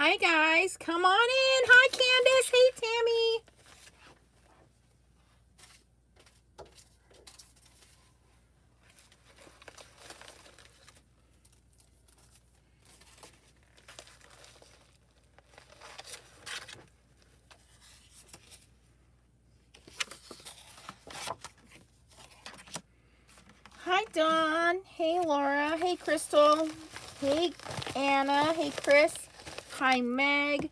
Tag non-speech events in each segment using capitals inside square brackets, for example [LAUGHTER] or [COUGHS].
Hi, guys. Come on in. Hi, Candace. Hey, Tammy. Hi, Dawn. Hey, Laura. Hey, Crystal. Hey, Anna. Hey, Chris. Hi, Meg.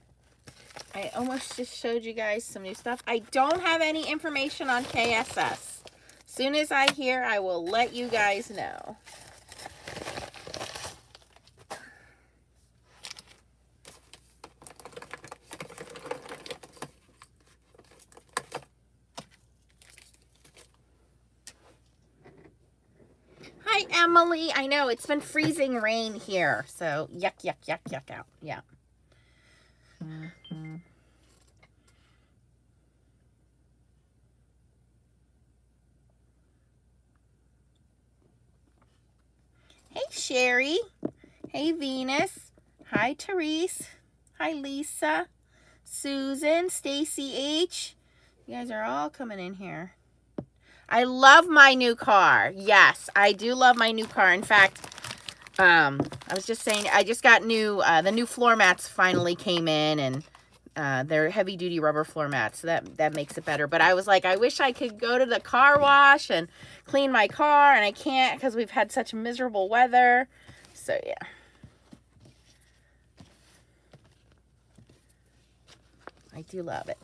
I almost just showed you guys some new stuff. I don't have any information on KSS. Soon as I hear, I will let you guys know. Hi, Emily. I know it's been freezing rain here. So, yuck, yuck, yuck, yuck out. Yeah. Hey, Sherry. Hey, Venus. Hi, Therese. Hi, Lisa. Susan. Stacy H. You guys are all coming in here. I love my new car. Yes, I do love my new car. In fact, um, I was just saying, I just got new, uh, the new floor mats finally came in and uh, they're heavy duty rubber floor mats. So that, that makes it better. But I was like, I wish I could go to the car wash and clean my car and I can't because we've had such miserable weather. So yeah. I do love it.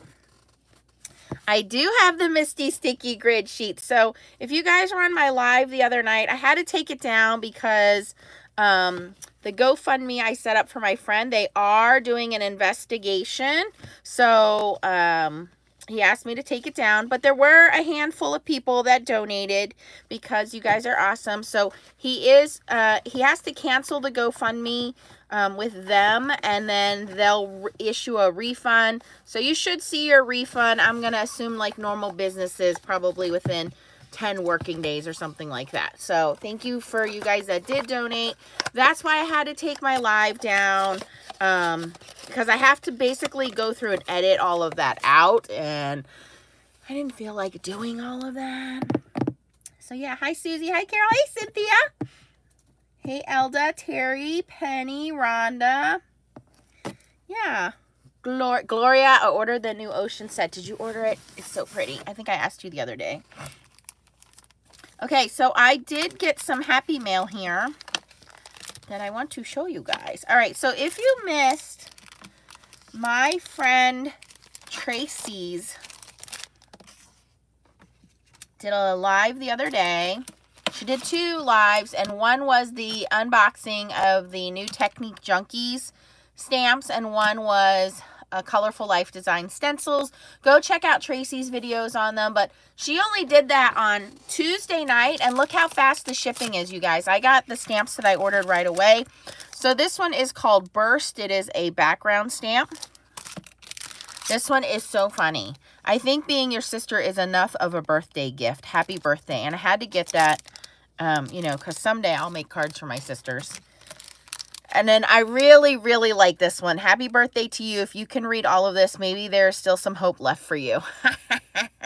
I do have the Misty Sticky Grid sheet. So if you guys were on my live the other night, I had to take it down because um, the GoFundMe I set up for my friend, they are doing an investigation. So um, he asked me to take it down, but there were a handful of people that donated because you guys are awesome. So he is, uh, he has to cancel the GoFundMe um, with them and then they'll issue a refund. So you should see your refund. I'm going to assume like normal businesses probably within 10 working days or something like that. So thank you for you guys that did donate. That's why I had to take my live down um, because I have to basically go through and edit all of that out and I didn't feel like doing all of that. So yeah, hi Susie, hi Carol, hey Cynthia. Hey, Elda, Terry, Penny, Rhonda. Yeah. Glor Gloria, I ordered the new ocean set. Did you order it? It's so pretty. I think I asked you the other day. Okay, so I did get some happy mail here that I want to show you guys. All right, so if you missed my friend Tracy's did a live the other day she did two lives, and one was the unboxing of the new Technique Junkies stamps, and one was a Colorful Life Design stencils. Go check out Tracy's videos on them, but she only did that on Tuesday night, and look how fast the shipping is, you guys. I got the stamps that I ordered right away. So this one is called Burst. It is a background stamp. This one is so funny. I think being your sister is enough of a birthday gift. Happy birthday. And I had to get that um, you know, because someday I'll make cards for my sisters. And then I really, really like this one. Happy birthday to you. If you can read all of this, maybe there's still some hope left for you. [LAUGHS]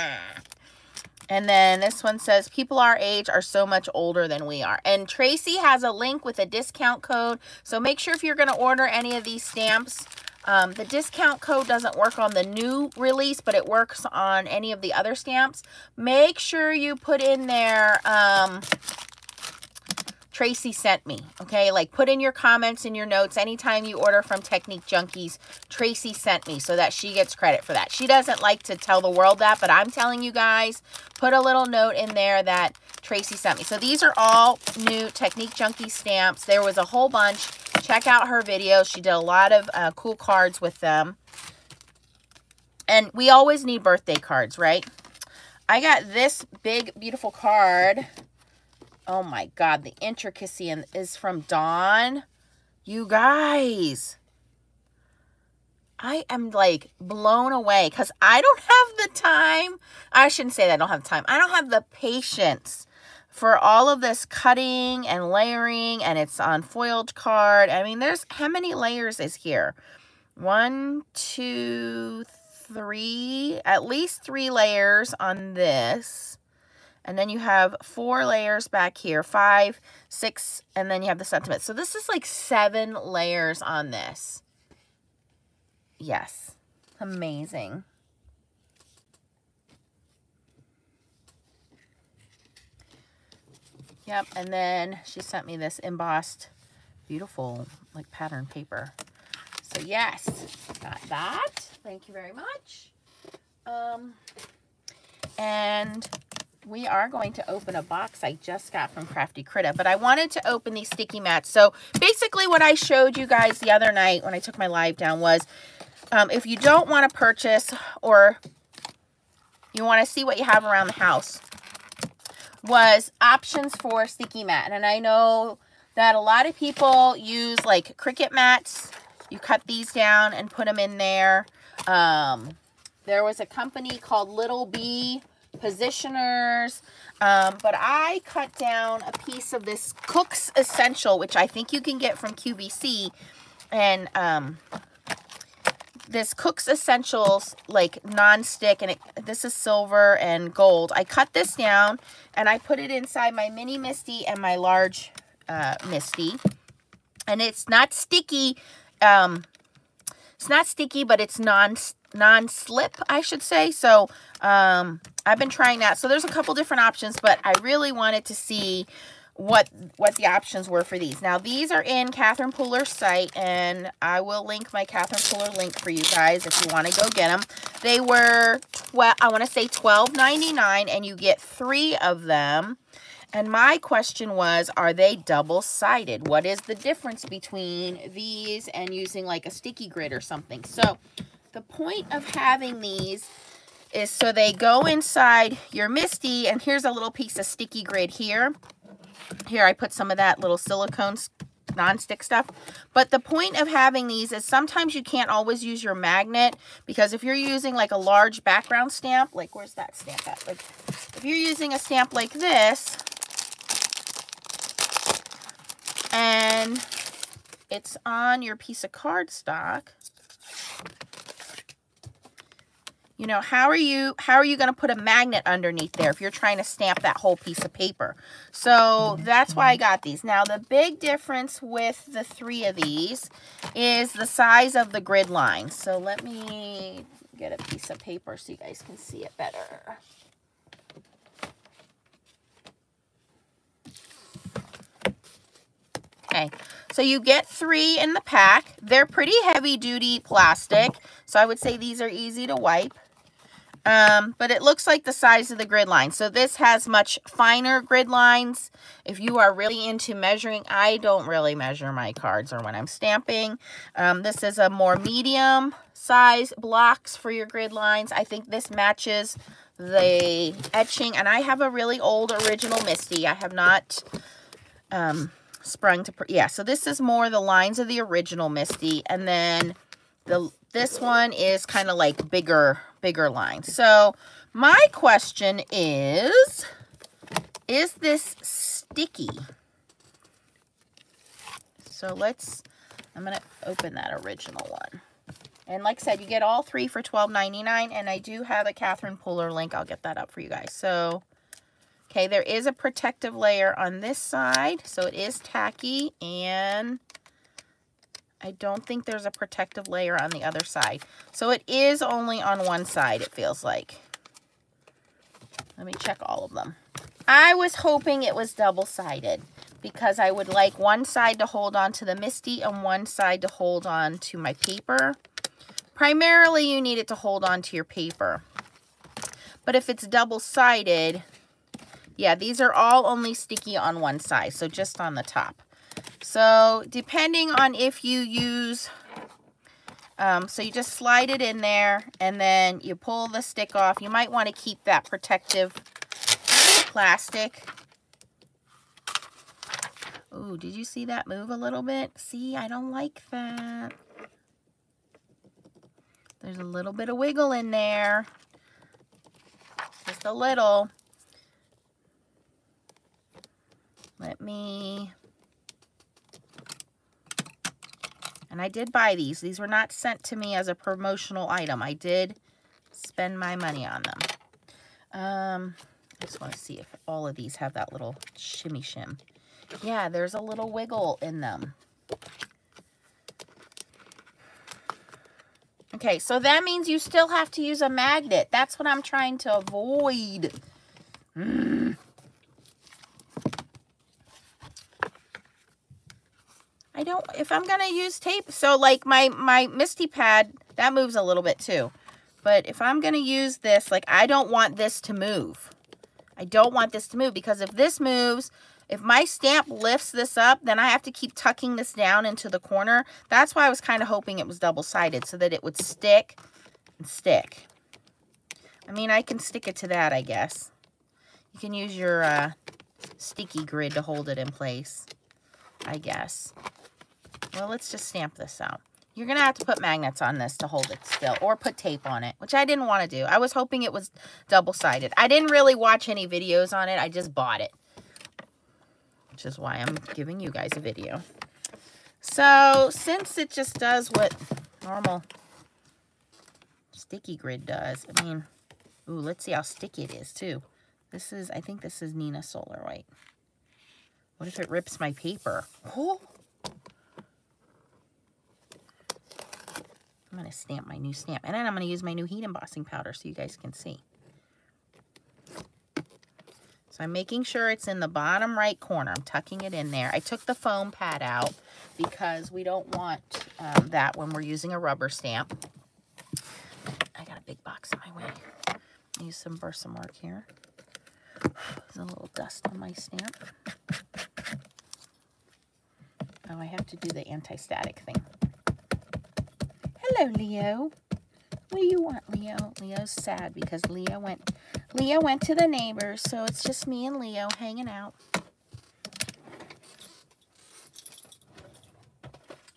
and then this one says, people our age are so much older than we are. And Tracy has a link with a discount code. So make sure if you're going to order any of these stamps, um, the discount code doesn't work on the new release, but it works on any of the other stamps. Make sure you put in there, um, Tracy sent me, okay? Like put in your comments in your notes anytime you order from Technique Junkies, Tracy sent me so that she gets credit for that. She doesn't like to tell the world that, but I'm telling you guys, put a little note in there that Tracy sent me. So these are all new Technique Junkie stamps. There was a whole bunch. Check out her videos. She did a lot of uh, cool cards with them. And we always need birthday cards, right? I got this big, beautiful card. Oh my God, the intricacy is from Dawn. You guys. I am like blown away because I don't have the time. I shouldn't say that I don't have the time. I don't have the patience for all of this cutting and layering and it's on foiled card. I mean, there's how many layers is here? one, two, three, at least three layers on this. And then you have four layers back here, five, six, and then you have the sentiment. So this is like seven layers on this. Yes, amazing. Yep, and then she sent me this embossed, beautiful, like pattern paper. So yes, got that. Thank you very much. Um, and we are going to open a box I just got from Crafty Critta, but I wanted to open these sticky mats. So basically what I showed you guys the other night when I took my live down was um, if you don't want to purchase or you want to see what you have around the house, was options for sticky mat. And I know that a lot of people use like Cricut mats. You cut these down and put them in there. Um, there was a company called Little Bee Positioners. Um, but I cut down a piece of this Cook's Essential, which I think you can get from QVC. And um, this Cook's Essentials like non-stick and it, this is silver and gold. I cut this down and I put it inside my mini Misty and my large uh, Misty. And it's not sticky. Um, it's not sticky, but it's non non-slip, I should say. So um, I've been trying that. So there's a couple different options, but I really wanted to see what what the options were for these. Now, these are in Catherine Pooler's site, and I will link my Catherine Pooler link for you guys if you want to go get them. They were, 12, I want to say $12.99, and you get three of them. And my question was, are they double-sided? What is the difference between these and using like a sticky grid or something? So the point of having these is so they go inside your Misty, and here's a little piece of sticky grid here. Here, I put some of that little silicone non-stick stuff. But the point of having these is sometimes you can't always use your magnet because if you're using like a large background stamp, like where's that stamp at? Like if you're using a stamp like this and it's on your piece of cardstock, you know, how are you, how are you going to put a magnet underneath there if you're trying to stamp that whole piece of paper? So that's why I got these. Now, the big difference with the three of these is the size of the grid lines. So let me get a piece of paper so you guys can see it better. Okay, so you get three in the pack. They're pretty heavy duty plastic, so I would say these are easy to wipe. Um, but it looks like the size of the grid line. So this has much finer grid lines. If you are really into measuring, I don't really measure my cards or when I'm stamping. Um, this is a more medium size blocks for your grid lines. I think this matches the etching. And I have a really old original Misty. I have not um, sprung to... Yeah, so this is more the lines of the original Misty. And then the this one is kind of like bigger bigger line. So my question is, is this sticky? So let's, I'm going to open that original one. And like I said, you get all three for $12.99. And I do have a Catherine Pooler link. I'll get that up for you guys. So, okay, there is a protective layer on this side. So it is tacky. And I don't think there's a protective layer on the other side. So it is only on one side, it feels like. Let me check all of them. I was hoping it was double-sided because I would like one side to hold on to the Misty and one side to hold on to my paper. Primarily, you need it to hold on to your paper. But if it's double-sided, yeah, these are all only sticky on one side, so just on the top. So depending on if you use, um, so you just slide it in there and then you pull the stick off. You might want to keep that protective plastic. Oh, did you see that move a little bit? See, I don't like that. There's a little bit of wiggle in there. Just a little. Let me And I did buy these. These were not sent to me as a promotional item. I did spend my money on them. Um, I just want to see if all of these have that little shimmy shim. Yeah, there's a little wiggle in them. Okay, so that means you still have to use a magnet. That's what I'm trying to avoid. Mm. I don't, if I'm going to use tape, so like my, my Misty pad, that moves a little bit too. But if I'm going to use this, like I don't want this to move. I don't want this to move because if this moves, if my stamp lifts this up, then I have to keep tucking this down into the corner. That's why I was kind of hoping it was double-sided so that it would stick and stick. I mean, I can stick it to that, I guess. You can use your uh, sticky grid to hold it in place, I guess. Well, let's just stamp this out. You're going to have to put magnets on this to hold it still or put tape on it, which I didn't want to do. I was hoping it was double-sided. I didn't really watch any videos on it. I just bought it, which is why I'm giving you guys a video. So since it just does what normal sticky grid does, I mean, ooh, let's see how sticky it is too. This is, I think this is Neenah Solar White. What if it rips my paper? Oh, I'm going to stamp my new stamp. And then I'm going to use my new heat embossing powder so you guys can see. So I'm making sure it's in the bottom right corner. I'm tucking it in there. I took the foam pad out because we don't want um, that when we're using a rubber stamp. I got a big box in my way. Use some Versamark here. There's a little dust on my stamp. Oh, I have to do the anti-static thing. Hello, Leo. What do you want, Leo? Leo's sad because Leo went Leo went to the neighbors, so it's just me and Leo hanging out.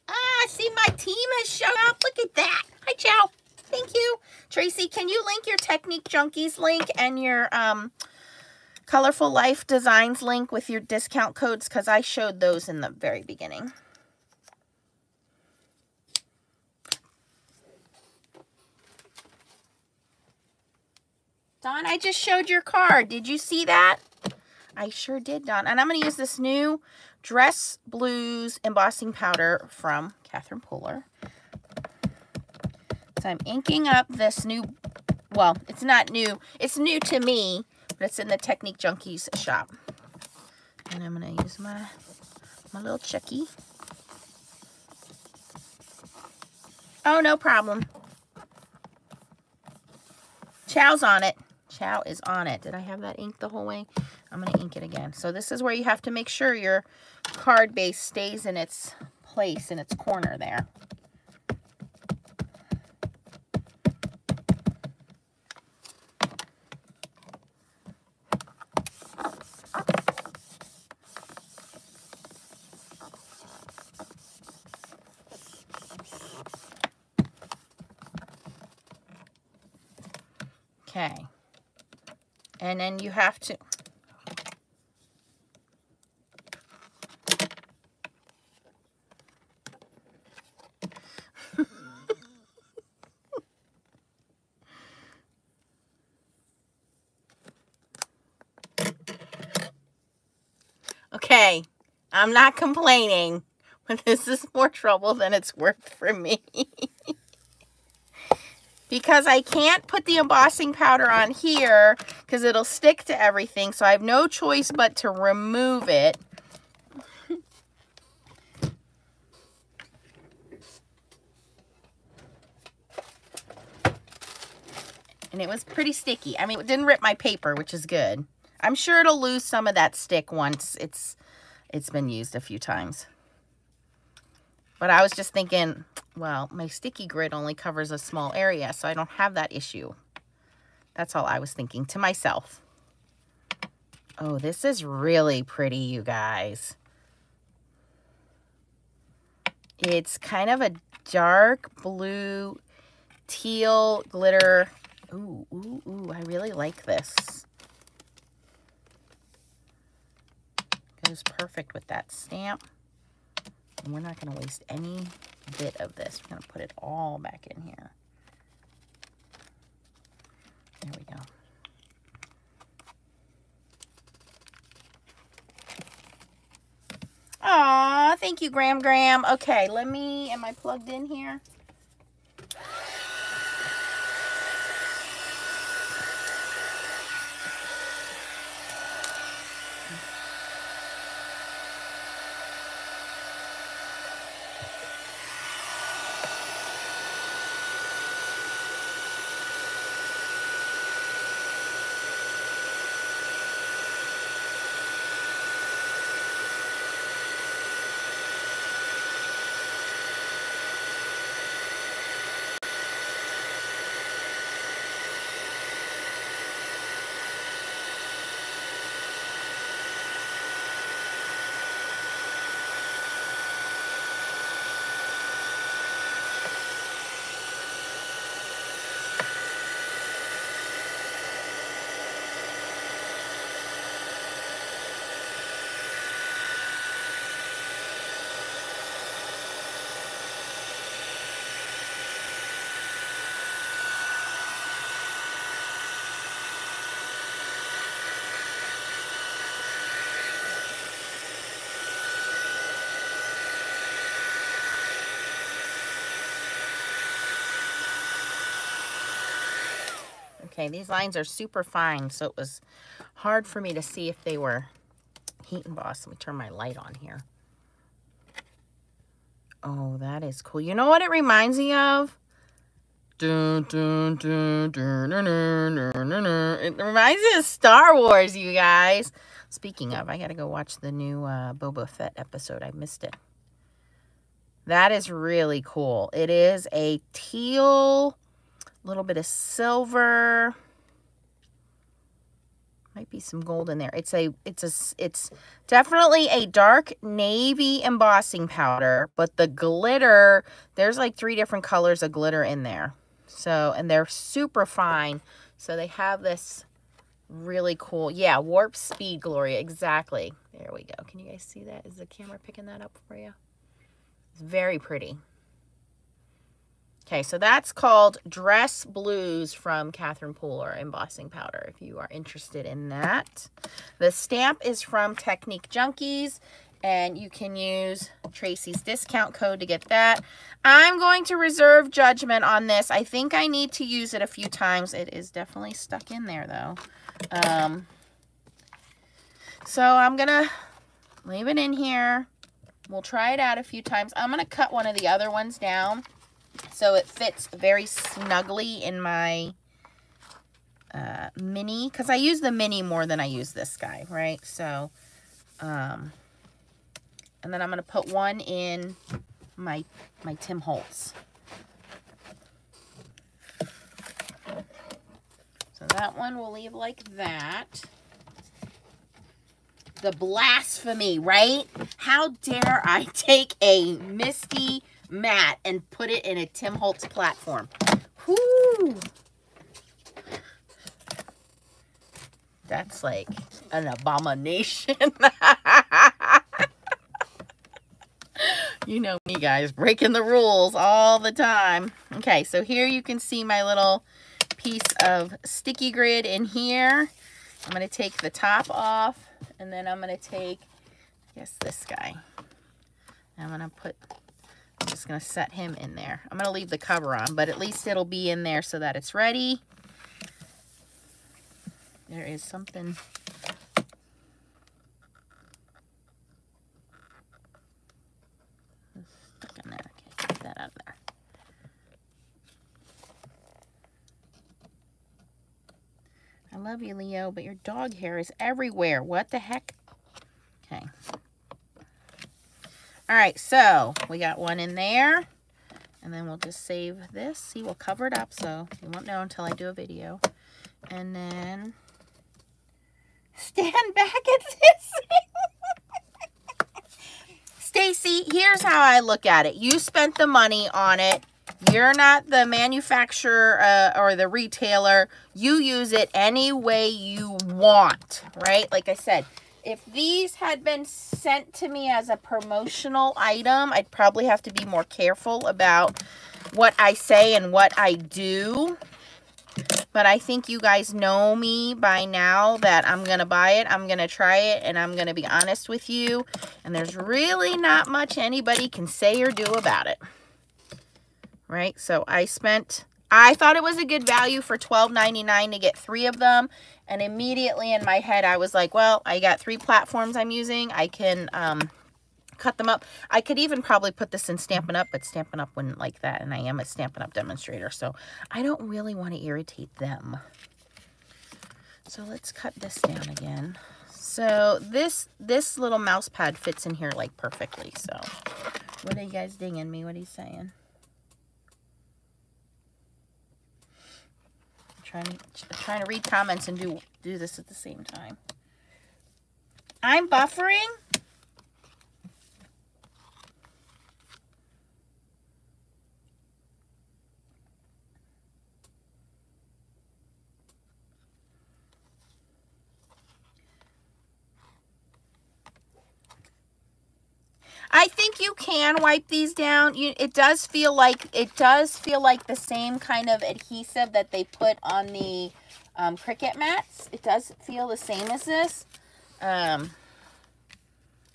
Ah, see my team has shown up. Look at that. Hi, Chow. Thank you. Tracy, can you link your Technique Junkies link and your um, Colorful Life Designs link with your discount codes? Because I showed those in the very beginning. Dawn, I just showed your card. Did you see that? I sure did, Dawn. And I'm going to use this new Dress Blues embossing powder from Catherine Pooler. So I'm inking up this new, well, it's not new. It's new to me, but it's in the Technique Junkies shop. And I'm going to use my, my little Chucky. Oh, no problem. Chow's on it. Chow is on it. Did I have that ink the whole way? I'm going to ink it again. So this is where you have to make sure your card base stays in its place, in its corner there. Okay. And then you have to... [LAUGHS] okay, I'm not complaining, but [LAUGHS] this is more trouble than it's worth for me. [LAUGHS] because I can't put the embossing powder on here because it'll stick to everything. So I have no choice but to remove it. [LAUGHS] and it was pretty sticky. I mean, it didn't rip my paper, which is good. I'm sure it'll lose some of that stick once it's it's been used a few times. But I was just thinking, well, my sticky grid only covers a small area, so I don't have that issue. That's all I was thinking to myself. Oh, this is really pretty, you guys. It's kind of a dark blue teal glitter. Ooh, ooh, ooh, I really like this. Goes perfect with that stamp. And we're not going to waste any bit of this. We're going to put it all back in here. There we go. Aw, thank you, Graham Graham. Okay, let me, am I plugged in here? Okay, these lines are super fine, so it was hard for me to see if they were heat embossed. Let me turn my light on here. Oh, that is cool. You know what it reminds me of? It reminds me of Star Wars, you guys. Speaking of, I got to go watch the new uh, Boba Fett episode. I missed it. That is really cool. It is a teal a little bit of silver. Might be some gold in there. It's a, it's a, it's definitely a dark navy embossing powder, but the glitter, there's like three different colors of glitter in there. So, and they're super fine. So they have this really cool, yeah, warp speed Gloria, exactly. There we go. Can you guys see that? Is the camera picking that up for you? It's very pretty. Okay, so that's called Dress Blues from Catherine Pooler embossing powder, if you are interested in that. The stamp is from Technique Junkies, and you can use Tracy's discount code to get that. I'm going to reserve judgment on this. I think I need to use it a few times. It is definitely stuck in there, though. Um, so I'm going to leave it in here. We'll try it out a few times. I'm going to cut one of the other ones down so it fits very snugly in my uh, mini, because I use the mini more than I use this guy, right? So, um, and then I'm going to put one in my, my Tim Holtz. So that one will leave like that. The blasphemy, right? How dare I [LAUGHS] take a Misty mat and put it in a Tim Holtz platform. Whoo! That's like an abomination. [LAUGHS] you know me, guys, breaking the rules all the time. Okay, so here you can see my little piece of sticky grid in here. I'm going to take the top off, and then I'm going to take, I guess, this guy. I'm going to put I'm just going to set him in there. I'm going to leave the cover on, but at least it'll be in there so that it's ready. There is something... Stuck in there. Get that out of there. I love you, Leo, but your dog hair is everywhere. What the heck? Okay. All right, so we got one in there. And then we'll just save this. See, we'll cover it up so you won't know until I do a video. And then stand [LAUGHS] back and Stacy, here's how I look at it. You spent the money on it. You're not the manufacturer uh, or the retailer. You use it any way you want, right? Like I said, if these had been sent to me as a promotional item, I'd probably have to be more careful about what I say and what I do. But I think you guys know me by now that I'm going to buy it, I'm going to try it, and I'm going to be honest with you. And there's really not much anybody can say or do about it. Right? So I spent, I thought it was a good value for $12.99 to get three of them. And immediately in my head, I was like, well, I got three platforms I'm using. I can um, cut them up. I could even probably put this in Stampin' Up, but Stampin' Up wouldn't like that, and I am a Stampin' Up demonstrator, so I don't really want to irritate them. So let's cut this down again. So this this little mouse pad fits in here like perfectly. So what are you guys dinging me? What are you saying? Trying to trying to read comments and do do this at the same time. I'm buffering. I think you can wipe these down. You, it does feel like it does feel like the same kind of adhesive that they put on the um, Cricut mats. It does feel the same as this. Um,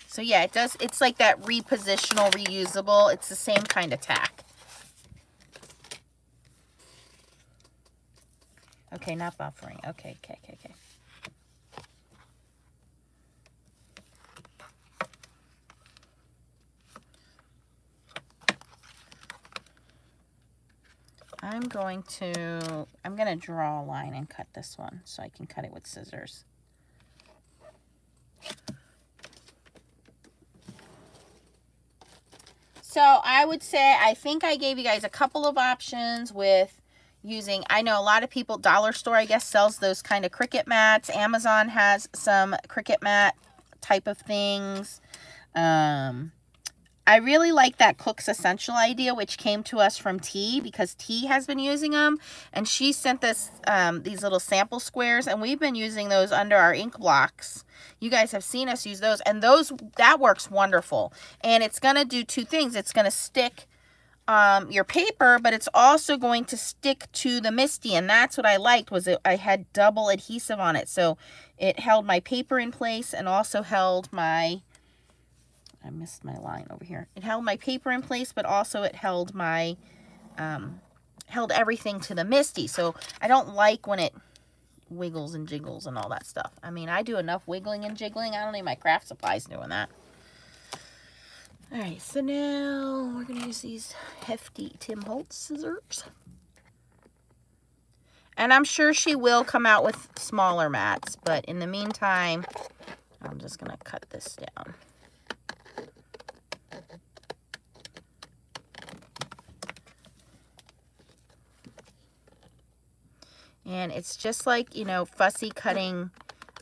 so yeah, it does. It's like that repositional, reusable. It's the same kind of tack. Okay, not buffering. Okay, okay, okay, okay. I'm going to, I'm going to draw a line and cut this one so I can cut it with scissors. So I would say, I think I gave you guys a couple of options with using, I know a lot of people, Dollar Store, I guess, sells those kind of Cricut mats. Amazon has some Cricut mat type of things. Um, I really like that Cook's Essential idea, which came to us from T because T has been using them. And she sent us um, these little sample squares, and we've been using those under our ink blocks. You guys have seen us use those, and those that works wonderful. And it's going to do two things. It's going to stick um, your paper, but it's also going to stick to the MISTI. And that's what I liked was it, I had double adhesive on it. So it held my paper in place and also held my I missed my line over here. It held my paper in place, but also it held my, um, held everything to the Misty. So I don't like when it wiggles and jiggles and all that stuff. I mean, I do enough wiggling and jiggling. I don't need my craft supplies doing that. All right, so now we're going to use these hefty Tim Holtz scissors. And I'm sure she will come out with smaller mats, but in the meantime, I'm just going to cut this down. And it's just like, you know, fussy cutting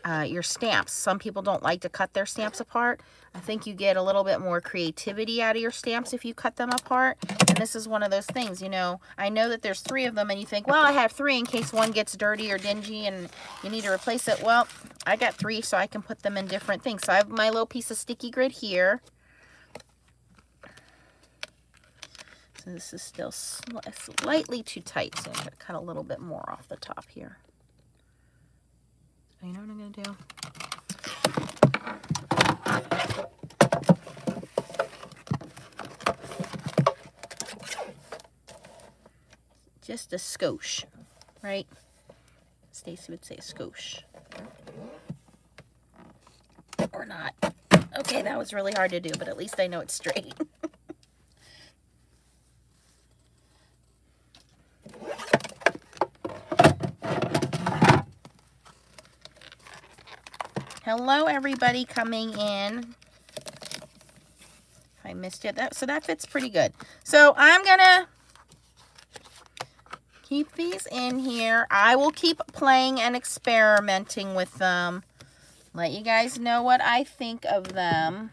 uh, your stamps. Some people don't like to cut their stamps apart. I think you get a little bit more creativity out of your stamps if you cut them apart. And this is one of those things, you know, I know that there's three of them and you think, well, I have three in case one gets dirty or dingy and you need to replace it. Well, I got three so I can put them in different things. So I have my little piece of sticky grid here. This is still sl slightly too tight, so I'm going to cut a little bit more off the top here. You know what I'm going to do? Just a skosh, right? Stacy would say a skosh. Or not. Okay, that was really hard to do, but at least I know it's straight. [LAUGHS] Hello, everybody coming in. I missed it. That, so that fits pretty good. So I'm going to keep these in here. I will keep playing and experimenting with them. Let you guys know what I think of them.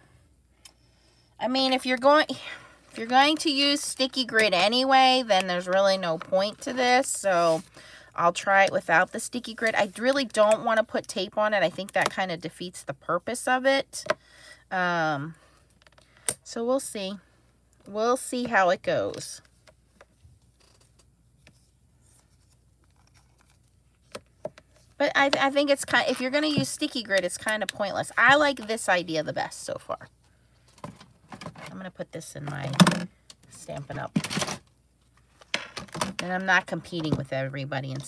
I mean, if you're going... If you're going to use sticky grid anyway, then there's really no point to this. So I'll try it without the sticky grid. I really don't want to put tape on it. I think that kind of defeats the purpose of it. Um, so we'll see. We'll see how it goes. But I, I think it's kind of, if you're going to use sticky grid, it's kind of pointless. I like this idea the best so far. I'm going to put this in my Stampin' Up. And I'm not competing with everybody and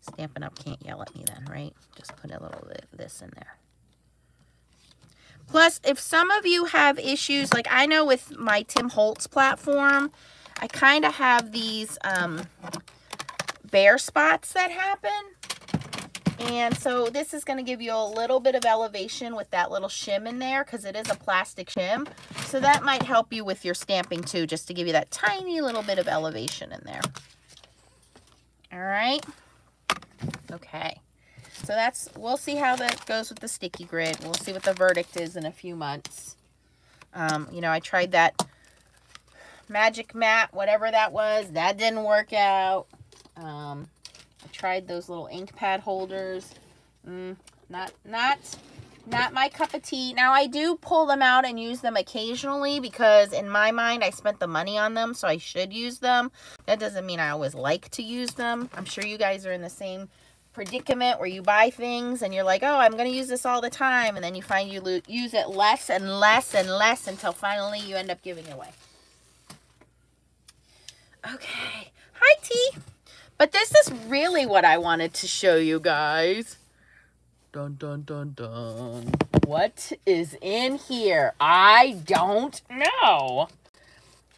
Stampin' Up can't yell at me then, right? Just put a little bit of this in there. Plus, if some of you have issues, like I know with my Tim Holtz platform, I kind of have these um, bare spots that happen. And so this is going to give you a little bit of elevation with that little shim in there because it is a plastic shim. So that might help you with your stamping too, just to give you that tiny little bit of elevation in there. All right. Okay. So that's, we'll see how that goes with the sticky grid. We'll see what the verdict is in a few months. Um, you know, I tried that magic mat, whatever that was. That didn't work out. Um, I tried those little ink pad holders. Mm, not, not, not my cup of tea. Now, I do pull them out and use them occasionally because in my mind, I spent the money on them, so I should use them. That doesn't mean I always like to use them. I'm sure you guys are in the same predicament where you buy things and you're like, oh, I'm going to use this all the time. And then you find you use it less and less and less until finally you end up giving it away. Okay. Hi, T. But this is really what I wanted to show you guys. Dun, dun, dun, dun. What is in here? I don't know.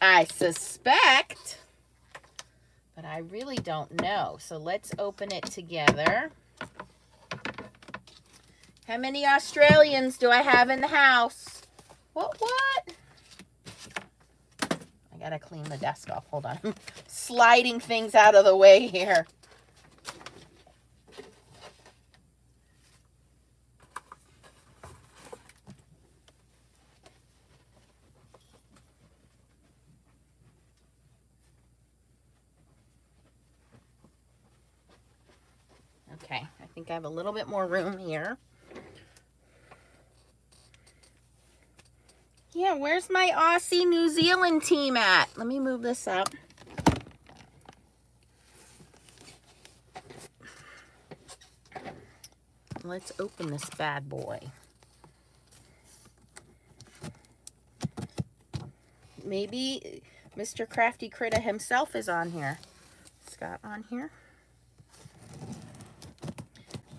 I suspect but I really don't know. So let's open it together. How many Australians do I have in the house? What, what? I gotta clean the desk off. Hold on. I'm sliding things out of the way here. Okay, I think I have a little bit more room here. Yeah, where's my Aussie New Zealand team at? Let me move this up. Let's open this bad boy. Maybe Mr. Crafty Critta himself is on here. Scott on here.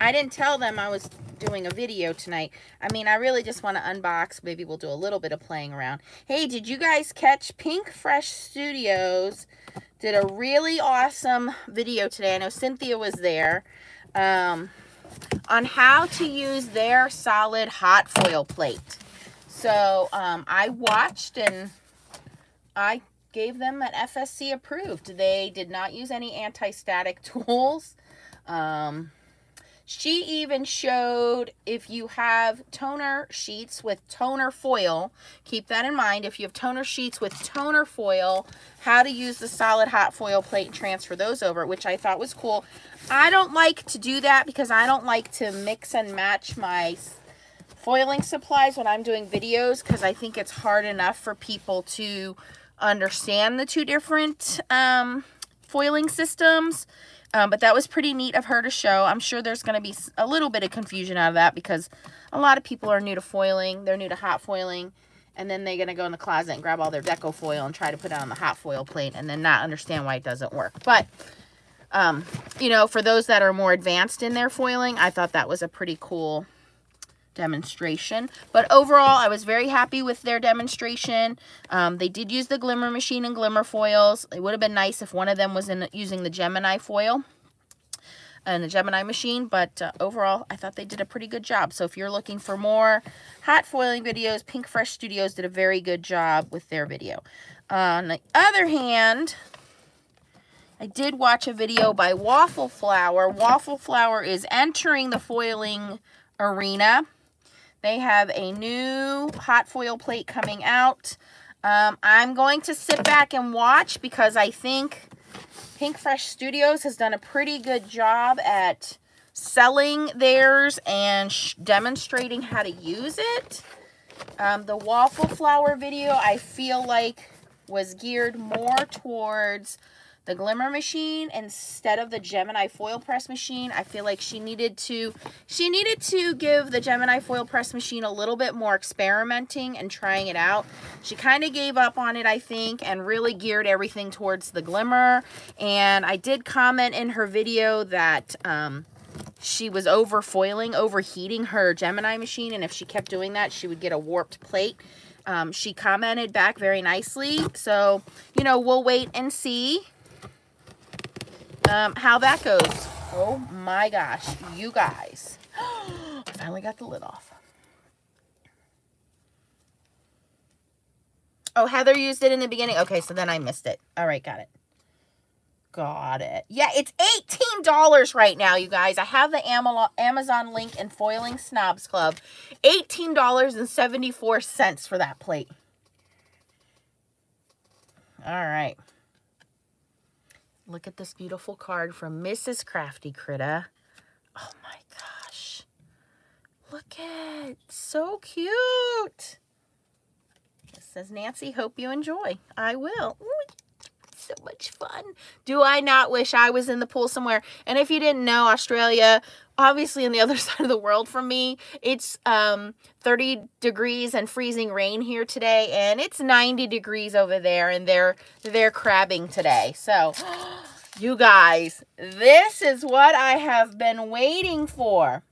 I didn't tell them I was doing a video tonight. I mean, I really just want to unbox. Maybe we'll do a little bit of playing around. Hey, did you guys catch Pink Fresh Studios did a really awesome video today. I know Cynthia was there. Um, on how to use their solid hot foil plate. So um, I watched and I gave them an FSC approved. They did not use any anti-static [LAUGHS] tools. Um, she even showed if you have toner sheets with toner foil, keep that in mind, if you have toner sheets with toner foil, how to use the solid hot foil plate and transfer those over, which I thought was cool. I don't like to do that because I don't like to mix and match my foiling supplies when I'm doing videos because I think it's hard enough for people to understand the two different um, foiling systems. Um, but that was pretty neat of her to show. I'm sure there's going to be a little bit of confusion out of that because a lot of people are new to foiling. They're new to hot foiling. And then they're going to go in the closet and grab all their deco foil and try to put it on the hot foil plate and then not understand why it doesn't work. But, um, you know, for those that are more advanced in their foiling, I thought that was a pretty cool demonstration. But overall, I was very happy with their demonstration. Um, they did use the glimmer machine and glimmer foils. It would have been nice if one of them was in using the Gemini foil and the Gemini machine, but uh, overall, I thought they did a pretty good job. So if you're looking for more hot foiling videos, Pink Fresh Studios did a very good job with their video. Uh, on the other hand, I did watch a video by Waffle Flower. Waffle Flower is entering the foiling arena. They have a new hot foil plate coming out. Um, I'm going to sit back and watch because I think Pink Fresh Studios has done a pretty good job at selling theirs and demonstrating how to use it. Um, the waffle flower video, I feel like, was geared more towards the Glimmer machine instead of the Gemini foil press machine. I feel like she needed to she needed to give the Gemini foil press machine a little bit more experimenting and trying it out. She kind of gave up on it, I think, and really geared everything towards the Glimmer. And I did comment in her video that um, she was over foiling, overheating her Gemini machine, and if she kept doing that, she would get a warped plate. Um, she commented back very nicely, so, you know, we'll wait and see um, how that goes. Oh my gosh, you guys. I [GASPS] finally got the lid off. Oh, Heather used it in the beginning. Okay, so then I missed it. All right, got it. Got it. Yeah, it's $18 right now, you guys. I have the Amazon link in Foiling Snobs Club. $18.74 for that plate. All right. Look at this beautiful card from Mrs. Crafty Critta. Oh my gosh. Look at So cute. This says, Nancy, hope you enjoy. I will. Ooh, so much fun. Do I not wish I was in the pool somewhere? And if you didn't know, Australia, obviously on the [LAUGHS] other side of the world from me, it's um, 30 degrees and freezing rain here today, and it's 90 degrees over there, and they're they're crabbing today. So, [GASPS] you guys, this is what I have been waiting for.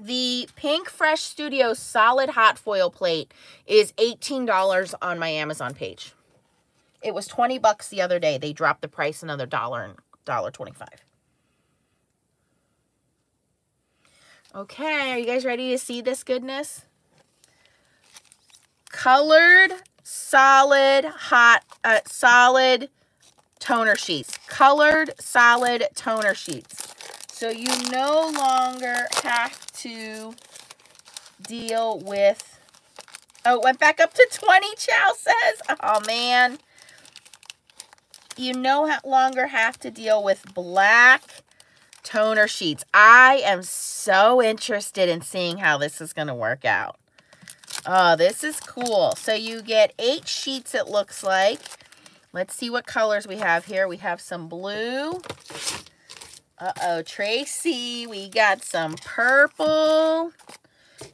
The Pink Fresh Studio Solid Hot Foil Plate is $18 on my Amazon page. It was 20 bucks the other day. They dropped the price another dollar and dollar 25. Okay, are you guys ready to see this goodness? Colored, solid, hot, uh, solid toner sheets. Colored, solid toner sheets. So you no longer have to deal with, oh, it went back up to 20, Chow says. Oh, man you no longer have to deal with black toner sheets. I am so interested in seeing how this is going to work out. Oh, this is cool. So you get eight sheets, it looks like. Let's see what colors we have here. We have some blue. Uh-oh, Tracy. We got some purple.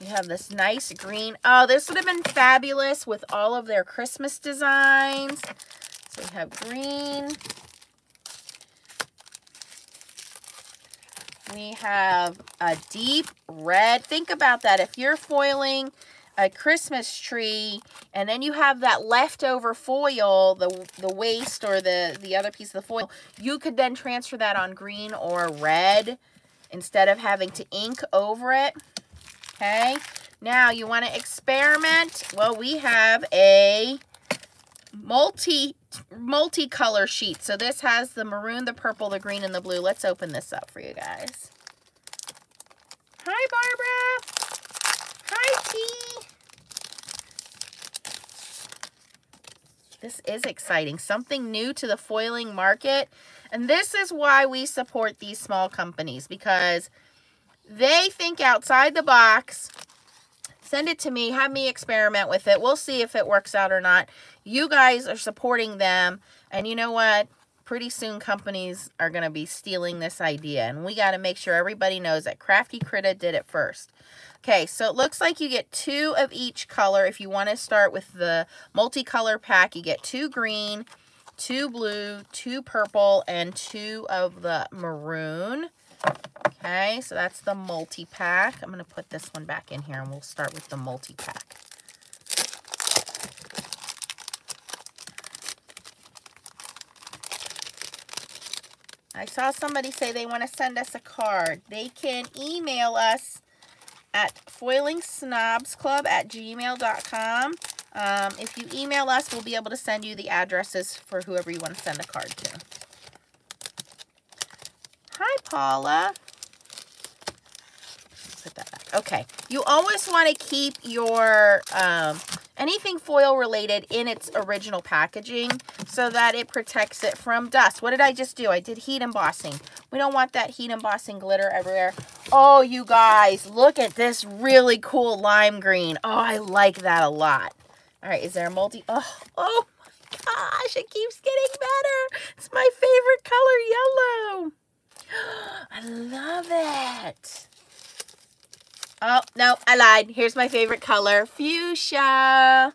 We have this nice green. Oh, this would have been fabulous with all of their Christmas designs. We have green. We have a deep red. Think about that. If you're foiling a Christmas tree and then you have that leftover foil, the, the waste or the, the other piece of the foil, you could then transfer that on green or red instead of having to ink over it. Okay. Now you want to experiment. Well, we have a multi multicolor sheet. So this has the maroon, the purple, the green, and the blue. Let's open this up for you guys. Hi, Barbara. Hi, T. This is exciting. Something new to the foiling market. And this is why we support these small companies because they think outside the box Send it to me. Have me experiment with it. We'll see if it works out or not. You guys are supporting them. And you know what? Pretty soon companies are going to be stealing this idea. And we got to make sure everybody knows that Crafty Critta did it first. Okay, so it looks like you get two of each color. If you want to start with the multicolor pack, you get two green, two blue, two purple, and two of the maroon. Okay, so that's the multi-pack. I'm going to put this one back in here and we'll start with the multi-pack. I saw somebody say they want to send us a card. They can email us at foilingsnobsclub at gmail.com. Um, if you email us, we'll be able to send you the addresses for whoever you want to send a card to. Hi, Paula put that back. Okay. You always want to keep your um, anything foil related in its original packaging so that it protects it from dust. What did I just do? I did heat embossing. We don't want that heat embossing glitter everywhere. Oh, you guys, look at this really cool lime green. Oh, I like that a lot. All right, is there a multi? Oh, oh my gosh, it keeps getting better. It's my favorite color, yellow. [GASPS] I love it. Oh, no, I lied. Here's my favorite color, fuchsia.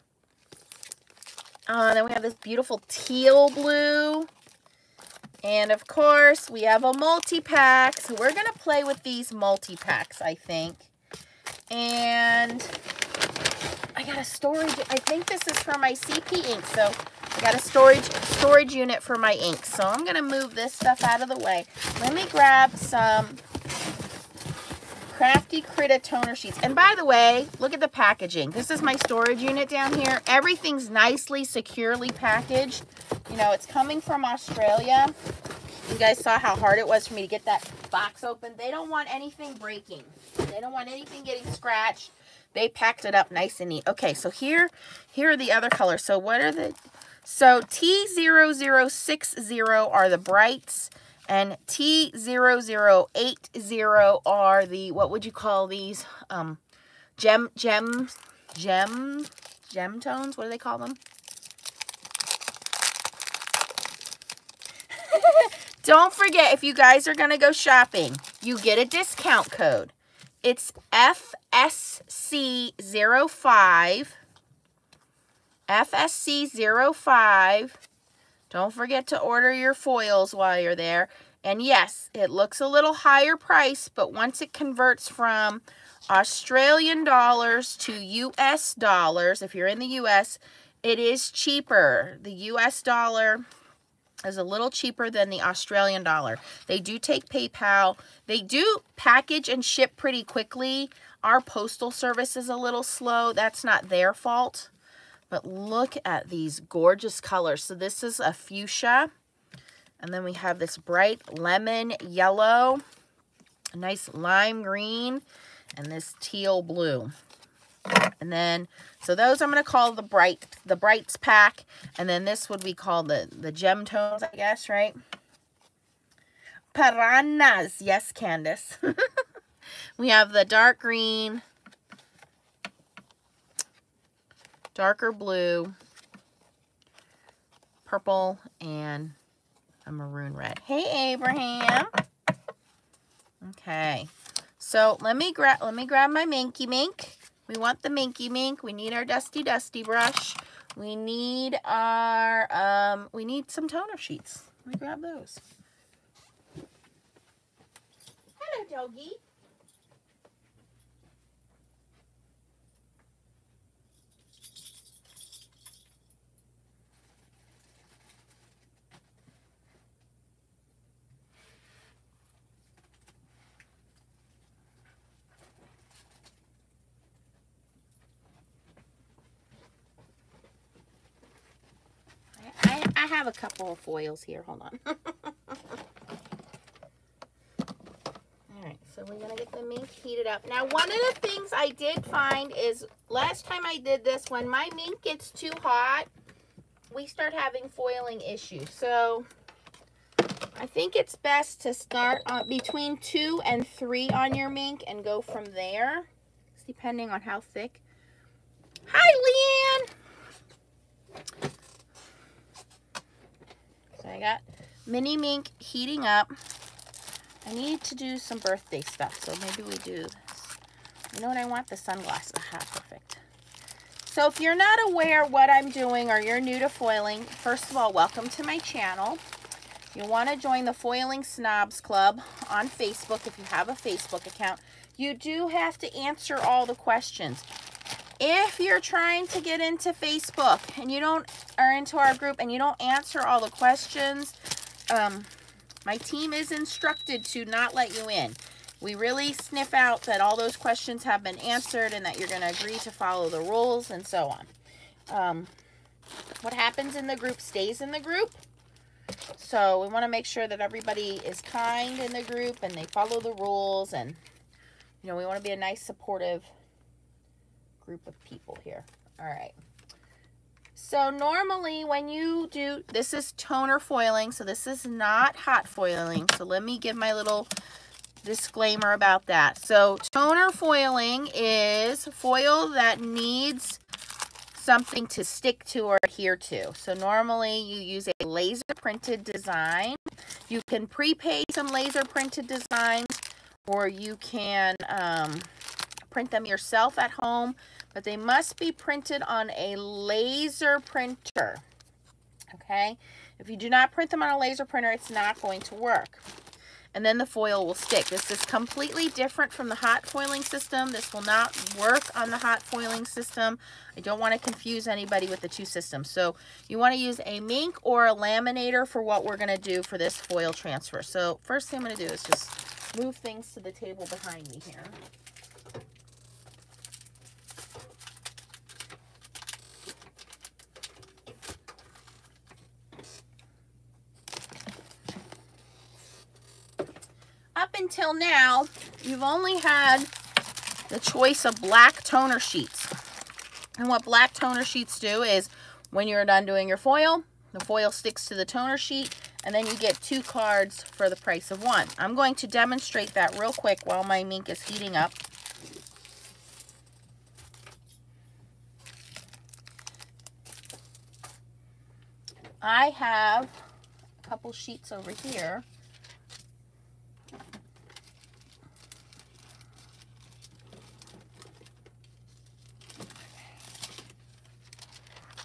Oh, then we have this beautiful teal blue. And of course, we have a multi-pack. So we're going to play with these multi-packs, I think. And I got a storage. I think this is for my CP ink. So I got a storage storage unit for my ink. So I'm going to move this stuff out of the way. Let me grab some Crafty Critta toner sheets. And by the way, look at the packaging. This is my storage unit down here. Everything's nicely, securely packaged. You know, it's coming from Australia. You guys saw how hard it was for me to get that box open. They don't want anything breaking. They don't want anything getting scratched. They packed it up nice and neat. Okay, so here, here are the other colors. So what are the... So T0060 are the brights. And T0080 are the, what would you call these? Um, gem, gem, gem, gem tones? What do they call them? [LAUGHS] Don't forget, if you guys are going to go shopping, you get a discount code. It's FSC05. FSC05 don't forget to order your foils while you're there. And yes, it looks a little higher price, but once it converts from Australian dollars to US dollars, if you're in the US, it is cheaper. The US dollar is a little cheaper than the Australian dollar. They do take PayPal. They do package and ship pretty quickly. Our postal service is a little slow. That's not their fault. But look at these gorgeous colors. So this is a fuchsia. And then we have this bright lemon yellow, a nice lime green, and this teal blue. And then, so those I'm going to call the bright, the brights pack. And then this would be called the, the gem tones, I guess, right? Piranhas. Yes, Candace. [LAUGHS] we have the dark green, darker blue, purple, and a maroon red. Hey, Abraham. Okay. So let me grab let me grab my Minky Mink. We want the Minky Mink. We need our Dusty Dusty brush. We need our um we need some toner sheets. Let me grab those. Hello, doggy. I have a couple of foils here. Hold on. [LAUGHS] Alright, so we're going to get the Minc heated up. Now, one of the things I did find is last time I did this, when my Minc gets too hot, we start having foiling issues. So, I think it's best to start uh, between two and three on your Minc and go from there. Depending on how thick. Hi, Leanne! So I got Mini Minc heating up. I need to do some birthday stuff, so maybe we do this. You know what I want? The sunglasses. Aha, perfect. So if you're not aware what I'm doing or you're new to foiling, first of all, welcome to my channel. You want to join the Foiling Snobs Club on Facebook if you have a Facebook account. You do have to answer all the questions if you're trying to get into Facebook and you don't are into our group and you don't answer all the questions, um, my team is instructed to not let you in. We really sniff out that all those questions have been answered and that you're going to agree to follow the rules and so on. Um, what happens in the group stays in the group. So we want to make sure that everybody is kind in the group and they follow the rules and, you know, we want to be a nice supportive group of people here. All right. So normally when you do, this is toner foiling, so this is not hot foiling. So let me give my little disclaimer about that. So toner foiling is foil that needs something to stick to or adhere to. So normally you use a laser printed design. You can prepay some laser printed designs or you can um, print them yourself at home, but they must be printed on a laser printer. Okay, if you do not print them on a laser printer, it's not going to work and then the foil will stick. This is completely different from the hot foiling system. This will not work on the hot foiling system. I don't want to confuse anybody with the two systems. So you want to use a Minc or a laminator for what we're going to do for this foil transfer. So first thing I'm going to do is just move things to the table behind me here. Until now, you've only had the choice of black toner sheets. And what black toner sheets do is when you're done doing your foil, the foil sticks to the toner sheet and then you get two cards for the price of one. I'm going to demonstrate that real quick while my Minc is heating up. I have a couple sheets over here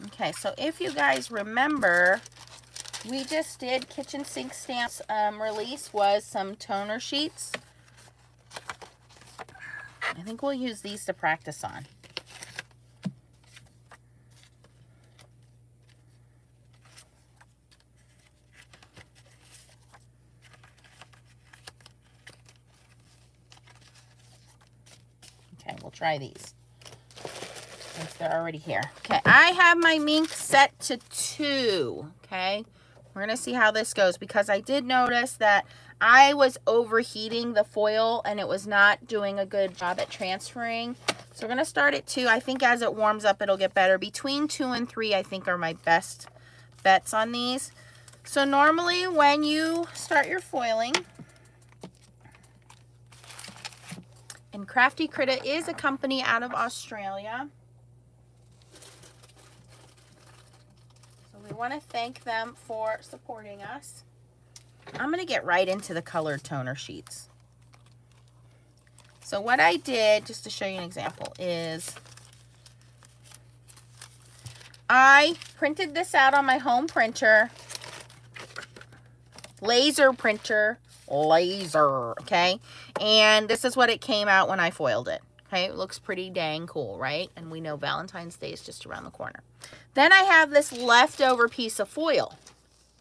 Okay, so if you guys remember, we just did Kitchen Sink Stamps um, release was some toner sheets. I think we'll use these to practice on. Okay, we'll try these since they're already here. Okay, I have my Minc set to two, okay? We're going to see how this goes because I did notice that I was overheating the foil and it was not doing a good job at transferring. So we're going to start at two. I think as it warms up, it'll get better. Between two and three, I think are my best bets on these. So normally when you start your foiling, and Crafty Critta is a company out of Australia. We want to thank them for supporting us. I'm going to get right into the colored toner sheets. So what I did, just to show you an example, is I printed this out on my home printer, laser printer, laser, okay? And this is what it came out when I foiled it. Okay, it looks pretty dang cool, right? And we know Valentine's Day is just around the corner. Then I have this leftover piece of foil.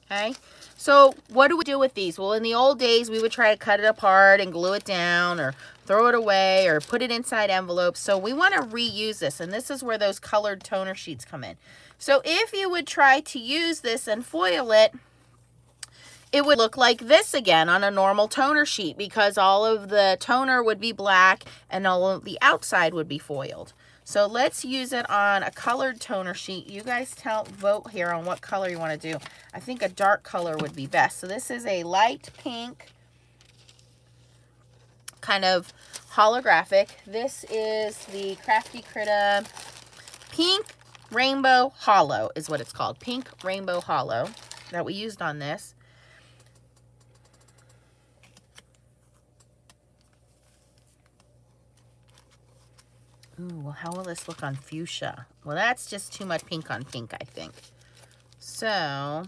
Okay, so what do we do with these? Well, in the old days, we would try to cut it apart and glue it down or throw it away or put it inside envelopes. So we want to reuse this, and this is where those colored toner sheets come in. So if you would try to use this and foil it, it would look like this again on a normal toner sheet because all of the toner would be black and all of the outside would be foiled. So let's use it on a colored toner sheet. You guys tell, vote here on what color you want to do. I think a dark color would be best. So this is a light pink, kind of holographic. This is the Crafty Critta Pink Rainbow Hollow is what it's called. Pink Rainbow Hollow that we used on this. Ooh, well, how will this look on fuchsia? Well, that's just too much pink on pink, I think. So,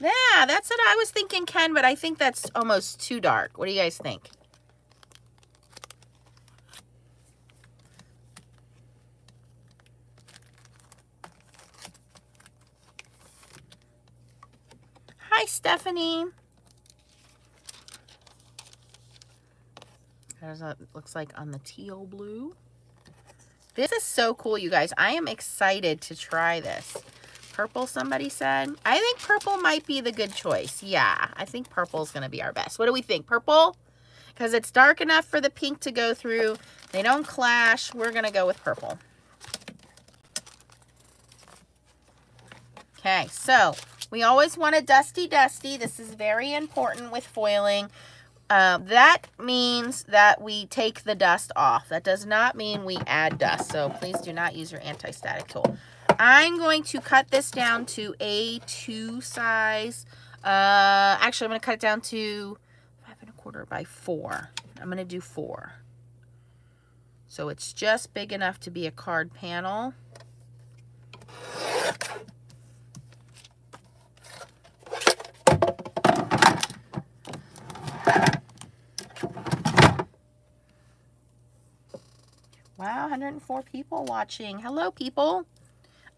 yeah, that's what I was thinking, Ken, but I think that's almost too dark. What do you guys think? Hi, Stephanie. There's a, looks like on the teal blue. This is so cool, you guys. I am excited to try this. Purple, somebody said. I think purple might be the good choice. Yeah, I think purple's going to be our best. What do we think? Purple? Because it's dark enough for the pink to go through. They don't clash. We're going to go with purple. Okay, so we always want a dusty dusty. This is very important with foiling. Uh, that means that we take the dust off. That does not mean we add dust. So please do not use your anti-static tool. I'm going to cut this down to A2 size. Uh, actually, I'm going to cut it down to five and a quarter by four. I'm going to do four. So it's just big enough to be a card panel. Wow, 104 people watching. Hello, people.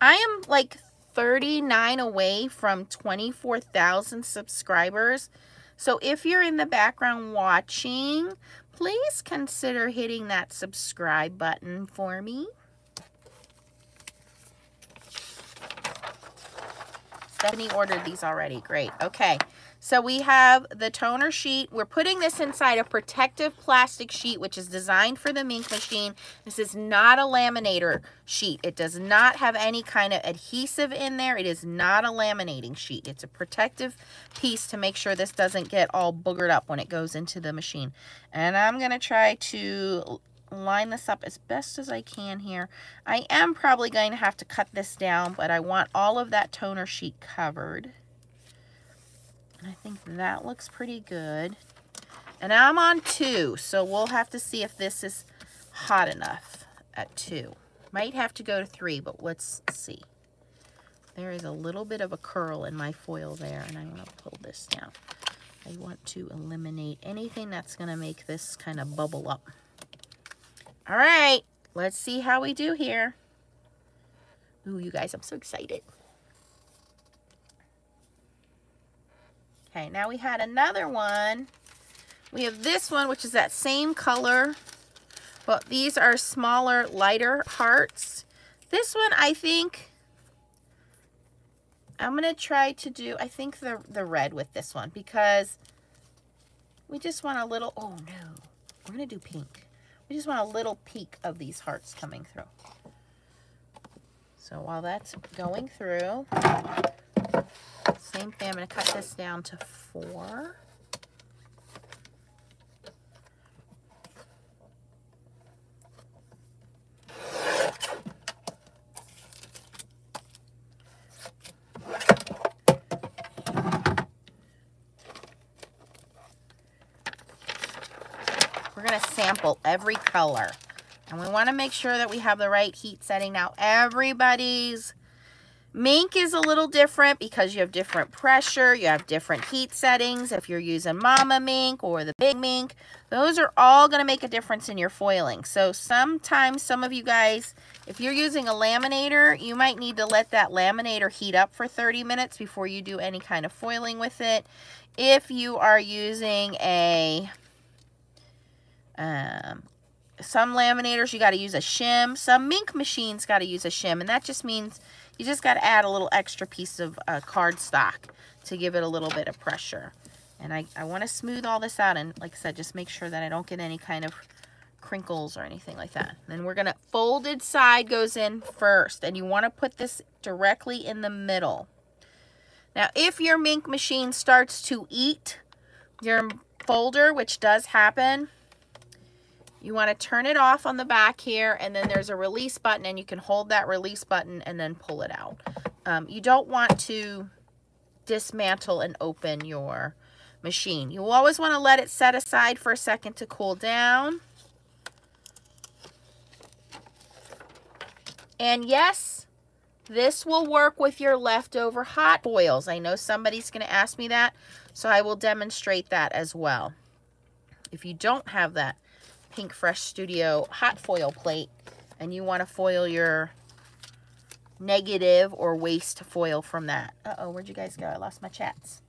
I am like 39 away from 24,000 subscribers. So if you're in the background watching, please consider hitting that subscribe button for me. Stephanie ordered these already. Great. Okay. So we have the toner sheet. We're putting this inside a protective plastic sheet, which is designed for the Minc machine. This is not a laminator sheet. It does not have any kind of adhesive in there. It is not a laminating sheet. It's a protective piece to make sure this doesn't get all boogered up when it goes into the machine. And I'm going to try to line this up as best as I can here. I am probably going to have to cut this down, but I want all of that toner sheet covered. I think that looks pretty good. And I'm on two, so we'll have to see if this is hot enough at two. Might have to go to three, but let's see. There is a little bit of a curl in my foil there, and I'm going to pull this down. I want to eliminate anything that's going to make this kind of bubble up. All right, let's see how we do here. Ooh, you guys, I'm so excited. Okay, now we had another one. We have this one, which is that same color, but these are smaller, lighter hearts. This one, I think, I'm going to try to do, I think, the, the red with this one because we just want a little, oh no, we're going to do pink. We just want a little peek of these hearts coming through. So while that's going through, same thing, I'm going to cut this down to four. We're going to sample every color. And we want to make sure that we have the right heat setting. Now, everybody's Minc is a little different because you have different pressure, you have different heat settings. If you're using Mama Minc or the Big Minc, those are all going to make a difference in your foiling. So sometimes some of you guys, if you're using a laminator, you might need to let that laminator heat up for 30 minutes before you do any kind of foiling with it. If you are using a, um, some laminators, you got to use a shim. Some Minc machines got to use a shim, and that just means you just got to add a little extra piece of uh, cardstock to give it a little bit of pressure. And I, I want to smooth all this out and, like I said, just make sure that I don't get any kind of crinkles or anything like that. Then we're going to, folded side goes in first. And you want to put this directly in the middle. Now, if your Minc machine starts to eat your folder, which does happen, you want to turn it off on the back here, and then there's a release button, and you can hold that release button and then pull it out. Um, you don't want to dismantle and open your machine. You always want to let it set aside for a second to cool down. And yes, this will work with your leftover hot foils. I know somebody's going to ask me that, so I will demonstrate that as well. If you don't have that, Pink Fresh Studio hot foil plate and you want to foil your negative or waste foil from that. Uh-oh, where'd you guys go? I lost my chats.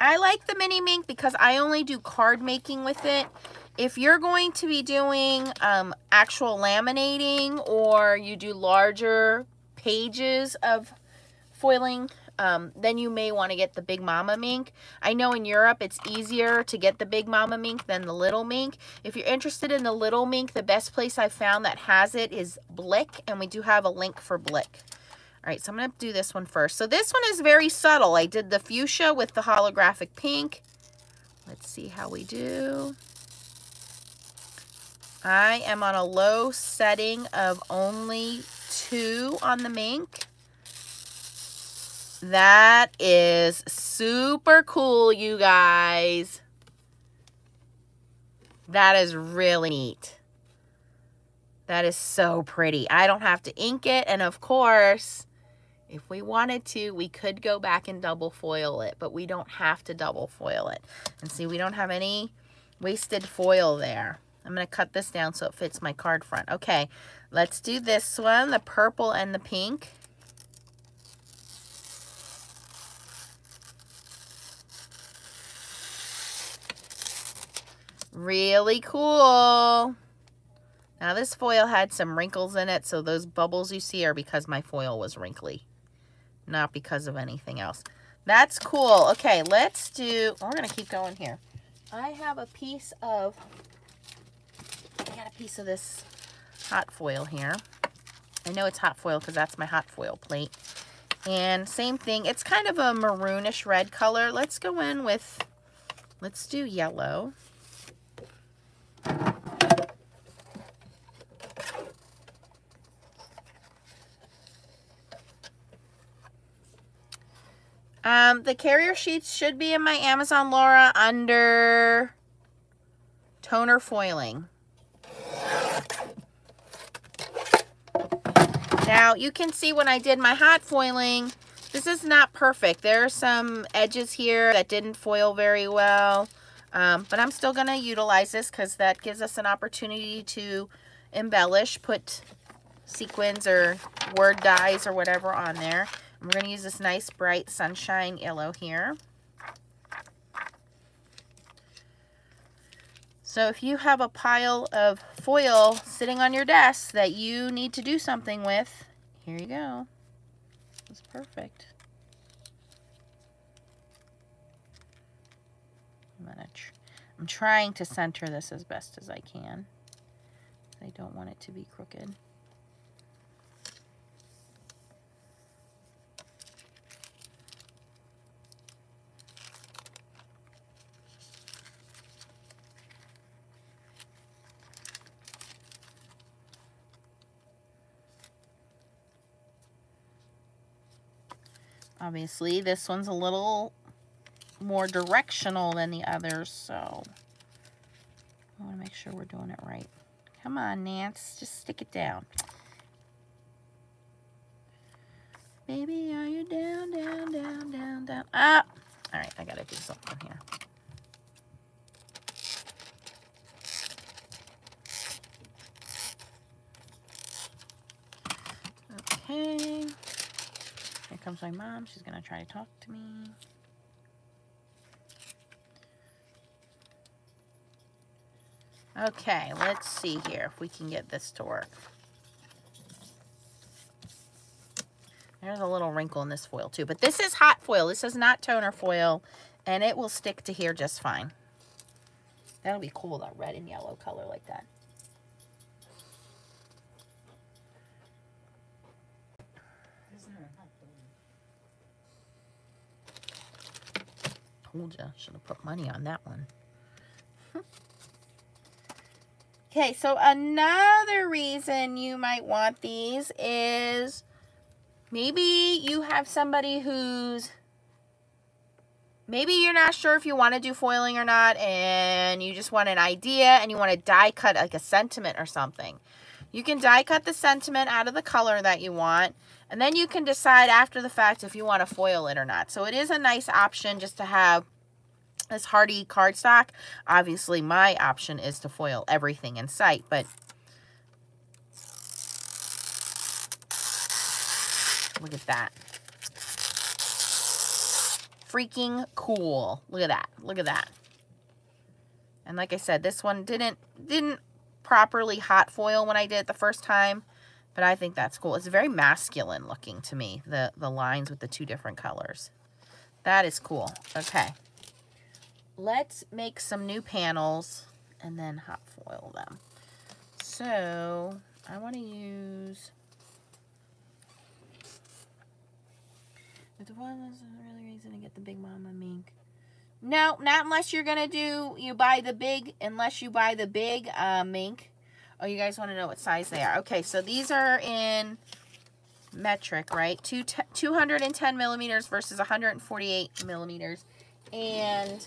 I like the Mini Minc because I only do card making with it. If you're going to be doing um, actual laminating or you do larger pages of foiling um, then you may want to get the Big Mama Minc. I know in Europe it's easier to get the Big Mama Minc than the little Minc. If you're interested in the little Minc, the best place I've found that has it is Blick, and we do have a link for Blick. All right, so I'm going to do this one first. So this one is very subtle. I did the fuchsia with the holographic pink. Let's see how we do. I am on a low setting of only two on the Minc. That is super cool, you guys. That is really neat. That is so pretty. I don't have to ink it. And of course, if we wanted to, we could go back and double foil it, but we don't have to double foil it. And see, we don't have any wasted foil there. I'm going to cut this down so it fits my card front. Okay, let's do this one, the purple and the pink. Really cool. Now this foil had some wrinkles in it, so those bubbles you see are because my foil was wrinkly, not because of anything else. That's cool. Okay, let's do, oh, we're going to keep going here. I have a piece of, I got a piece of this hot foil here. I know it's hot foil because that's my hot foil plate. And same thing, it's kind of a maroonish red color. Let's go in with, let's do yellow. Um, the carrier sheets should be in my Amazon Laura under toner foiling. Now, you can see when I did my hot foiling, this is not perfect. There are some edges here that didn't foil very well. Um, but I'm still going to utilize this because that gives us an opportunity to embellish, put sequins or word dies or whatever on there. We're going to use this nice bright sunshine yellow here. So if you have a pile of foil sitting on your desk that you need to do something with, here you go. It's perfect. I'm gonna tr I'm trying to center this as best as I can. I don't want it to be crooked. Obviously, this one's a little more directional than the others, so I want to make sure we're doing it right. Come on, Nance, just stick it down. Baby, are you down, down, down, down, down? Ah! All right, I got to do something here. Okay. Here comes my mom. She's going to try to talk to me. Okay, let's see here if we can get this to work. There's a little wrinkle in this foil too, but this is hot foil. This is not toner foil, and it will stick to here just fine. That'll be cool, that red and yellow color like that. Told you, should have put money on that one. Hmm. Okay, so another reason you might want these is maybe you have somebody who's maybe you're not sure if you want to do foiling or not and you just want an idea and you want to die cut like a sentiment or something. You can die cut the sentiment out of the color that you want and then you can decide after the fact if you want to foil it or not. So it is a nice option just to have this Hardy cardstock. Obviously, my option is to foil everything in sight, but look at that. Freaking cool. Look at that. Look at that. And like I said, this one didn't didn't properly hot foil when I did it the first time. But I think that's cool. It's very masculine looking to me, the, the lines with the two different colors. That is cool. Okay. Let's make some new panels and then hot foil them. So I want to use the one is really reason to get the big mama Minc. No, not unless you're gonna do you buy the big unless you buy the big uh, Minc. Oh, you guys want to know what size they are? Okay, so these are in metric, right? Two 210 millimeters versus 148 millimeters. And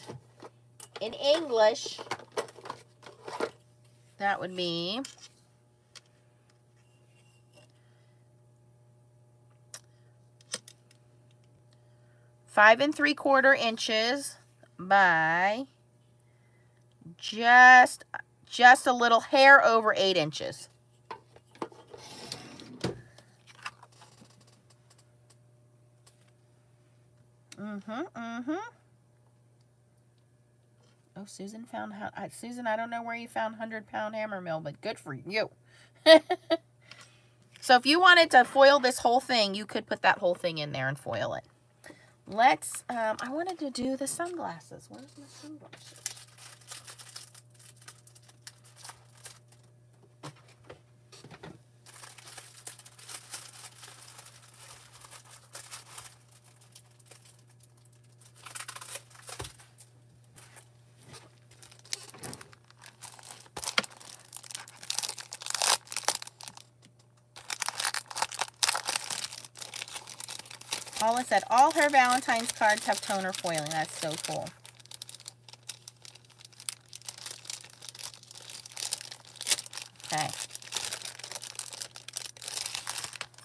in English, that would be five and three quarter inches by just just a little hair over eight inches. Mm-hmm, mm-hmm. Oh, Susan found, uh, Susan, I don't know where you found 100-pound Hammermill, but good for you. [LAUGHS] so if you wanted to foil this whole thing, you could put that whole thing in there and foil it. Let's, um, I wanted to do the sunglasses. Where's my sunglasses? Paula said all her Valentine's cards have toner foiling. That's so cool. Okay.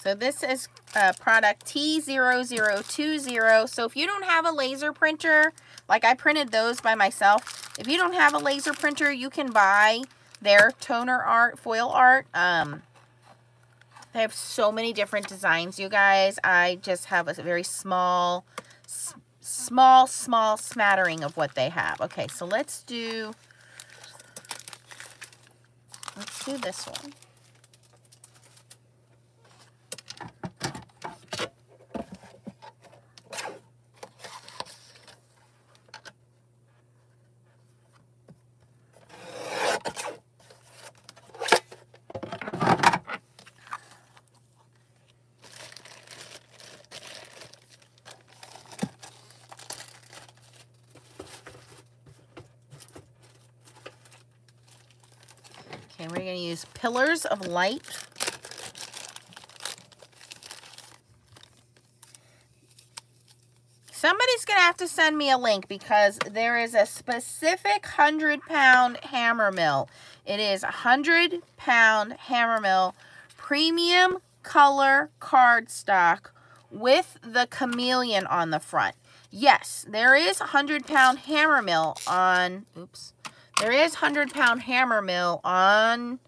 So this is uh, product T0020. So if you don't have a laser printer, like I printed those by myself, if you don't have a laser printer, you can buy their toner art, foil art. Um, they have so many different designs, you guys. I just have a very small, small, small smattering of what they have. Okay, so let's do, let's do this one. Okay, we're going to use Pillars of Light. Somebody's going to have to send me a link because there is a specific 100 pound Hammermill. It is a 100 pound Hammermill premium color cardstock with the chameleon on the front. Yes, there is 100 pound Hammermill on, oops, there is 100 pound Hammermill on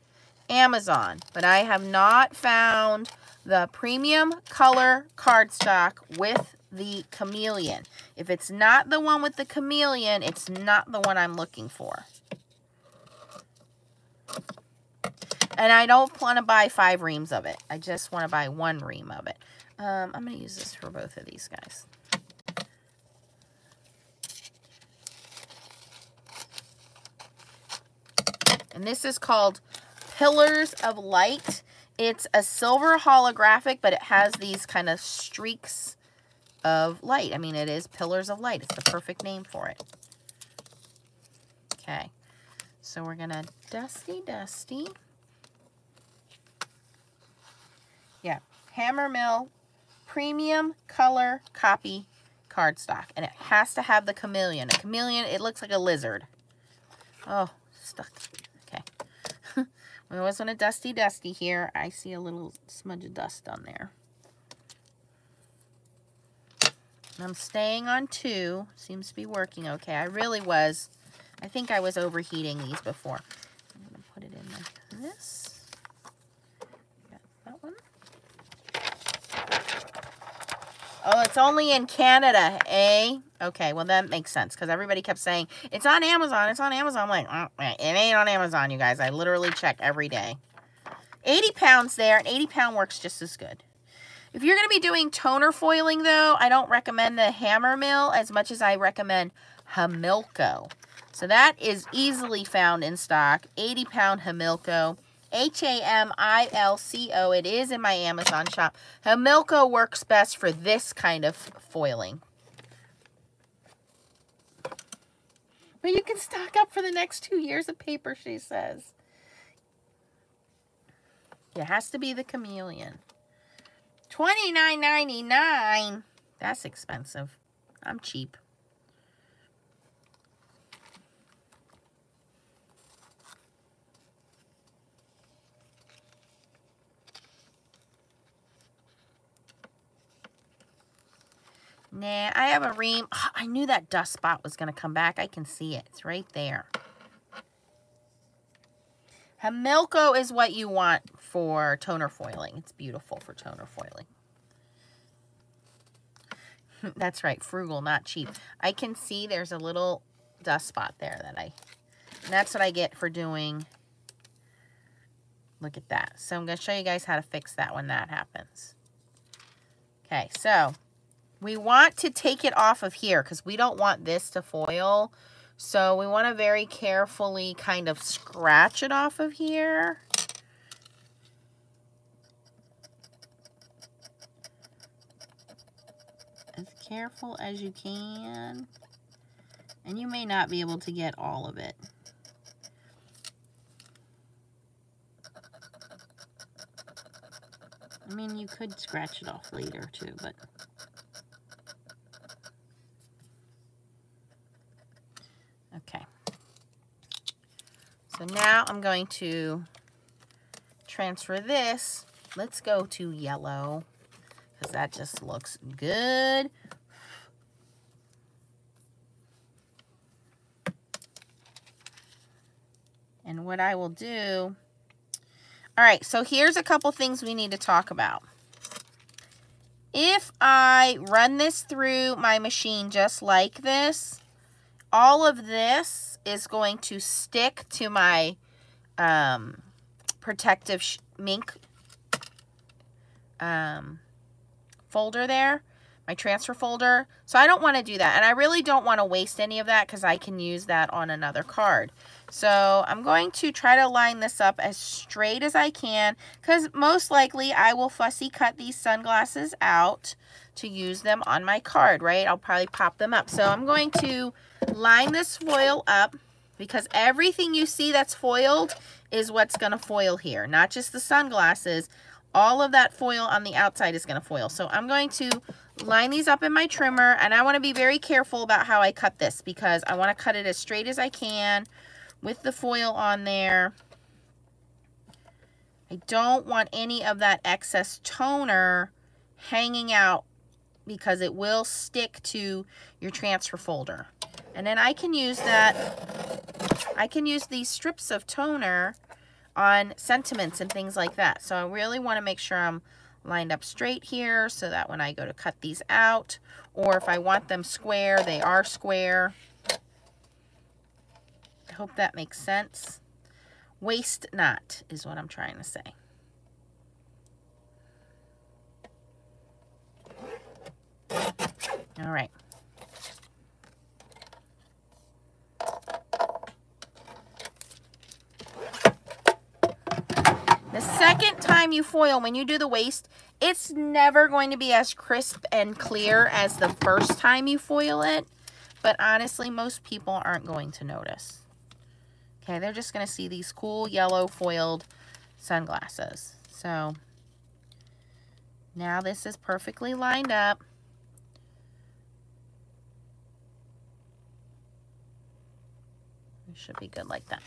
Amazon, but I have not found the premium color cardstock with the chameleon. If it's not the one with the chameleon, it's not the one I'm looking for. And I don't want to buy five reams of it. I just want to buy one ream of it. Um, I'm going to use this for both of these guys. And this is called Pillars of Light. It's a silver holographic, but it has these kind of streaks of light. I mean, it is Pillars of Light. It's the perfect name for it. Okay. So we're going to dusty, dusty. Yeah. Hammermill Premium Color Copy cardstock. And it has to have the chameleon. A chameleon, it looks like a lizard. Oh, stuck. We always want a dusty dusty here. I see a little smudge of dust on there. I'm staying on two. Seems to be working okay. I really was. I think I was overheating these before. I'm going to put it in like this. Got that one. Oh, it's only in Canada, eh? Okay, well, that makes sense because everybody kept saying, it's on Amazon, it's on Amazon. I'm like, oh, it ain't on Amazon, you guys. I literally check every day. 80 pounds there, and 80 pound works just as good. If you're going to be doing toner foiling, though, I don't recommend the Hammermill as much as I recommend Hamilco. So that is easily found in stock. 80 pound Hamilco. H-A-M-I-L-C-O. It is in my Amazon shop. Hamilco works best for this kind of foiling. But you can stock up for the next two years of paper, she says. It has to be the chameleon. $29.99. That's expensive. I'm cheap. Nah, I have a ream. [SIGHS] I knew that dust spot was going to come back. I can see it. It's right there. Hamilco is what you want for toner foiling. It's beautiful for toner foiling. [LAUGHS] That's right, frugal, not cheap. I can see there's a little dust spot there that I, that's what I get for doing, look at that. So I'm going to show you guys how to fix that when that happens. Okay, so we want to take it off of here because we don't want this to foil. So we want to very carefully kind of scratch it off of here. As careful as you can. And you may not be able to get all of it. I mean, you could scratch it off later too, but... So now I'm going to transfer this. Let's go to yellow because that just looks good. And what I will do, all right, so here's a couple things we need to talk about. If I run this through my machine just like this, all of this is going to stick to my um, protective Minc um, folder there, my transfer folder. So I don't want to do that. And I really don't want to waste any of that because I can use that on another card. So I'm going to try to line this up as straight as I can because most likely I will fussy cut these sunglasses out to use them on my card, right? I'll probably pop them up. So I'm going to line this foil up because everything you see that's foiled is what's going to foil here, not just the sunglasses. All of that foil on the outside is going to foil. So I'm going to line these up in my trimmer, and I want to be very careful about how I cut this because I want to cut it as straight as I can with the foil on there. I don't want any of that excess toner hanging out because it will stick to your transfer folder. And then I can use that, I can use these strips of toner on sentiments and things like that. So I really want to make sure I'm lined up straight here so that when I go to cut these out, or if I want them square, they are square. I hope that makes sense. Waste not is what I'm trying to say. All right. The second time you foil, when you do the waste, it's never going to be as crisp and clear as the first time you foil it. But honestly, most people aren't going to notice. Okay, they're just going to see these cool yellow foiled sunglasses. So now this is perfectly lined up. Should be good like that.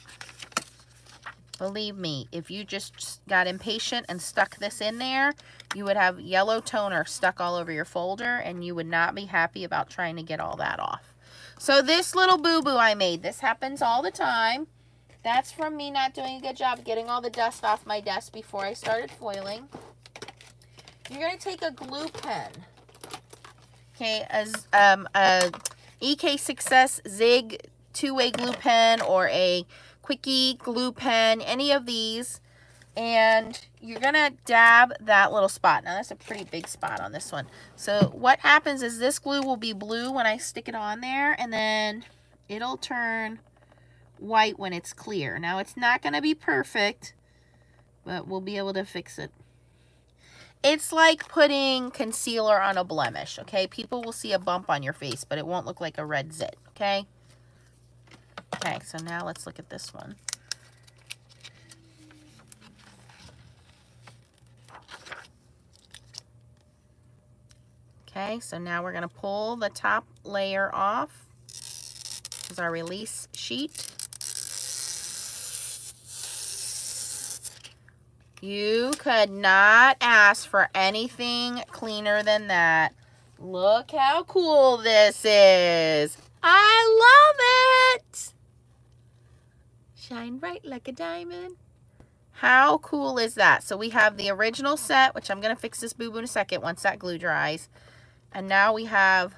Believe me, if you just got impatient and stuck this in there, you would have yellow toner stuck all over your folder and you would not be happy about trying to get all that off. So this little boo-boo I made, this happens all the time. That's from me not doing a good job getting all the dust off my desk before I started foiling. You're going to take a glue pen. Okay, as um, a EK Success Zig two-way glue pen or a Quickie glue pen, any of these. and you're going to dab that little spot. Now, that's a pretty big spot on this one. So what happens is this glue will be blue when I stick it on there, and then it'll turn white when it's clear. Now, it's not going to be perfect, but we'll be able to fix it. It's like putting concealer on a blemish, okay? People will see a bump on your face, but it won't look like a red zit, okay? Okay, so now let's look at this one. Okay, so now we're going to pull the top layer off. This is our release sheet. You could not ask for anything cleaner than that. Look how cool this is. I love it. Shine bright like a diamond. How cool is that? So we have the original set, which I'm going to fix this boo-boo in a second once that glue dries. And now we have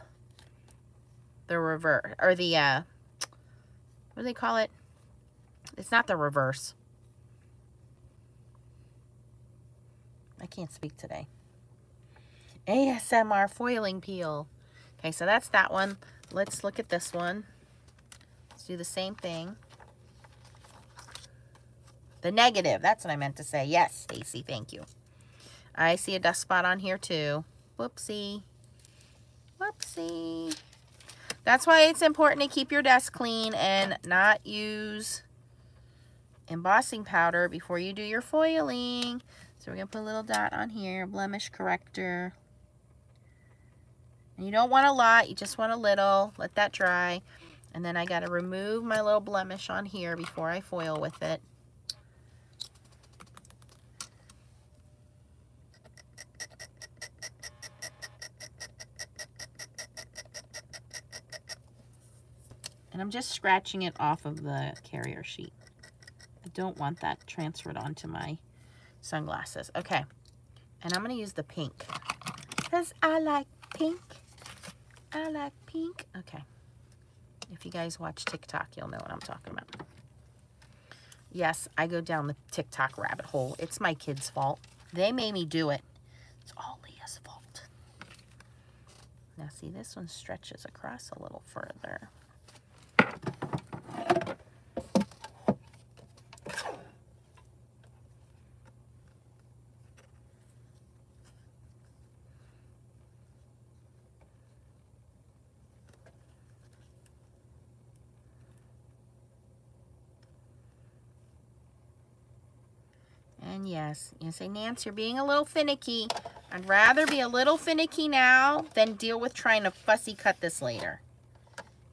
the reverse, or the, uh, what do they call it? It's not the reverse. I can't speak today. ASMR foiling peel. Okay, so that's that one. Let's look at this one. Let's do the same thing. The negative, that's what I meant to say. Yes, Stacy, thank you. I see a dust spot on here too. Whoopsie. Whoopsie. That's why it's important to keep your desk clean and not use embossing powder before you do your foiling. So we're going to put a little dot on here, blemish corrector. And you don't want a lot, you just want a little. Let that dry. And then I got to remove my little blemish on here before I foil with it. And I'm just scratching it off of the carrier sheet. I don't want that transferred onto my sunglasses. Okay. And I'm going to use the pink. Because I like pink. I like pink. Okay. If you guys watch TikTok, you'll know what I'm talking about. Yes, I go down the TikTok rabbit hole. It's my kids' fault. They made me do it. It's all Leah's fault. Now see, this one stretches across a little further. And yes, you say, Nance, you're being a little finicky. I'd rather be a little finicky now than deal with trying to fussy cut this later.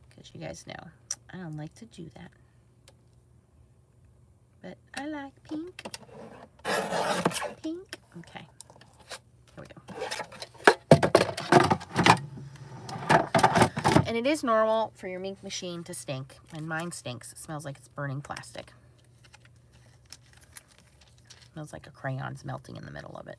Because you guys know, I don't like to do that. But I like pink. Pink. Okay. Here we go. And it is normal for your Minc machine to stink. And mine stinks. It smells like it's burning plastic. Smells like a crayon's melting in the middle of it.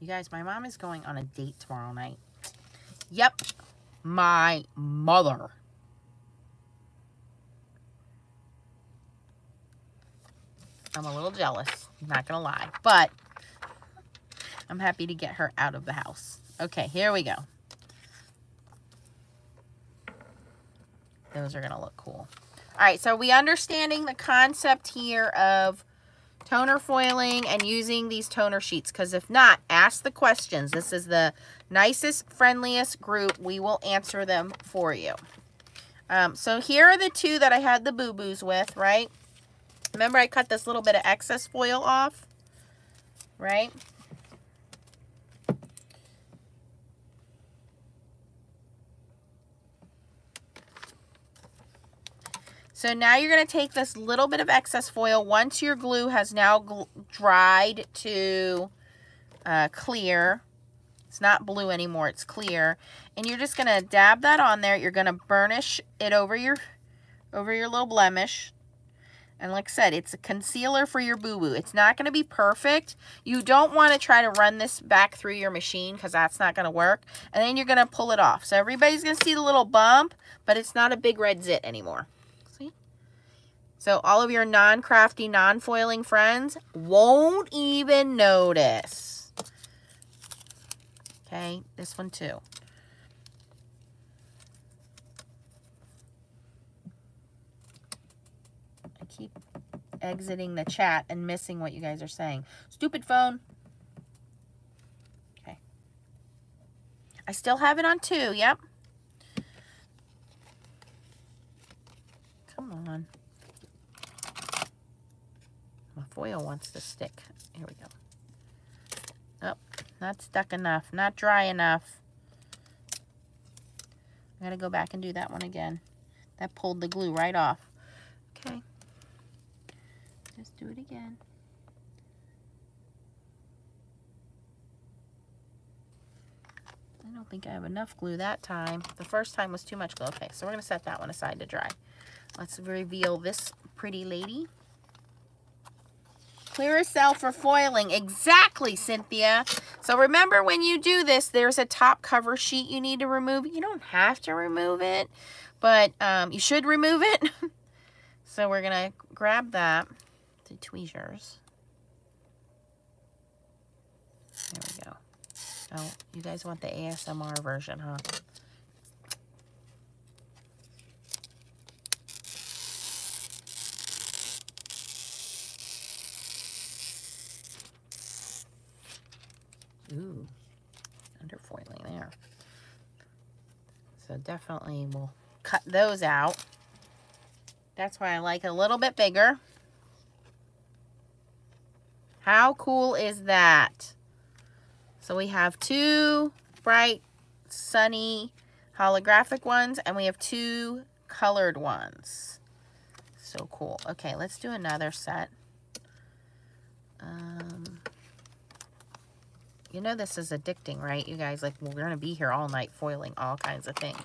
You guys, my mom is going on a date tomorrow night. Yep, my mother. I'm a little jealous, not gonna lie, but I'm happy to get her out of the house. Okay, here we go. Those are to look cool. All right, so we understanding the concept here of toner foiling and using these toner sheets because if not, ask the questions. This is the nicest, friendliest group. We will answer them for you. Um, so here are the two that I had the boo-boos with, right? Remember I cut this little bit of excess foil off, right? So now you're going to take this little bit of excess foil once your glue has now dried to uh, clear. It's not blue anymore, it's clear. And you're just going to dab that on there. You're going to burnish it over your over your little blemish. And like I said, it's a concealer for your boo-boo. It's not going to be perfect. You don't want to try to run this back through your machine because that's not going to work. And then you're going to pull it off. So everybody's going to see the little bump, but it's not a big red zit anymore. So all of your non-crafty, non-foiling friends won't even notice. Okay, this one too. I keep exiting the chat and missing what you guys are saying. Stupid phone. Okay. I still have it on two. Yep. Come on. My foil wants to stick. Here we go. Oh, not stuck enough. Not dry enough. I gotta go back and do that one again. That pulled the glue right off. Okay. Just do it again. I don't think I have enough glue that time. The first time was too much glue. Okay, so we're going to set that one aside to dry. Let's reveal this pretty lady. Clearasil for foiling. Exactly, Cynthia. So remember when you do this, there's a top cover sheet you need to remove. You don't have to remove it, but um, you should remove it. [LAUGHS] so we're going to grab that the tweezers. There we go. Oh, you guys want the ASMR version, huh? Ooh, underfoiling there. So definitely we'll cut those out. That's why I like a little bit bigger. How cool is that? So we have two bright, sunny, holographic ones, and we have two colored ones. So cool. Okay, let's do another set. Um, you know this is addicting, right? You guys, like, we're going to be here all night foiling all kinds of things.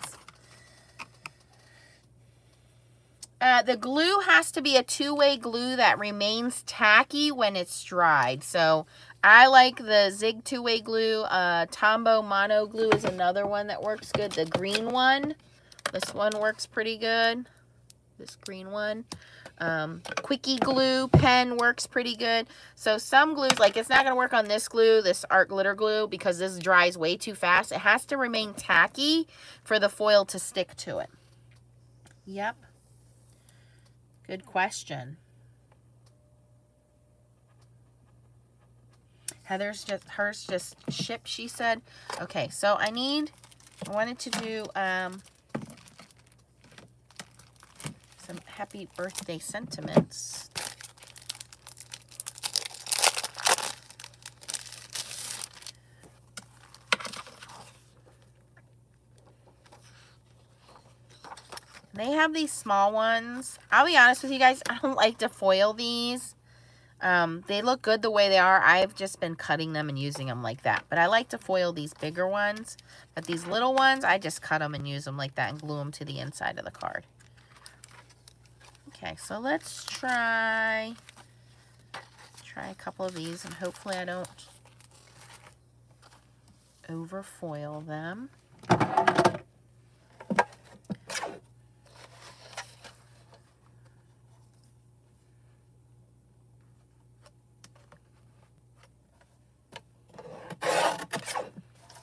Uh, the glue has to be a two-way glue that remains tacky when it's dried. So I like the Zig two-way glue. Uh, Tombow Mono Glue is another one that works good. The green one. This one works pretty good. This green one. Um, Quickie glue pen works pretty good. So some glues, like it's not going to work on this glue, this art glitter glue, because this dries way too fast. It has to remain tacky for the foil to stick to it. Yep. Good question. Heather's just, hers just shipped, she said. Okay, so I need, I wanted to do um, some happy birthday sentiments. They have these small ones. I'll be honest with you guys, [LAUGHS] I don't like to foil these. Um, they look good the way they are. I've just been cutting them and using them like that. But I like to foil these bigger ones. But these little ones, I just cut them and use them like that and glue them to the inside of the card. Okay, so let's try, try a couple of these and hopefully I don't overfoil them.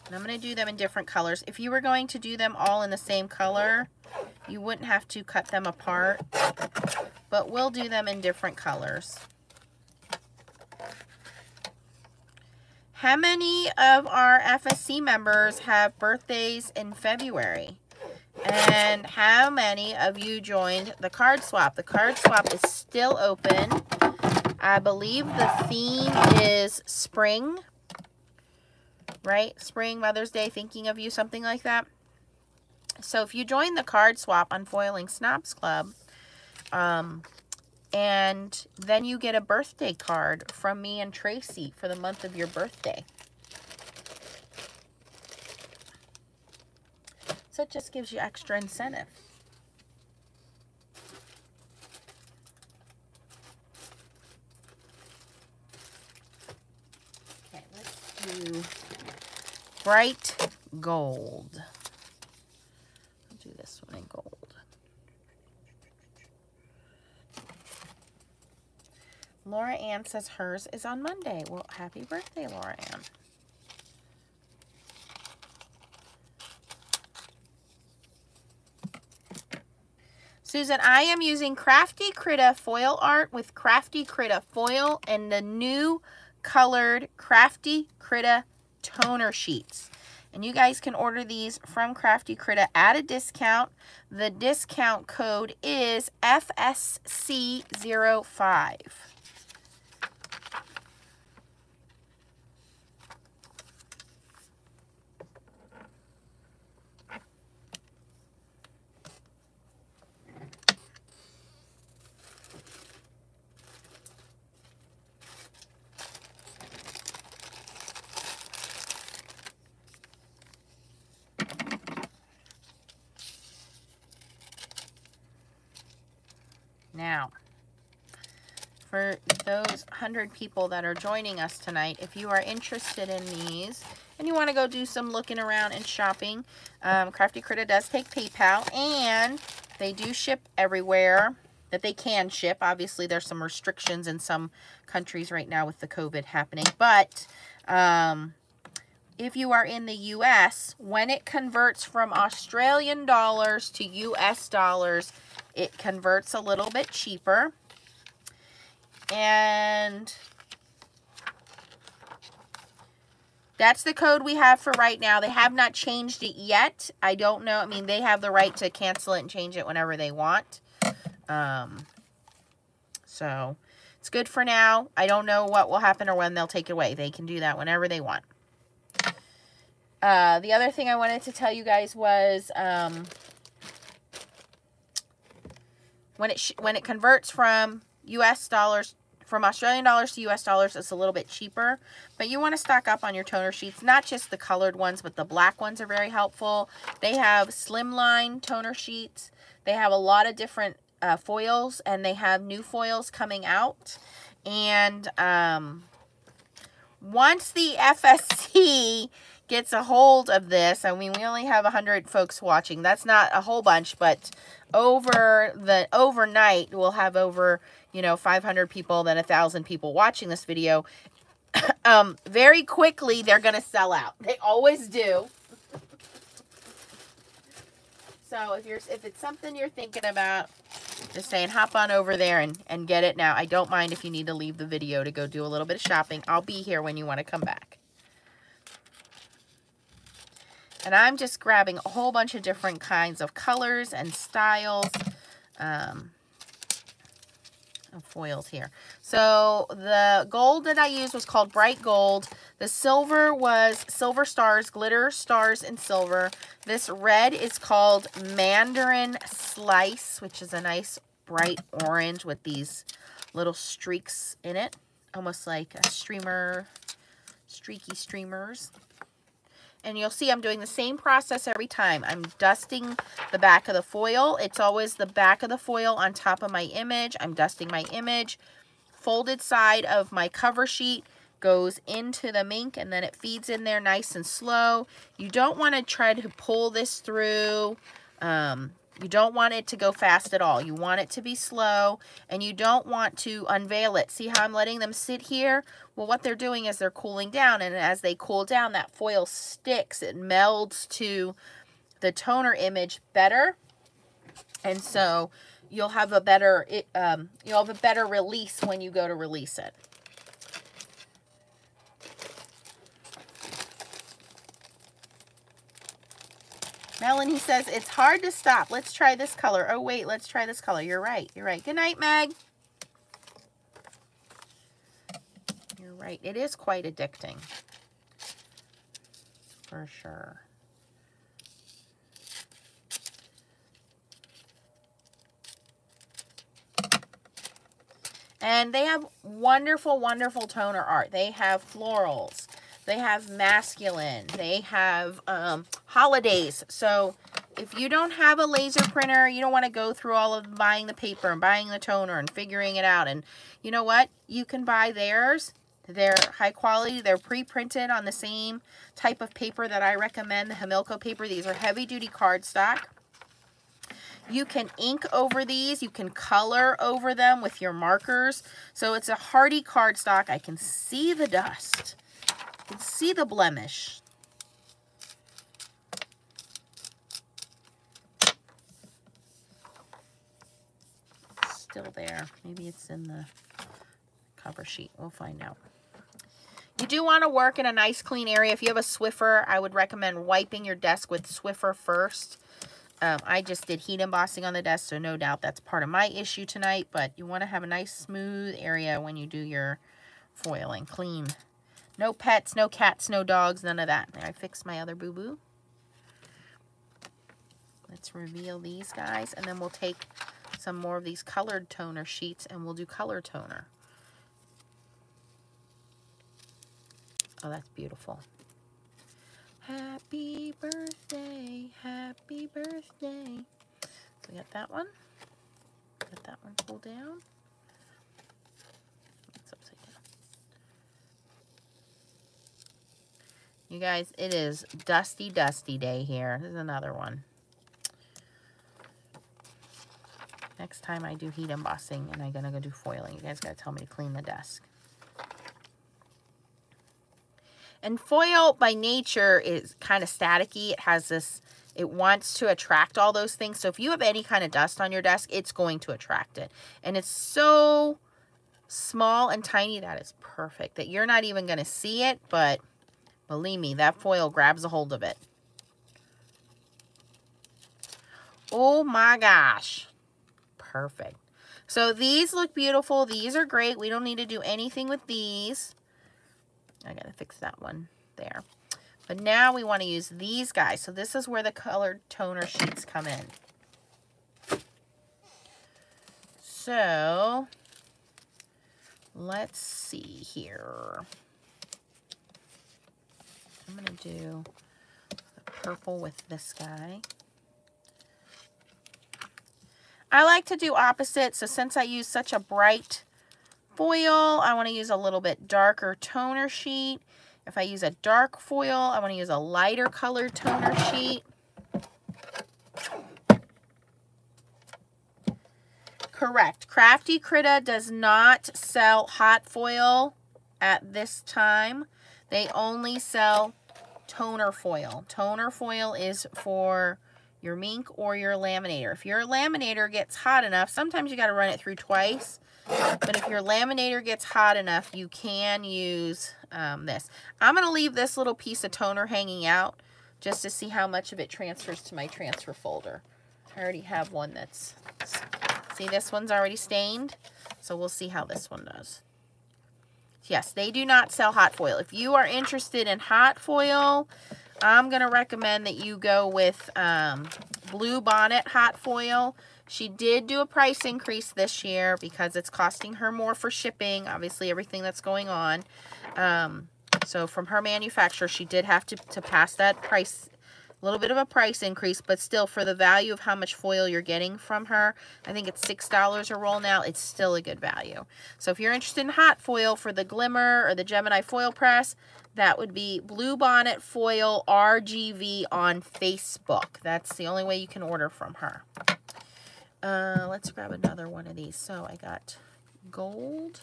And I'm going to do them in different colors. If you were going to do them all in the same color, you wouldn't have to cut them apart. But we'll do them in different colors. How many of our FSC members have birthdays in February? And how many of you joined the card swap? The card swap is still open. I believe the theme is spring right? Spring, Mother's Day, thinking of you, something like that. So if you join the card swap on Foiling Snobs Club, um, and then you get a birthday card from me and Tracy for the month of your birthday. So it just gives you extra incentive. Okay, let's do bright gold. This one in gold. Laura Ann says hers is on Monday. Well, happy birthday, Laura Ann. Susan, I am using Crafty Critta foil art with Crafty Critta foil and the new colored Crafty Critta toner sheets. And you guys can order these from Crafty Critta at a discount. The discount code is FSC05. Now, for those 100 people that are joining us tonight, if you are interested in these and you want to go do some looking around and shopping, um, Crafty Critta does take PayPal and they do ship everywhere that they can ship. Obviously, there's some restrictions in some countries right now with the COVID happening, but um, if you are in the U.S., when it converts from Australian dollars to U.S. dollars, it converts a little bit cheaper. And that's the code we have for right now. They have not changed it yet. I don't know. I mean, they have the right to cancel it and change it whenever they want. Um, so it's good for now. I don't know what will happen or when they'll take it away. They can do that whenever they want. Uh, the other thing I wanted to tell you guys was um, when it when it converts from U.S. dollars from Australian dollars to U.S. dollars, it's a little bit cheaper. But you want to stock up on your toner sheets, not just the colored ones, but the black ones are very helpful. They have slimline toner sheets. They have a lot of different uh, foils, and they have new foils coming out. And um, once the FSC gets a hold of this, I mean, we only have 100 folks watching. That's not a whole bunch, but over the overnight, we'll have over, you know, 500 people, then a 1,000 people watching this video. [COUGHS] um, very quickly, they're going to sell out. They always do. so if you're if it's something you're thinking about, just saying hop on over there and, and get it now. I don't mind if you need to leave the video to go do a little bit of shopping. I'll be here when you want to come back. And I'm just grabbing a whole bunch of different kinds of colors and styles um, of foils here. So the gold that I used was called Bright Gold. The silver was Silver Stars, Glitter Stars and Silver. This red is called Mandarin Slice, which is a nice bright orange with these little streaks in it. Almost like a streamer, streaky streamers. And you'll see I'm doing the same process every time. I'm dusting the back of the foil. It's always the back of the foil on top of my image. I'm dusting my image. Folded side of my cover sheet goes into the Minc and then it feeds in there nice and slow. You don't want to try to pull this through. Um, you don't want it to go fast at all. You want it to be slow and you don't want to unveil it. See how I'm letting them sit here? Well, what they're doing is they're cooling down and as they cool down, that foil sticks. It melds to the toner image better. And so you'll have a better, um, you'll have a better release when you go to release it. Melanie says, it's hard to stop. Let's try this color. Oh, wait, let's try this color. You're right. You're right. Good night, Meg. Right. It is quite addicting. For sure. And they have wonderful, wonderful toner art. They have florals. They have masculine. They have um, holidays. So if you don't have a laser printer, you don't want to go through all of buying the paper and buying the toner and figuring it out. And you know what? You can buy theirs. They're high quality. They're pre-printed on the same type of paper that I recommend, the Hamilco paper. These are heavy-duty cardstock. You can ink over these. You can color over them with your markers. So it's a hardy cardstock. I can see the dust. I can see the blemish. Still there. Maybe it's in the cover sheet. We'll find out. You do want to work in a nice clean area. If you have a Swiffer, I would recommend wiping your desk with Swiffer first. Um, I just did heat embossing on the desk, so no doubt that's part of my issue tonight. But you want to have a nice smooth area when you do your foiling. Clean. No pets, no cats, no dogs, none of that. There, I fixed my other boo-boo. Let's reveal these guys, and then we'll take some more of these colored toner sheets, and we'll do color toner. Oh, that's beautiful. Happy birthday, happy birthday. We got that one. Let that one pull down. It's upside down. You guys, it is dusty, dusty day here. This is another one. Next time I do heat embossing and I'm going to go do foiling, you guys got to tell me to clean the desk. And foil by nature is kind of staticky. It has this, it wants to attract all those things. So if you have any kind of dust on your desk, it's going to attract it. And it's so small and tiny that is perfect. That you're not even going to see it, but believe me, that foil grabs a hold of it. Oh my gosh. Perfect. So these look beautiful. These are great. We don't need to do anything with these. I gotta fix that one there. But now we want to use these guys. So this is where the colored toner sheets come in. So let's see here. I'm to do the purple with this guy. I like to do opposite. So since I use such a bright foil, I want to use a little bit darker toner sheet. If I use a dark foil, I want to use a lighter color toner sheet. Correct. Crafty Critta does not sell hot foil at this time. They only sell toner foil. Toner foil is for your Minc or your laminator. If your laminator gets hot enough, sometimes you got to run it through twice but if your laminator gets hot enough, you can use um, this. I'm going to leave this little piece of toner hanging out just to see how much of it transfers to my transfer folder. I already have one that's, see this one's already stained, so we'll see how this one does. Yes, they do not sell hot foil. If you are interested in hot foil, I'm going to recommend that you go with um, Blue Bonnet hot foil. She did do a price increase this year because it's costing her more for shipping, obviously everything that's going on. Um, so from her manufacturer, she did have to, to pass that price, a little bit of a price increase, but still for the value of how much foil you're getting from her, I think it's $6 a roll now, it's still a good value. So if you're interested in hot foil for the Glimmer or the Gemini foil press, that would be Blue Bonnet Foil RGV on Facebook. That's the only way you can order from her. Uh, let's grab another one of these. So I got gold.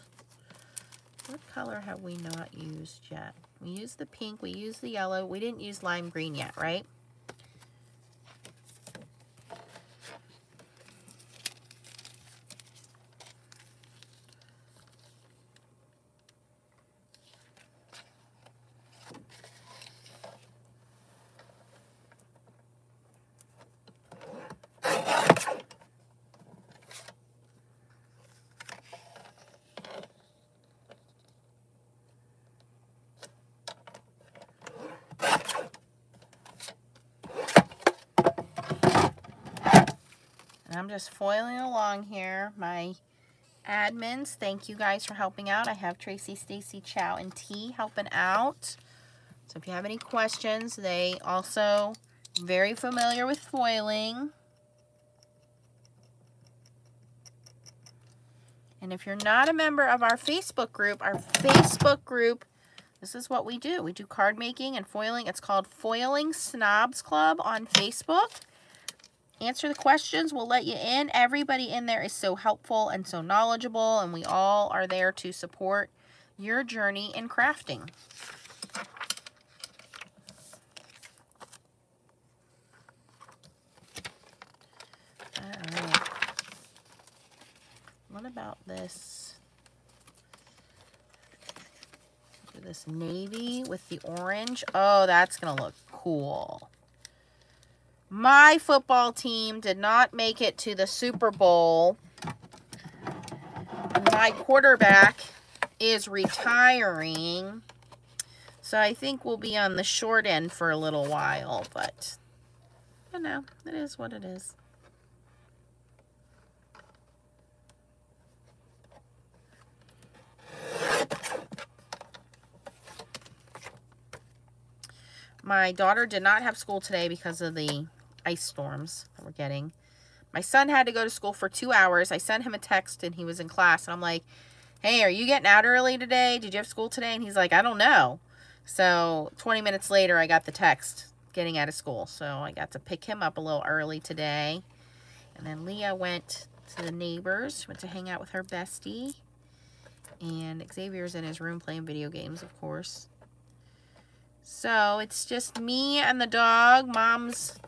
What color have we not used yet? We used the pink. We used the yellow. We didn't use lime green yet, right? Just foiling along here. My admins, thank you guys for helping out. I have Tracy, Stacy, Chow, and Tee helping out. So if you have any questions, they also very familiar with foiling. And if you're not a member of our Facebook group, our Facebook group, this is what we do. We do card making and foiling. It's called Foiling Snobs Club on Facebook. Answer the questions. We'll let you in. Everybody in there is so helpful and so knowledgeable, and we all are there to support your journey in crafting. What about this? this navy with the orange. Oh, that's going to look cool. My football team did not make it to the Super Bowl. My quarterback is retiring. So I think we'll be on the short end for a little while, but you know, it is what it is. My daughter did not have school today because of the ice storms that we're getting. My son had to go to school for two hours. I sent him a text and he was in class. And I'm like, hey, are you getting out early today? Did you have school today? And he's like, I don't know. So 20 minutes later, I got the text getting out of school. So I got to pick him up a little early today. And then Leah went to the neighbors, went to hang out with her bestie. And Xavier's in his room playing video games, of course. So it's just me and the dog. Mom's,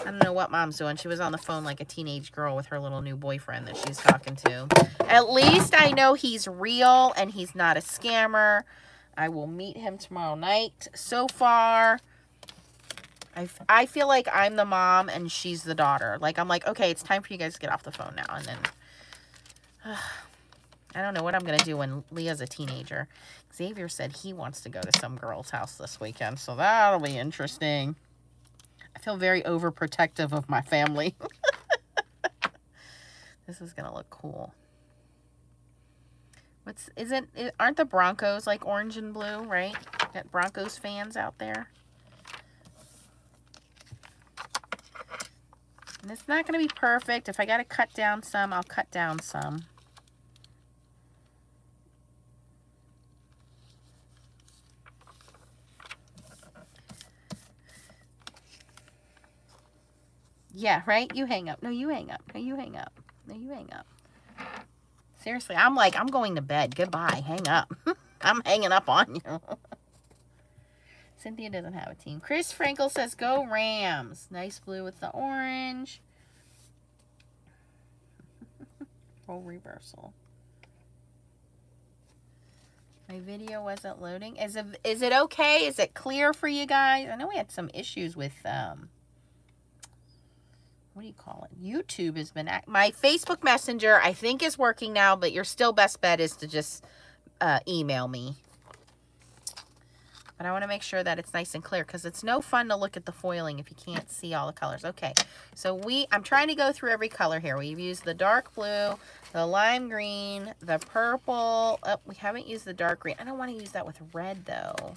I don't know what mom's doing. She was on the phone like a teenage girl with her little new boyfriend that she's talking to. At least I know he's real and he's not a scammer. I will meet him tomorrow night. So far, I, I feel like I'm the mom and she's the daughter. Like, I'm like, okay, it's time for you guys to get off the phone now. And then, [SIGHS] uh, I don't know what I'm going to do when Leah's a teenager. Xavier said he wants to go to some girl's house this weekend, so that'll be interesting. I feel very overprotective of my family. [LAUGHS] this is going to look cool. What's, isn't, aren't the Broncos like orange and blue, right? Got Broncos fans out there. And it's not going to be perfect. If I got to cut down some, I'll cut down some. Yeah, right? You hang up. No, you hang up. No, you hang up. No, you hang up. Seriously, I'm like, I'm going to bed. Goodbye. Hang up. [LAUGHS] I'm hanging up on you. [LAUGHS] Cynthia doesn't have a team. Chris Frankel says, go Rams. Nice blue with the orange. [LAUGHS] Role reversal. My video wasn't loading. Is it, is it okay? Is it clear for you guys? I know we had some issues with... um what do you call it? YouTube has been, my Facebook Messenger, I think is working now, but your still best bet is to just uh, email me. But I want to make sure that it's nice and clear because it's no fun to look at the foiling if you can't see all the colors. Okay, so we, I'm trying to go through every color here. We've used the dark blue, the lime green, the purple. Oh, we haven't used the dark green. I don't want to use that with red though.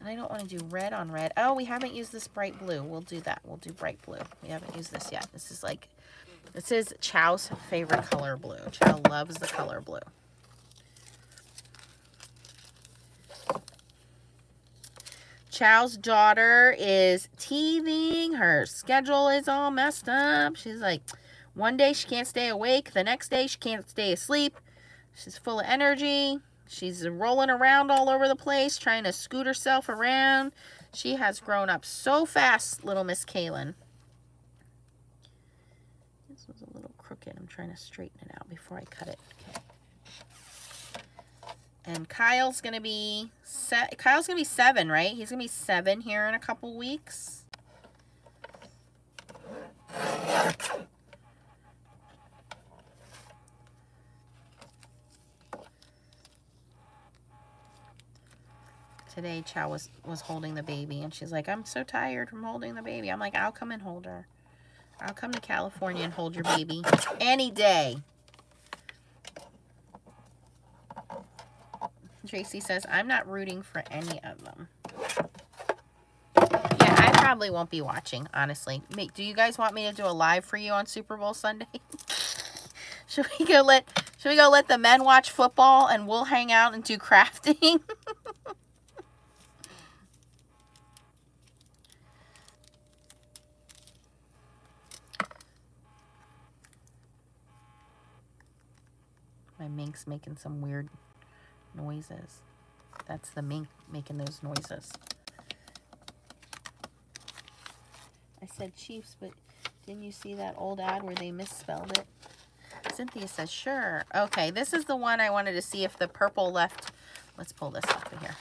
And I don't want to do red on red. Oh, we haven't used this bright blue. We'll do that. We'll do bright blue. We haven't used this yet. This is like, this is Chow's favorite color blue. Chow loves the color blue. Chow's daughter is teething. Her schedule is all messed up. She's like, one day she can't stay awake. The next day she can't stay asleep. She's full of energy. She's rolling around all over the place, trying to scoot herself around. She has grown up so fast, little Miss Kaylin. This was a little crooked. I'm trying to straighten it out before I cut it. Okay. And Kyle's going to be, Kyle's going to be seven, right? He's going to be seven here in a couple weeks. Today Chow was, was holding the baby and she's like, I'm so tired from holding the baby. I'm like, I'll come and hold her. I'll come to California and hold your baby any day. Tracy says, I'm not rooting for any of them. Yeah, I probably won't be watching, honestly. Do you guys want me to do a live for you on Super Bowl Sunday? [LAUGHS] Should we go let should we go let the men watch football and we'll hang out and do crafting? [LAUGHS] My Minc's making some weird noises. That's the mink making those noises. I said Chiefs, but didn't you see that old ad where they misspelled it? Cynthia says, sure. Okay, this is the one I wanted to see if the purple left. Let's pull this off of here.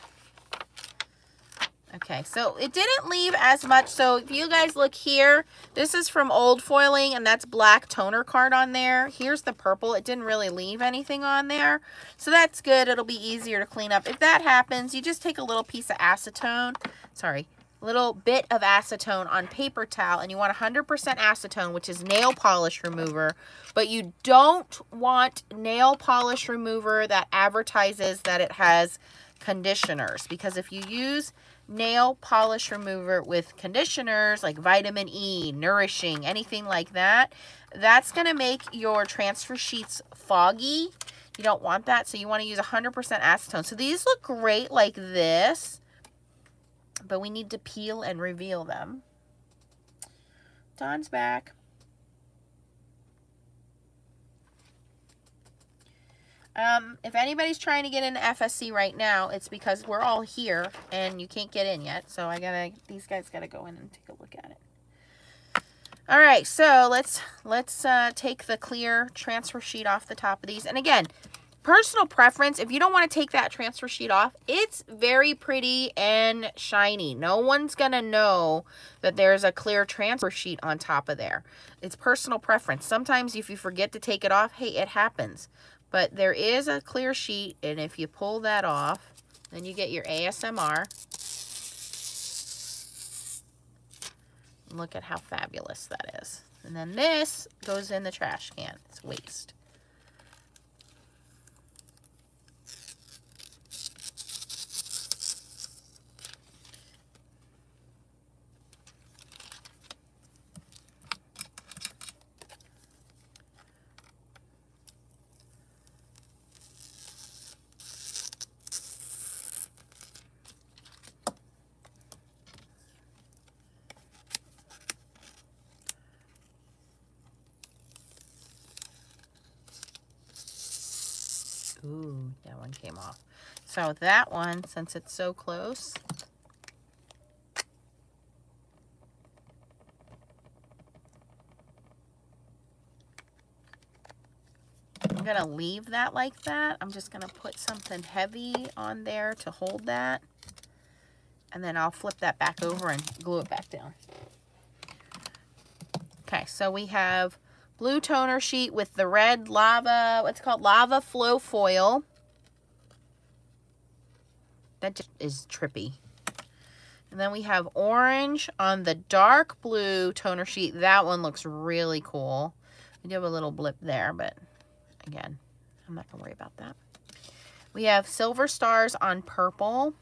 Okay, so it didn't leave as much. So if you guys look here, this is from old foiling and that's black toner card on there. Here's the purple. It didn't really leave anything on there. So that's good. It'll be easier to clean up. If that happens, you just take a little piece of acetone. Sorry, little bit of acetone on paper towel and you want 100% acetone which is nail polish remover but you don't want nail polish remover that advertises that it has conditioners because if you use nail polish remover with conditioners like vitamin E, nourishing, anything like that, that's going to make your transfer sheets foggy. You don't want that, so you want to use 100% acetone. So these look great like this, but we need to peel and reveal them. Dawn's back. Um, if anybody's trying to get into FSC right now, it's because we're all here and you can't get in yet. So I gotta, these guys gotta go in and take a look at it. All right, so let's let's uh, take the clear transfer sheet off the top of these. And again, personal preference, if you don't want to take that transfer sheet off, it's very pretty and shiny. No one's going to know that there's a clear transfer sheet on top of there. It's personal preference. Sometimes if you forget to take it off, hey, it happens. But there is a clear sheet, and if you pull that off, then you get your ASMR. Look at how fabulous that is. And then this goes in the trash can. It's waste. Ooh, came off. So that one, since it's so close, I'm going to leave that like that. I'm just going to put something heavy on there to hold that. And then I'll flip that back over and glue it back down. Okay, so we have blue toner sheet with the red lava, what's called lava flow foil. That just is trippy. And then we have orange on the dark blue toner sheet. That one looks really cool. We do have a little blip there, but again, I'm not going to worry about that. We have silver stars on purple.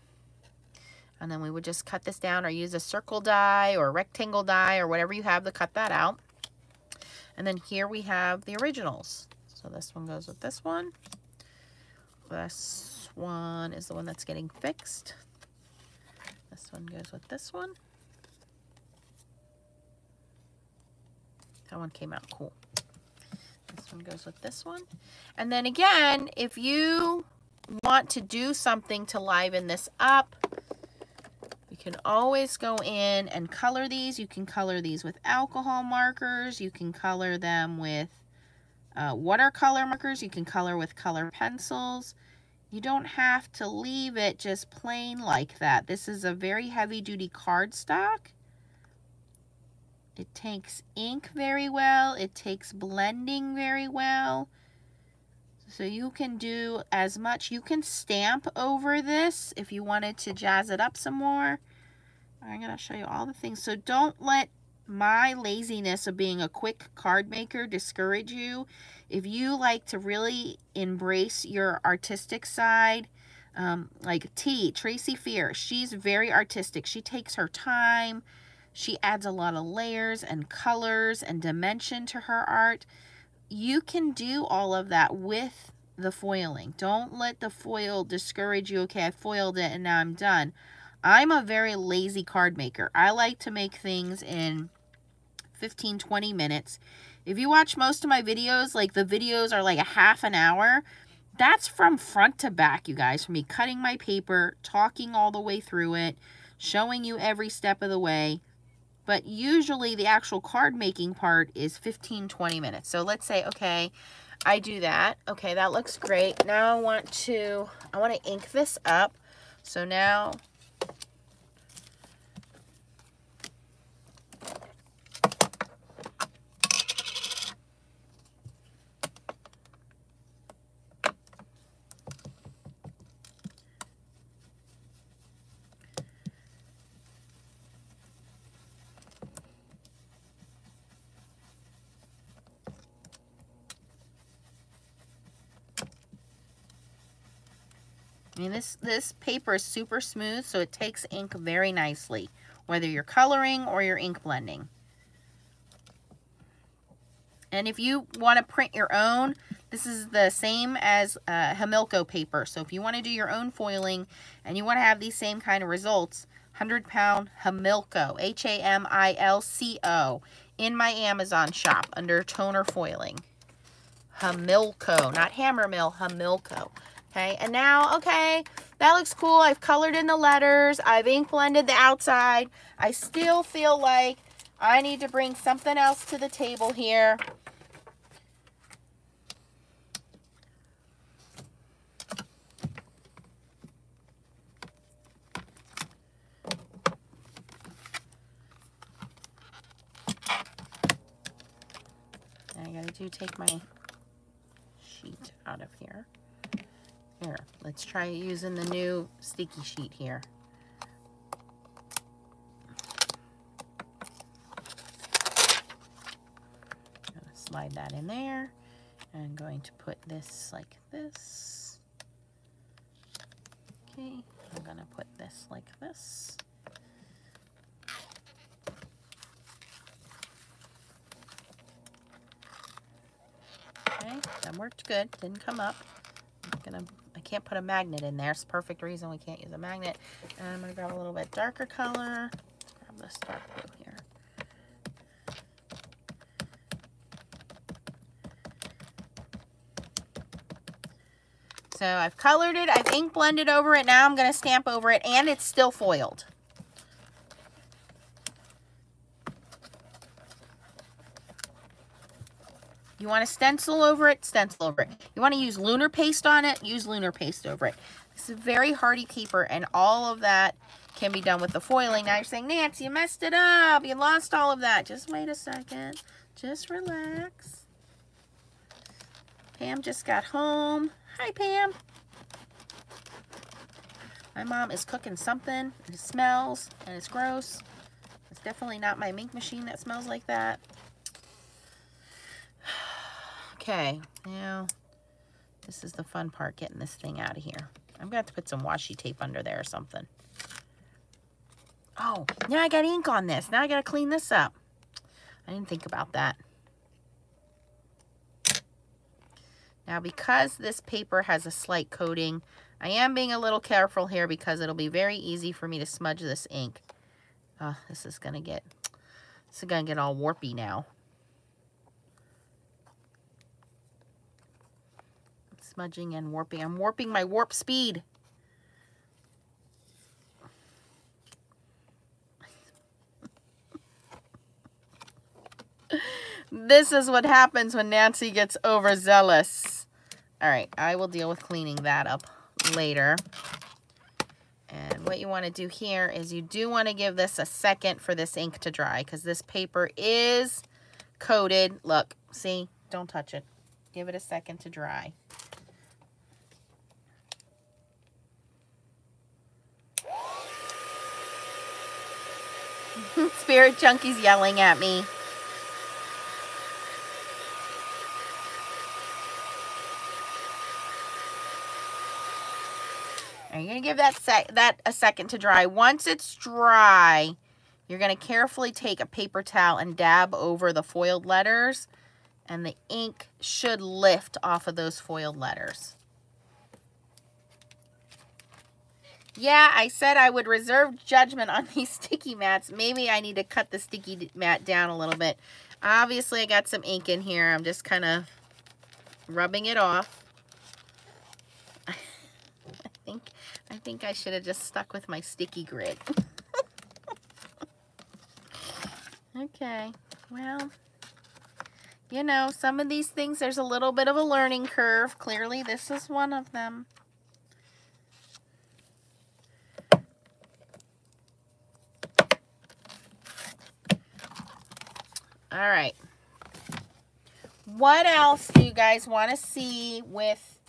And then we would just cut this down or use a circle die or rectangle die or whatever you have to cut that out. And then here we have the originals. So this one goes with this one. This one is the one that's getting fixed. This one goes with this one. That one came out cool. This one goes with this one. And then again, if you want to do something to liven this up, you can always go in and color these. You can color these with alcohol markers. You can color them with uh, watercolor markers. You can color with color pencils. You don't have to leave it just plain like that. This is a very heavy duty cardstock. It takes ink very well. It takes blending very well. So you can do as much. You can stamp over this if you wanted to jazz it up some more. I'm going to show you all the things. So don't let my laziness of being a quick card maker discourage you. If you like to really embrace your artistic side, um, like T, Tracy Fear, she's very artistic. She takes her time. She adds a lot of layers and colors and dimension to her art. you can do all of that with the foiling. Don't let the foil discourage you. Okay, I foiled it and now I'm done. I'm a very lazy card maker. I like to make things in 15, 20 minutes. If you watch most of my videos, like the videos are like a half an hour, that's from front to back, you guys. From me cutting my paper, talking all the way through it, showing you every step of the way. But usually the actual card making part is 15, 20 minutes. So let's say, okay, I do that. Okay, that looks great. Now I want to, I want to ink this up. So now Mean, this, this paper is super smooth, so it takes ink very nicely, whether you're coloring or you're ink blending. And if you want to print your own, this is the same as uh, Hamilco paper. So if you want to do your own foiling and you want to have these same kind of results, 100 pound Hamilco, H-A-M-I-L-C-O, in my Amazon shop under toner foiling. Hamilco, not hammer Hammermill, Hamilco. Okay, and now, okay, that looks cool. I've colored in the letters. I've ink blended the outside. I still feel like I need to bring something else to the table here. I gotta do take my sheet out of here. Here, let's try using the new sticky sheet here. slide that in there. I'm going to put this like this. Okay, I'm going to put this like this. Okay, that worked good. Didn't come up. I'm going to can't put a magnet in there. It's the perfect reason we can't use a magnet. And I'm going to grab a little bit darker color. Grab this dark blue here. So I've colored it. I've ink blended over it. Now I'm going to stamp over it. And it's still foiled. You want to stencil over it, stencil over it. You want to use lunar paste on it, use lunar paste over it. It's a very hardy paper, and all of that can be done with the foiling. Now you're saying, Nancy, you messed it up. You lost all of that. Just wait a second. Just relax. Pam just got home. Hi, Pam. My mom is cooking something, and it smells, and it's gross. It's definitely not my Minc machine that smells like that. Okay, now this is the fun part, getting this thing out of here. I'm going to have to put some washi tape under there or something. Oh, now I got ink on this. Now I got to clean this up. I didn't think about that. Now, because this paper has a slight coating, I am being a little careful here because it'll be very easy for me to smudge this ink. Oh, this is going to get, this is going to get all warpy now. Smudging and warping. I'm warping my warp speed. this is what happens when Nancy gets overzealous. All right, I will deal with cleaning that up later. And what you want to do here is you do want to give this a second for this ink to dry because this paper is coated. Look, see, don't touch it. Give it a second to dry. [LAUGHS] Spirit Junkie's yelling at me. You going to give that, sec that a second to dry. Once it's dry, you're going to carefully take a paper towel and dab over the foiled letters and the ink should lift off of those foiled letters. Yeah, I said I would reserve judgment on [LAUGHS] these sticky mats. Maybe I need to cut the sticky mat down a little bit. Obviously, I got some ink in here. I'm just kind of rubbing it off. [LAUGHS] I think I think I should have just stuck with my sticky grid. [LAUGHS] okay, well, you know, some of these things, there's a little bit of a learning curve. Clearly, this is one of them. All right. What else do you guys want to see with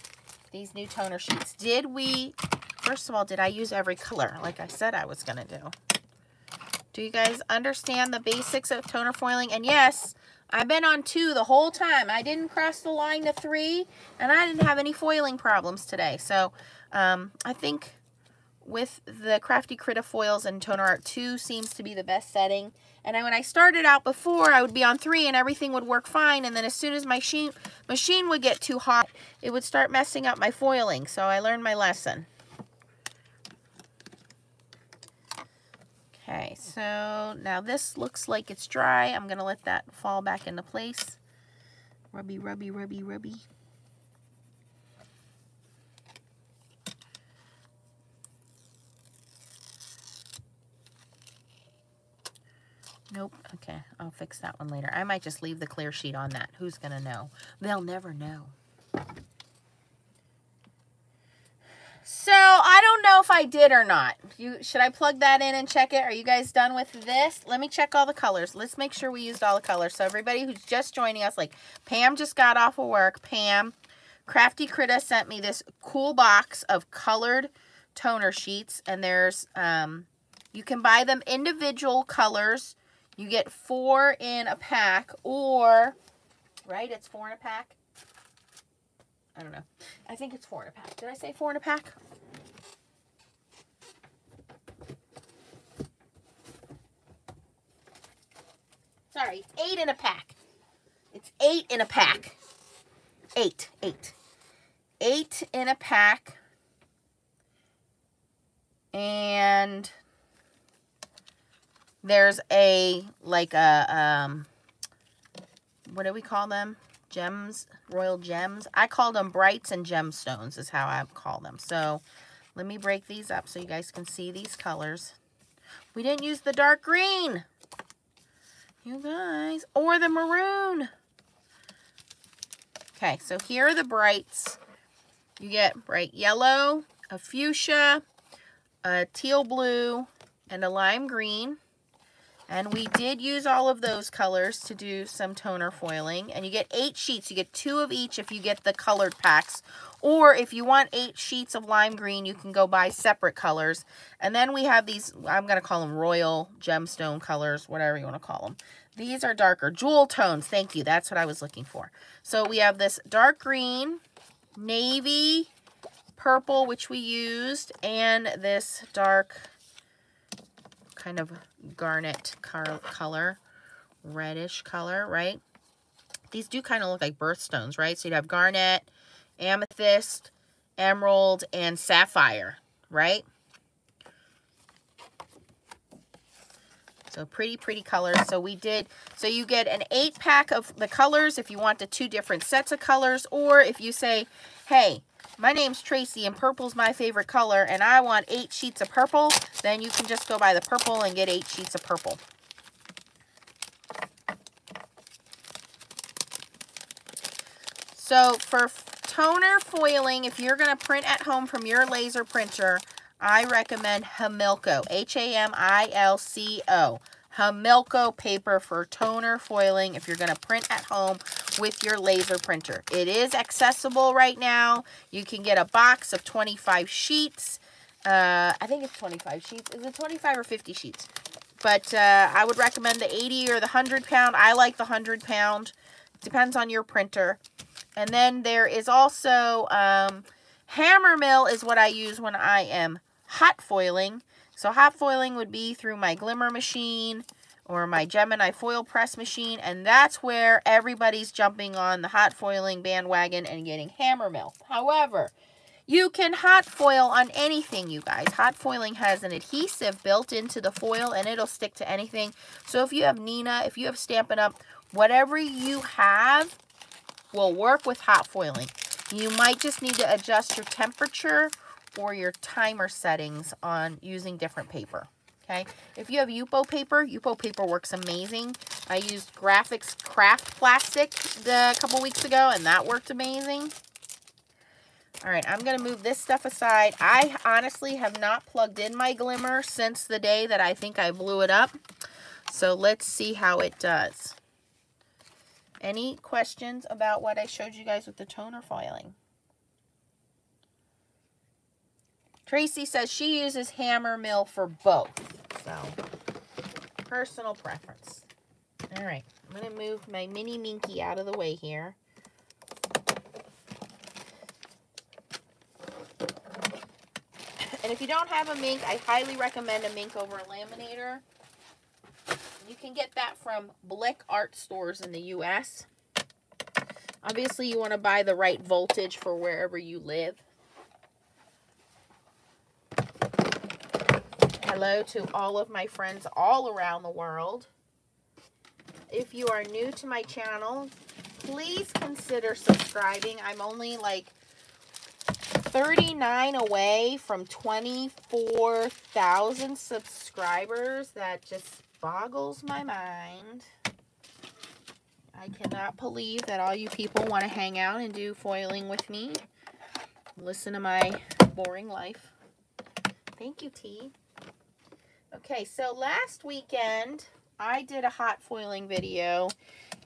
these new toner sheets? Did we, first of all, did I use every color like I said I was going to do? Do you guys understand the basics of toner foiling? And yes, I've been on two the whole time. I didn't cross the line to three, and I didn't have any foiling problems today. So um, I think with the Crafty Critta foils and Toner Art 2 seems to be the best setting. And I, when I started out before, I would be on 3 and everything would work fine. And then as soon as my machine, machine would get too hot, it would start messing up my foiling. So I learned my lesson. Okay, so now this looks like it's dry. I'm going to let that fall back into place. Rubby, rubby, rubby, rubby. Nope. Okay, I'll fix that one later. I might just leave the clear sheet on that. Who's going to know? They'll never know. So, I don't know if I did or not. You Should I plug that in and check it? Are you guys done with this? Let me check all the colors. Let's make sure we used all the colors. So, everybody who's just joining us, like Pam just got off of work. Pam, Crafty Critta sent me this cool box of colored toner sheets. And there's, um, you can buy them individual colors you get four in a pack or, right, it's four in a pack? I don't know. I think it's four in a pack. Did I say four in a pack? Sorry, it's eight in a pack. It's eight in a pack. Eight, eight. Eight in a pack. And there's a, like a, um, what do we call them? Gems, royal gems. I call them brights and gemstones is how I call them. So let me break these up so you guys can see these colors. We didn't use the dark green. You guys. Or the maroon. Okay, so here are the brights. You get bright yellow, a fuchsia, a teal blue, and a lime green. And we did use all of those colors to do some toner foiling. And you get eight sheets. You get two of each if you get the colored packs. Or if you want eight sheets of lime green, you can go buy separate colors. And then we have these, I'm going to call them royal gemstone colors, whatever you want to call them. These are darker. Jewel tones. Thank you. That's what I was looking for. So we have this dark green, navy, purple, which we used, and this dark kind of garnet color, reddish color, right? These do kind of look like birthstones, right? So you'd have garnet, amethyst, emerald, and sapphire, right? So pretty, pretty colors. So we did, so you get an eight pack of the colors if you want the two different sets of colors, or if you say, hey, my name's Tracy and purple's my favorite color and I want eight sheets of purple, then you can just go buy the purple and get eight sheets of purple. So for toner foiling, if you're going to print at home from your laser printer, I recommend Hamilco, H-A-M-I-L-C-O. Hamilco paper for toner foiling if you're going to print at home with your laser printer. It is accessible right now. You can get a box of 25 sheets. Uh, I think it's 25 sheets. Is it 25 or 50 sheets? But uh, I would recommend the 80 or the 100 pound. I like the 100 pound. Depends on your printer. And then there is also um, Hammermill is what I use when I am hot foiling. So hot foiling would be through my glimmer machine or my Gemini foil press machine. And that's where everybody's jumping on the hot foiling bandwagon and getting Hammermill. However, you can hot foil on anything, you guys. Hot foiling has an adhesive built into the foil and it'll stick to anything. So if you have Neenah, if you have Stampin' Up, whatever you have will work with hot foiling. You might just need to adjust your temperature or your timer settings on using different paper. Okay, if you have Yupo paper, Yupo paper works amazing. I used Grafix Craft Plastic a couple weeks ago, and that worked amazing. All right, I'm going to move this stuff aside. I honestly have not plugged in my Glimmer since the day that I think I blew it up. So let's see how it does. Any questions about what I showed you guys with the toner foiling? Tracy says she uses Hammermill for both. So, personal preference. All right, I'm going to move my mini Minky out of the way here. And if you don't have a Minc, I highly recommend a Minc over a laminator. You can get that from Blick art stores in the U.S. Obviously, you want to buy the right voltage for wherever you live. Hello to all of my friends all around the world. If you are new to my channel, please consider subscribing. I'm only like 39 away from 24,000 subscribers. That just boggles my mind. I cannot believe that all you people want to hang out and do foiling with me. Listen to my boring life. Thank you, T. Okay, so last weekend, I did a hot foiling video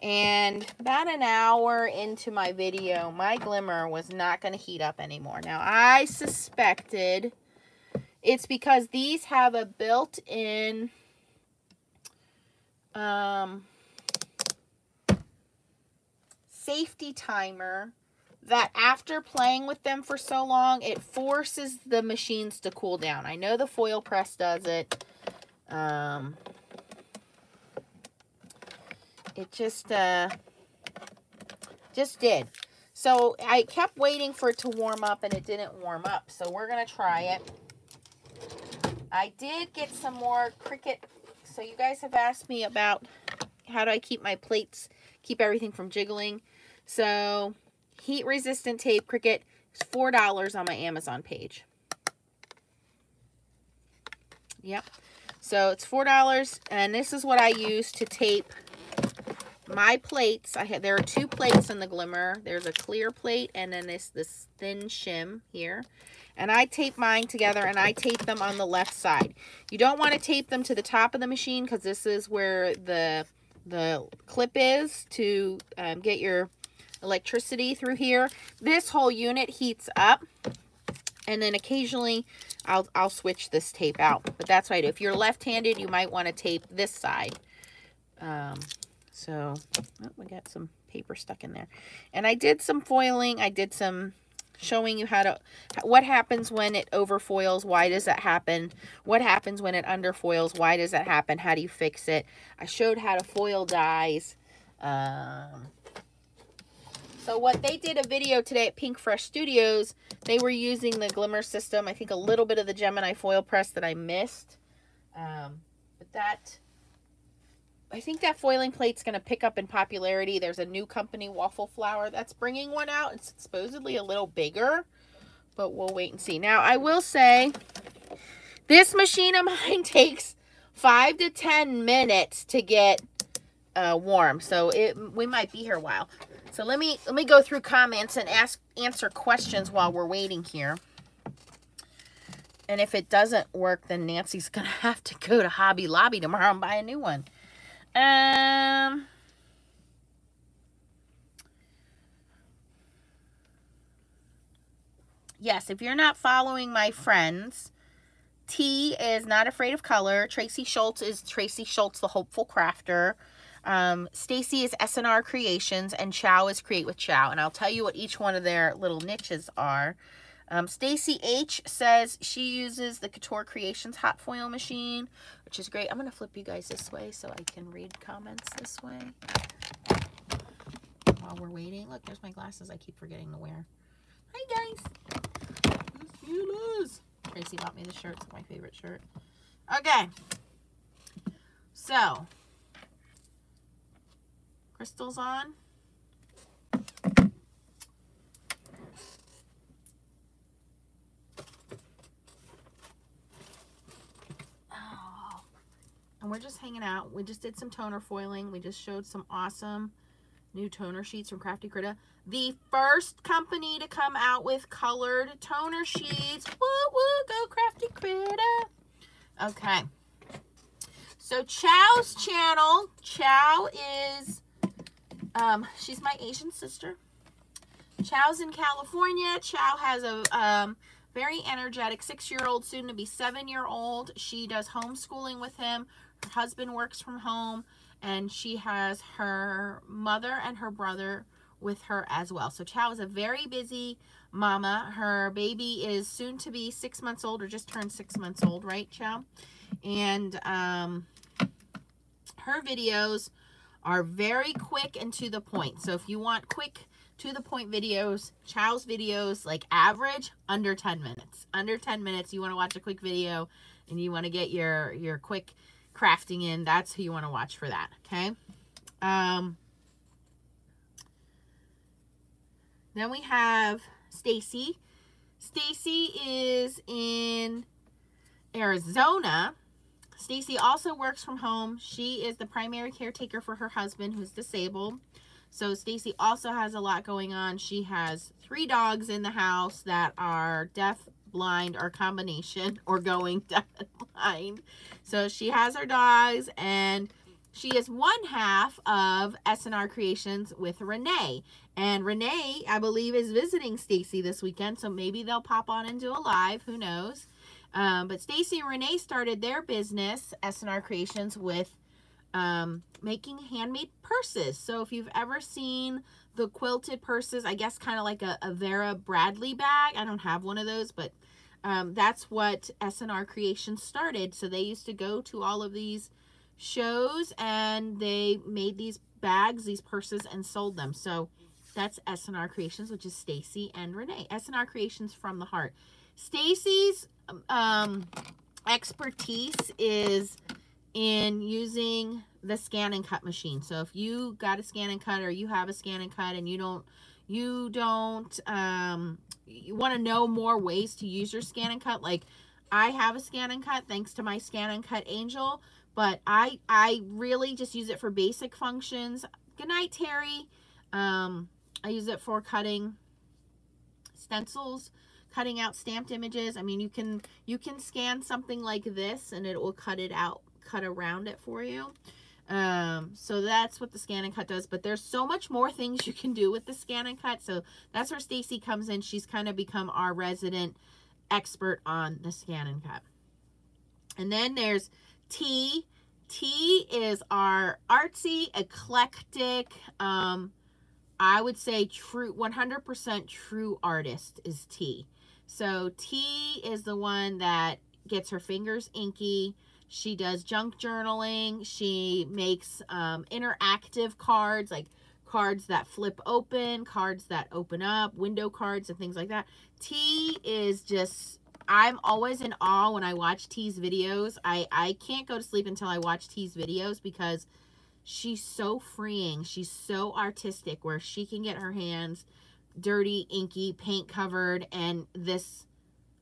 and about an hour into my video, my glimmer was not going to heat up anymore. Now, I suspected it's because these have a built-in um, safety timer that after playing with them for so long, it forces the machines to cool down. I know the foil press does it. Um, it just, uh, just did. So I kept waiting for it to warm up and it didn't warm up. So we're going to try it. I did get some more Cricut. So you guys have asked me about how do I keep my plates, keep everything from jiggling. So heat resistant tape Cricut is $4 on my Amazon page. Yep. So it's $4 and this is what I use to tape my plates, I had there are two plates in the Glimmer. There's a clear plate and then this this thin shim here. And I tape mine together and I tape them on the left side. You don't want to tape them to the top of the machine because this is where the the clip is to um, get your electricity through here. This whole unit heats up and then occasionally I'll, I'll switch this tape out. But that's right. If you're left-handed, you might want to tape this side. Um, so, oh, we got some paper stuck in there. And I did some foiling. I did some showing you how to, what happens when it overfoils, why does that happen, what happens when it underfoils, why does that happen, how do you fix it. I showed how to foil dies. Um, so what they did a video today at Pink Fresh Studios, they were using the Glimmer system, I think a little bit of the Gemini foil press that I missed. Um, but that I think that foiling plate's going to pick up in popularity. There's a new company, Waffle Flower, that's bringing one out. It's supposedly a little bigger, but we'll wait and see. Now, I will say, this machine of [LAUGHS] mine takes five to ten minutes to get uh, warm, so it we might be here a while. So let me let me go through comments and ask answer questions while we're waiting here. And if it doesn't work, then Nancy's going [LAUGHS] to have to go to Hobby Lobby tomorrow and buy a new one. Um. Yes, if you're not following my friends, T is Not Afraid of Color. Tracy Shultz is Tracy Shultz, the Hopeful Crafter. Um, Stacy is SNR Creations, and Chow is Create with Chow. And I'll tell you what each one of their little niches are. Um, Stacy H says she uses the Couture Creations hot foil machine, which is great. I'm going to flip you guys this way so I can read comments this way. While we're waiting. Look, there's my glasses I keep forgetting to wear. Hi, guys. Tracy bought me the shirt. It's my favorite shirt. Okay. So, crystals on. Oh. And we're just hanging out. We just did some toner foiling. We just showed some awesome new toner sheets from Crafty Critta. The first company to come out with colored toner sheets. Woo woo, go Crafty Critta. Okay. So Chow's channel, Chow is, um, she's my Asian sister. Chow's in California. Chow has a um, very energetic six-year-old, soon to be seven-year-old. She does homeschooling with him. Her husband works from home, and she has her mother and her brother with her as well. So Chow is a very busy mama. Her baby is soon to be six months old or just turned six months old, right, Chow? And um, her videos are very quick and to the point. So if you want quick to the point videos, Chow's videos, like average, under 10 minutes. Under 10 minutes, you want to watch a quick video and you want to get your, your quick crafting in, that's who you want to watch for that, okay? Um, then we have Stacy. Stacy is in Arizona. Stacy also works from home. She is the primary caretaker for her husband who's disabled. So Stacy also has a lot going on. She has three dogs in the house that are deaf, blind, or combination, [LAUGHS] or going deaf and blind. So she has her dogs and she is one half of SNR Creations with Renee. And Renee, I believe, is visiting Stacy this weekend. So maybe they'll pop on and do a live. Who knows? Um, but Stacy and Renee started their business, SNR Creations, with um, making handmade purses. So if you've ever seen the quilted purses, I guess kind of like a, a, Vera Bradley bag. I don't have one of those, but um, that's what SNR Creations started. So they used to go to all of these shows and they made these bags, these purses, and sold them. So that's SNR Creations, which is Stacy and Renee. SNR Creations from the heart. Stacy's um, expertise is in using the scan and cut machine. So if you got a scan and cut or you have a scan and cut and you don't, you don't, um, you want to know more ways to use your scan and cut. Like I have a scan and cut thanks to my scan and cut angel, but I, I really just use it for basic functions. Good night, Terry. Um, I use it for cutting stencils cutting out stamped images. I mean, you can you can scan something like this and it will cut it out, cut around it for you. Um, so that's what the scan and cut does. But there's so much more things you can do with the scan and cut. So that's where Stacy comes in. She's kind of become our resident expert on the scan and cut. And then there's T. T is our artsy, eclectic, um, I would say true, 100% true artist is T. So T is the one that gets her fingers inky. She does junk journaling. She makes um, interactive cards, like cards that flip open, cards that open up, window cards and things like that. T is just, I'm always in awe when I watch T's videos. I, I can't go to sleep until I watch T's videos because she's so freeing. She's so artistic where she can get her hands dirty, inky, paint covered, and this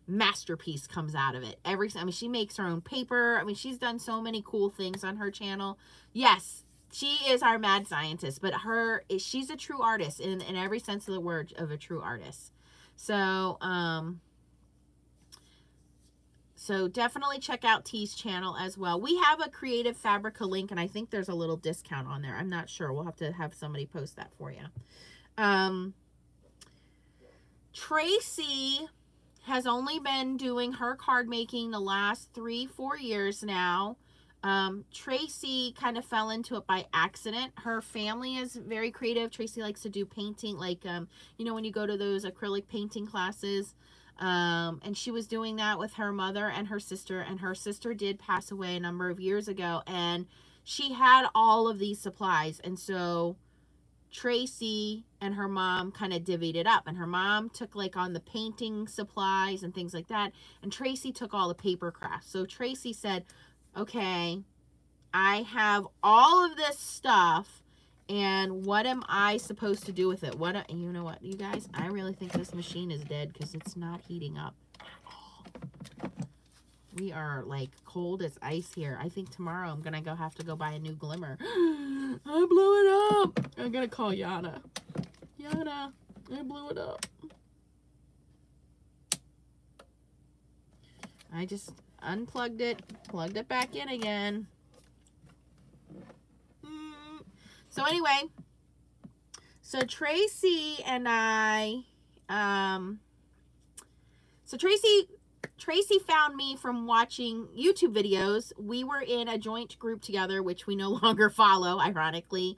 masterpiece comes out of it. Every I mean, she makes her own paper. I mean, she's done so many cool things on her channel. Yes, she is our mad scientist, but her she's a true artist in, in every sense of the word of a true artist. So, um, so definitely check out T's channel as well. We have a Creative Fabrica link, and I think there's a little discount on there. I'm not sure. We'll have to have somebody post that for you. Um, Tracy has only been doing her card making the last three, four years now. Um, Tracy kind of fell into it by accident. Her family is very creative. Tracy likes to do painting, like, um, you know, when you go to those acrylic painting classes, Um, and she was doing that with her mother and her sister. And her sister did pass away a number of years ago. And she had all of these supplies. And so Tracy and her mom kind of divvied it up. And her mom took like on the painting supplies and things like that. And Tracy took all the paper crafts. So Tracy said, okay, I have all of this stuff and what am I supposed to do with it? What, you know what, you guys, I really think this machine is dead because it's not heating up. We are like cold as ice here. I think tomorrow I'm going to go have to go buy a new glimmer. [GASPS] I blew it up. I'm going to call Yana. Yana, I blew it up. I just unplugged it, plugged it back in again. So anyway, so Tracy and I, um, so Tracy, Tracy found me from watching YouTube videos. We were in a joint group together, which we no [LAUGHS] longer follow, ironically.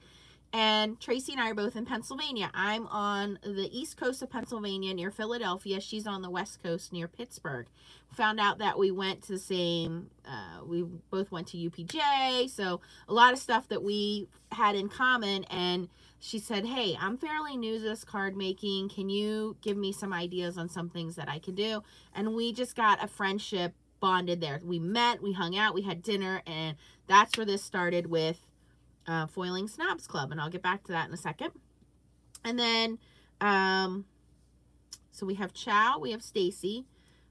And Tracy and I are both in Pennsylvania. I'm on the east coast of Pennsylvania near Philadelphia. She's on the west coast near Pittsburgh. Found out that we went to the same, uh, we both went to UPJ. So a lot of stuff that we had in common. And she said, hey, I'm fairly new to this card making. Can you give me some ideas on some things that I can do? And we just got a friendship bonded there. We met, we hung out, we had dinner. And that's where this started with uh, Foiling Snobs Club, and I'll get back to that in a second. And then, um, so we have Chow, we have Stacy,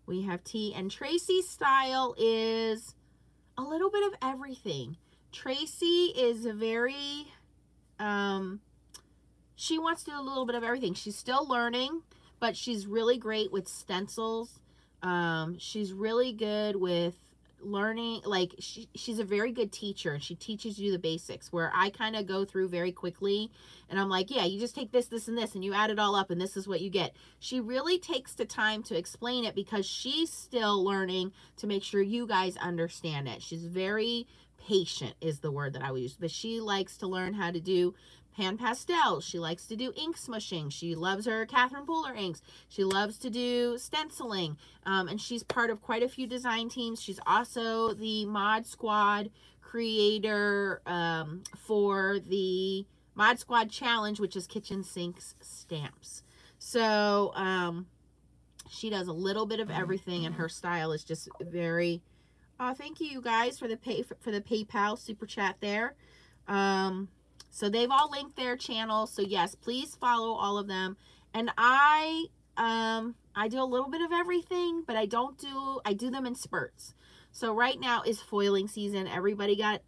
we have T, and Tracy's style is a little bit of everything. Tracy is very, um, she wants to do a little bit of everything. She's still learning, but she's really great with stencils. Um, she's really good with learning like she, she's a very good teacher and she teaches you the basics where i kind of go through very quickly and i'm like yeah you just take this this and this and you add it all up and this is what you get she really takes the time to explain it because she's still learning to make sure you guys understand it she's very patient is the word that i would use but she likes to learn how to do pan pastels. She likes to do ink smushing. She loves her Catherine Pooler inks. She loves to do stenciling. Um, and she's part of quite a few design teams. She's also the Mod Squad creator um, for the Mod Squad Challenge, which is Kitchen Sinks Stamps. So um, she does a little bit of everything, and her style is just very... Oh, thank you guys for the pay for the PayPal super chat there. Um, so they've all linked their channels. So yes, please follow all of them. And I um I do a little bit of everything, but I don't do I do them in spurts. So right now is foiling season. Everybody got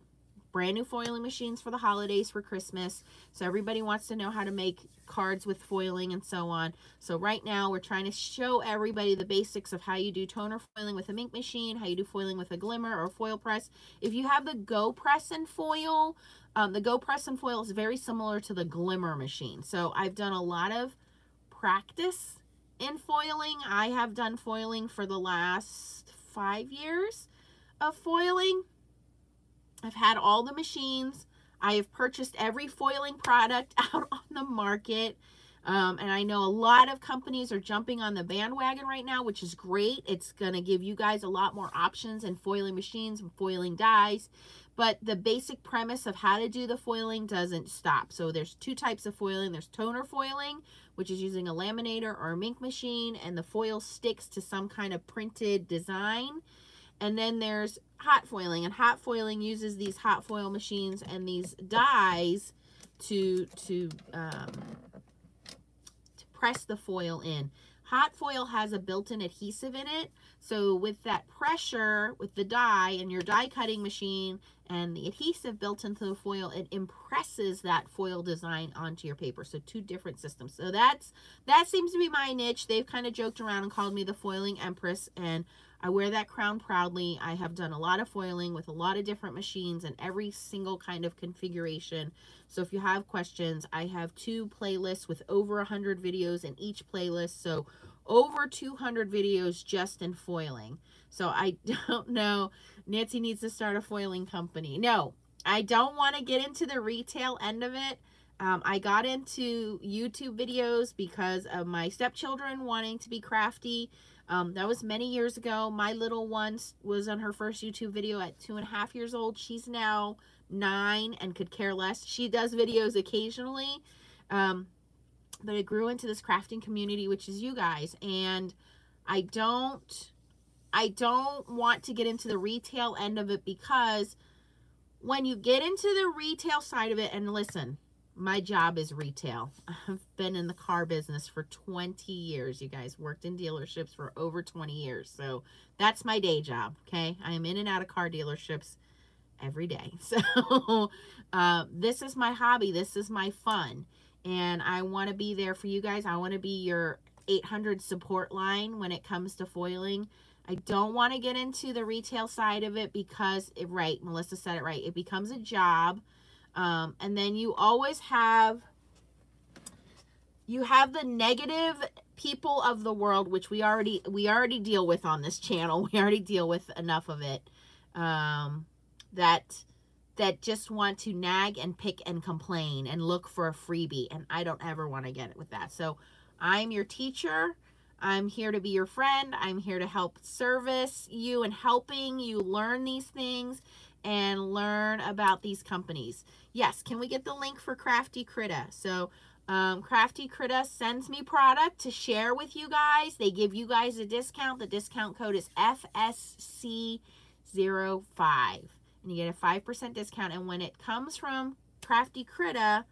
brand new foiling machines for the holidays for Christmas. So everybody wants to know how to make cards with foiling and so on. So right now we're trying to show everybody the basics of how you do toner foiling with a Minc machine, how you do foiling with a glimmer or foil press. If you have the Go Press and Foil, um, the Go Press and Foil is very similar to the Glimmer machine. So I've done a lot of practice in foiling. I have done foiling for the last five years of foiling. I've had all the machines. I have purchased every foiling product [LAUGHS] out on the market. Um, and I know a lot of companies are jumping on the bandwagon right now, which is great. It's going to give you guys a lot more options in foiling machines and foiling dies but the basic premise of how to do the foiling doesn't stop. So there's two types of foiling. There's toner foiling, which is using a laminator or a Minc machine, and the foil sticks to some kind of printed design. And then there's hot foiling, and hot foiling uses these hot foil machines and these dies to, to, um, to press the foil in. Hot foil has a built-in adhesive in it. So with that pressure, with the die and your die cutting machine and the adhesive built into the foil, it impresses that foil design onto your paper. So two different systems. So that's that seems to be my niche. They've kind of joked around and called me the foiling empress and I wear that crown proudly. I have done a lot of foiling with a lot of different machines and every single kind of configuration. So if you have questions, I have two playlists with over 100 videos in each playlist. So over 200 videos just in foiling. So I [LAUGHS] don't know Nancy needs to start a foiling company. No, I don't want to get into the retail end of it. Um, I got into YouTube videos because of my stepchildren wanting to be crafty. Um, that was many years ago. My little one was on her first YouTube video at two and a half years old. She's now nine and could care less. She does videos occasionally. Um, but it grew into this crafting community, which is you guys. And I don't, I don't want to get into the retail end of it because when you get into the retail side of it, and listen, my job is retail. [LAUGHS] I've been in the car business for 20 years, you guys. Worked in dealerships for over 20 years. So that's my day job, okay? I am in and out of car dealerships every day. [LAUGHS] So uh, this is my hobby. This is my fun. And I want to be there for you guys. I want to be your 800 support line when it comes to foiling. I don't want to get into the retail side of it because, it, right, Melissa said it right. It becomes a job. Um, and then you always have, you have the negative people of the world, which we already, we already deal with on this channel. [LAUGHS] We already deal with enough of it. Um, that, that just want to nag and pick and complain and look for a freebie. And I don't ever want to get it with that. So I'm your teacher. I'm here to be your friend. I'm here to help service you and helping you learn these things and learn about these companies. Yes, can we get the link for Crafty Critta? So um, Crafty Critta sends me product to share with you guys. They give you guys a discount. The discount code is FSC05. And you get a 5% discount. And when it comes from Crafty Critta,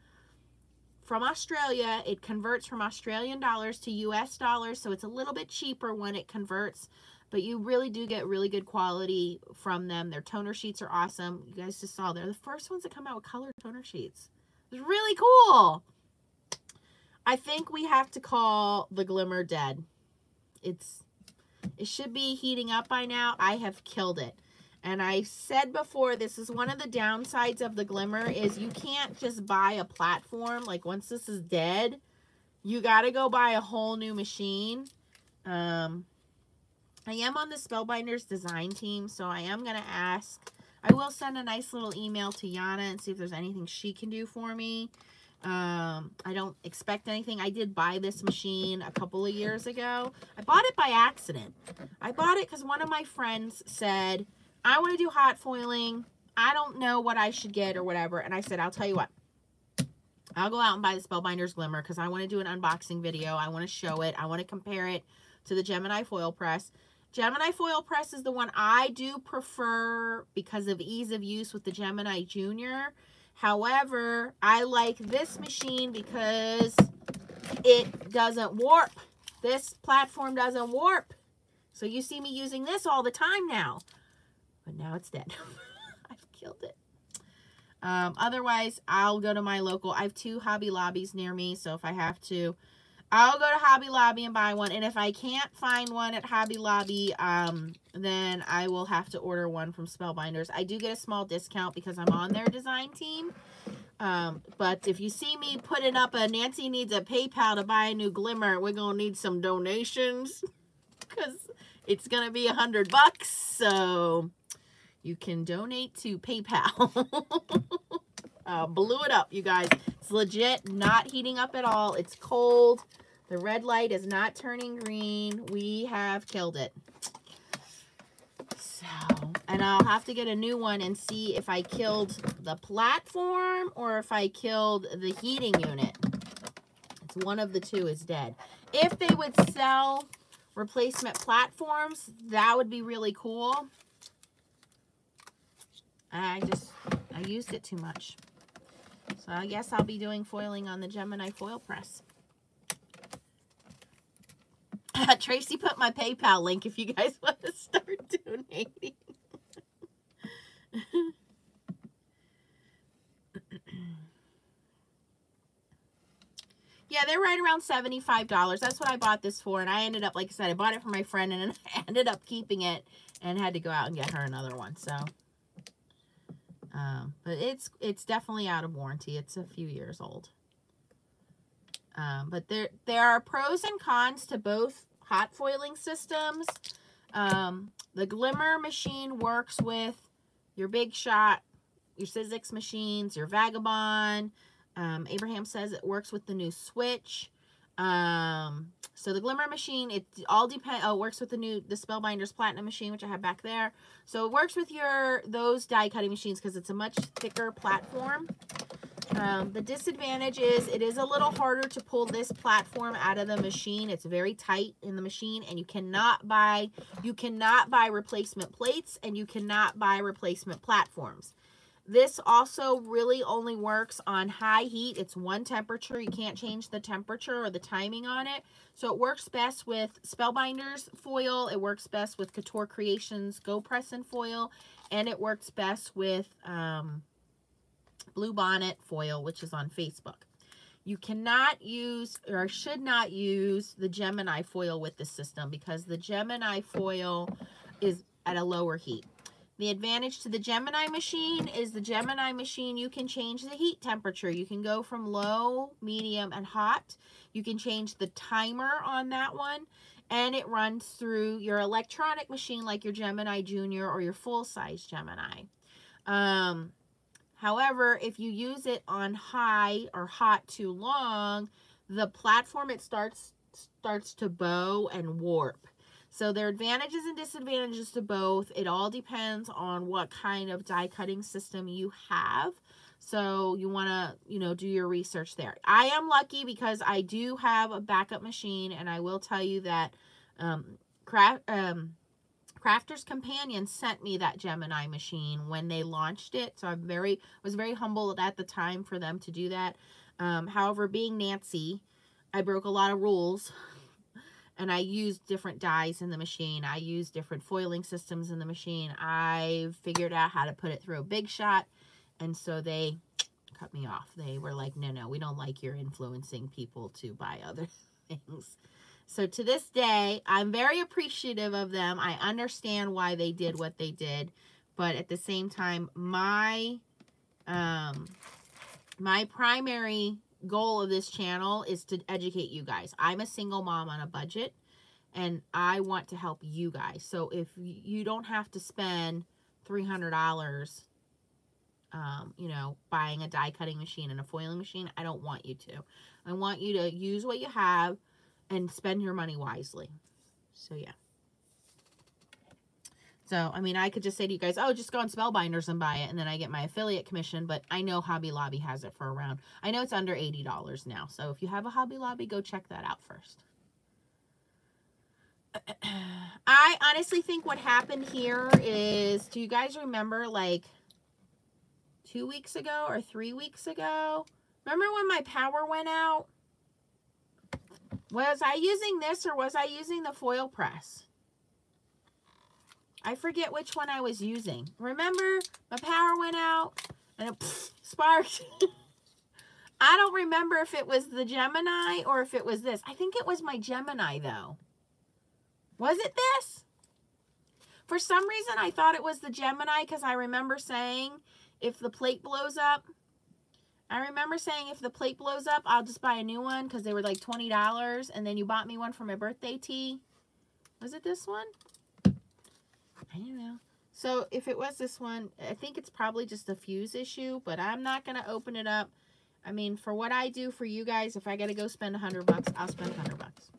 from Australia. It converts from Australian dollars to US dollars, so it's a little bit cheaper when it converts, but you really do get really good quality from them. Their toner sheets are awesome. You guys just saw they're the first ones to come out with colored toner sheets. It's really cool. I think we have to call the Glimmer dead. It's it should be heating up by now. I have killed it. And I said before, this is one of the downsides of the Glimmer is you can't just buy a platform. Like once this is dead, you got to go buy a whole new machine. Um, I am on the Spellbinders design team, so I am going to ask. I will send a nice little email to Yana and see if there's anything she can do for me. Um, I don't expect anything. I did buy this machine a couple of years ago. I bought it by accident. I bought it because one of my friends said, I want to do hot foiling. I don't know what I should get or whatever. And I said, I'll tell you what. I'll go out and buy the Spellbinders Glimmer because I want to do an unboxing video. I want to show it. I want to compare it to the Gemini Foil Press. Gemini Foil Press is the one I do prefer because of ease of use with the Gemini Junior. However, I like this machine because it doesn't warp. This platform doesn't warp. So you see me using this all the time now but now it's dead. [LAUGHS] I've killed it. Um, otherwise, I'll go to my local. I have two Hobby Lobbies near me, so if I have to, I'll go to Hobby Lobby and buy one. And if I can't find one at Hobby Lobby, um, then I will have to order one from Spellbinders. I do get a small discount because I'm on their design team. Um, but if you see me putting up a Nancy needs a PayPal to buy a new Glimmer, we're going to need some donations [LAUGHS] because it's going to be a hundred bucks. So you can donate to PayPal. [LAUGHS] uh, blew it up, you guys. It's legit, not heating up at all. It's cold. The red light is not turning green. We have killed it. So, and I'll have to get a new one and see if I killed the platform or if I killed the heating unit. It's one of the two is dead. If they would sell replacement platforms, that would be really cool. I just, I used it too much. So I guess I'll be doing foiling on the Gemini foil press. [LAUGHS] Tracy put my PayPal link if you guys [LAUGHS] want to start donating. yeah, they're right around $75. That's what I bought this for. And I ended up, like I said, I bought it for my friend and [LAUGHS] I ended up keeping it and had to go out and get her another one. So um, but it's it's definitely out of warranty. It's a few years old. Um, but there there are pros and cons to both hot foiling systems. Um, the Glimmer machine works with your Big Shot, your Sizzix machines, your Vagabond. Um, Abraham says it works with the new Switch. Um, so the Glimmer machine, it all depend. Oh, it works with the new the Spellbinders Platinum machine, which I have back there. So it works with your those die cutting machines because it's a much thicker platform. Um, the disadvantage is it is a little harder to pull this platform out of the machine. It's very tight in the machine and you cannot buy you cannot buy replacement plates and you cannot buy replacement platforms. This also really only works on high heat. It's one temperature. You can't change the temperature or the timing on it. So it works best with Spellbinders foil. It works best with Couture Creations Go Press and foil. And it works best with um, Blue Bonnet foil, which is on Facebook. You cannot use or should not use the Gemini foil with this system because the Gemini foil is at a lower heat. The advantage to the Gemini machine is the Gemini machine, you can change the heat temperature. You can go from low, medium, and hot. You can change the timer on that one. And it runs through your electronic machine like your Gemini Junior or your full-size Gemini. Um, however, if you use it on high or hot too long, the platform it starts starts to bow and warp. So there are advantages and disadvantages to both. It all depends on what kind of die cutting system you have. So you want to, you know, do your research there. I am lucky because I do have a backup machine and I will tell you that um, craft, um, Crafter's Companion sent me that Gemini machine when they launched it. So I'm very, was very humbled at the time for them to do that. Um, however, being Nancy, I broke a lot of rules and I used different dies in the machine. I used different foiling systems in the machine. I figured out how to put it through a big shot. And so they [TSK] cut me off. They were like, no, no, we don't like your influencing people to buy other [LAUGHS] things. So to this day, I'm very appreciative of them. I understand why they did what they did. But at the same time, my um, my primary goal of this channel is to educate you guys. I'm a single mom on a budget and I want to help you guys. So if you don't have to spend $300 um, you know, buying a die cutting machine and a foiling machine, I don't want you to. I want you to use what you have and spend your money wisely. So yeah. So, I mean, I could just say to you guys, oh, just go on Spellbinders and buy it, and then I get my affiliate commission, but I know Hobby Lobby has it for around, I know it's under $80 now, so if you have a Hobby Lobby, go check that out first. [CLEARS THROAT] I honestly think what happened here is, do you guys remember, like, two weeks ago or three weeks ago? Remember when my power went out? Was I using this or was I using the foil press? I forget which one I was using. Remember, my power went out and it pff, [LAUGHS] sparked. [LAUGHS] I don't remember if it was the Gemini or if it was this. I think it was my Gemini, though. Was it this? For some reason, I thought it was the Gemini because I remember saying if the plate blows up, I remember saying if the plate blows up, I'll just buy a new one because they were like $20. And then you bought me one for my birthday tea. Was it this one? I don't know. So if it was this one, I think it's probably just a fuse issue, but I'm not going to open it up. I mean, for what I do for you guys, if I got to go spend a 100 bucks, I'll spend a 100 bucks.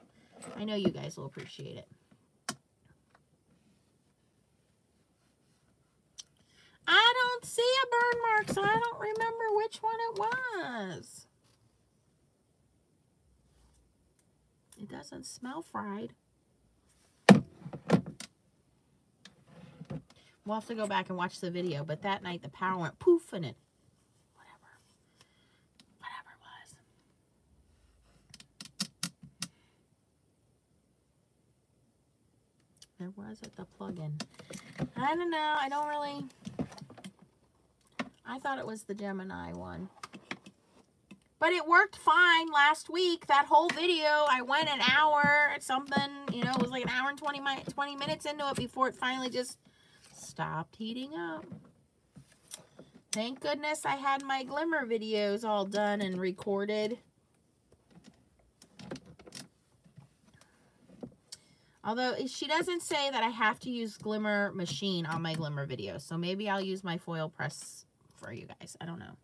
I know you guys will appreciate it. I don't see a burn mark, so I don't remember which one it was. It doesn't smell fried. We'll have to go back and watch the video. But that night, the power went poof and it, whatever, whatever it was. There was at the plug-in. I don't know. I don't really... I thought it was the Gemini one. But it worked fine last week. That whole video, I went an hour something, you know, it was like an hour and 20, 20 minutes into it before it finally just stopped heating up. Thank goodness I had my glimmer videos all done and recorded. Although she doesn't say that I have to use glimmer machine on my glimmer videos. So maybe I'll use my foil press for you guys. I don't know.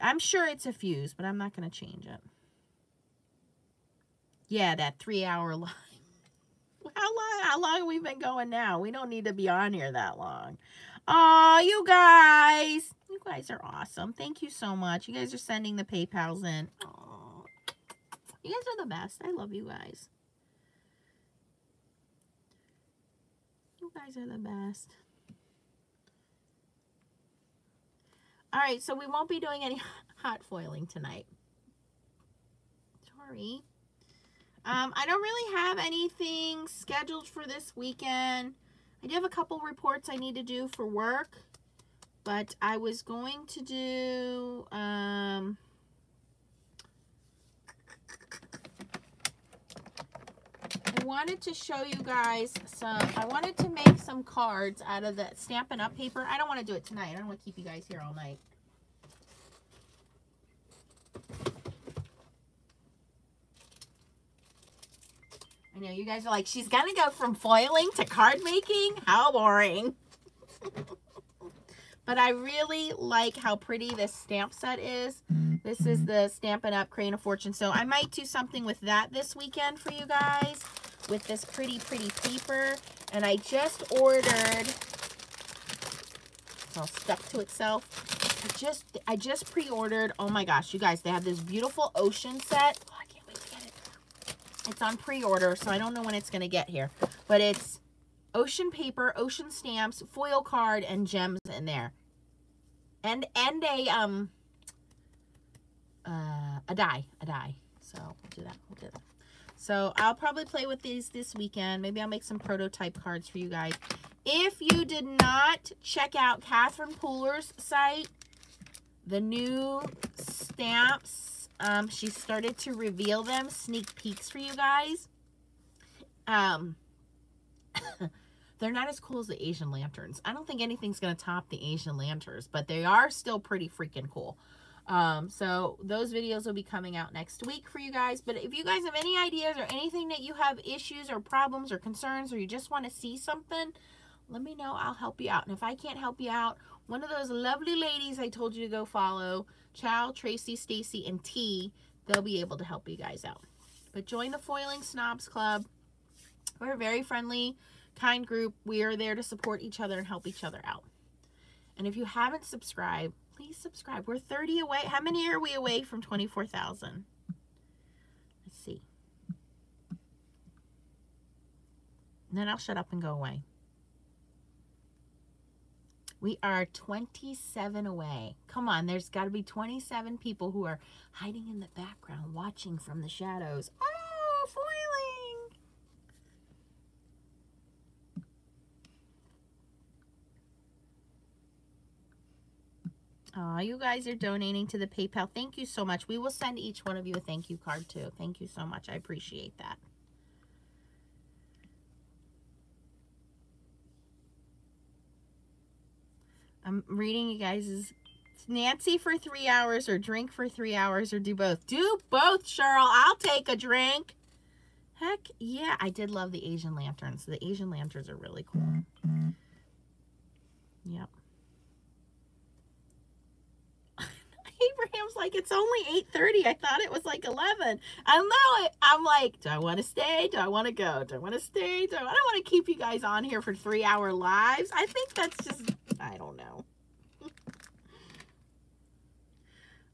I'm sure it's a fuse, but I'm not going to change it. Yeah, that three hour [LAUGHS] live. How long, how long have we been going now? We don't need to be on here that long. Oh, you guys. You guys are awesome. Thank you so much. You guys are sending the PayPals in. Aww. You guys are the best. I love you guys. You guys are the best. All right, so we won't be doing any [LAUGHS] hot foiling tonight. Sorry. Um, I don't really have anything scheduled for this weekend. I do have a couple reports I need to do for work, but I was going to do, um, I wanted to show you guys some, I wanted to make some cards out of the Stampin' Up paper. I don't want to do it tonight. I don't want to keep you guys here all night. I know you guys are like, she's going to go from foiling to card making? How boring. [LAUGHS] but I really like how pretty this stamp set is. This is the Stampin' Up! Crane of Fortune. So I might do something with that this weekend for you guys with this pretty, pretty paper. And I just ordered, it's all stuck to itself. I just, I just pre-ordered, oh my gosh, you guys, they have this beautiful ocean set. Oh, I can't wait to get it. It's on pre-order, so I don't know when it's going to get here. But it's ocean paper, ocean stamps, foil card, and gems in there. And, and a, um, uh, a die, a die. So we'll do that, we'll do that. So I'll probably play with these this weekend. Maybe I'll make some prototype cards for you guys. If you did not check out Catherine Pooler's site, the new stamps, um, she started to reveal them, sneak peeks for you guys. Um, [COUGHS] they're not as cool as the Asian lanterns. I don't think anything's going to top the Asian lanterns, but they are still pretty freaking cool. Um, so those videos will be coming out next week for you guys. But if you guys have any ideas or anything that you have issues or problems or concerns or you just want to see something, let me know. I'll help you out. And if I can't help you out, one of those lovely ladies I told you to go follow, Chow, Tracy, Stacy, and Tee, they'll be able to help you guys out. But join the Foiling Snobs Club. We're a very friendly, kind group. We are there to support each other and help each other out. And if you haven't subscribed, please subscribe. We're 30 away. How many are we away from 24,000? Let's see. And then I'll shut up and go away. We are 27 away. Come on, there's got to be 27 people who are hiding in the background, watching from the shadows. Oh, foiling! Oh, you guys are donating to the PayPal. Thank you so much. We will send each one of you a thank you card too. Thank you so much. I appreciate that. I'm reading you guys' is Nancy for three hours or drink for three hours or do both. Do both, Cheryl. I'll take a drink. Heck yeah. I did love the Asian lanterns. The Asian lanterns are really cool. Yep. [LAUGHS] Abraham's like, it's only 8.30. I thought it was like 11. I know. It. I'm like, do I want to stay? Do I want to go? Do I want to stay? Do I, I don't want to keep you guys on here for three-hour lives. I think that's just, I don't know. [LAUGHS]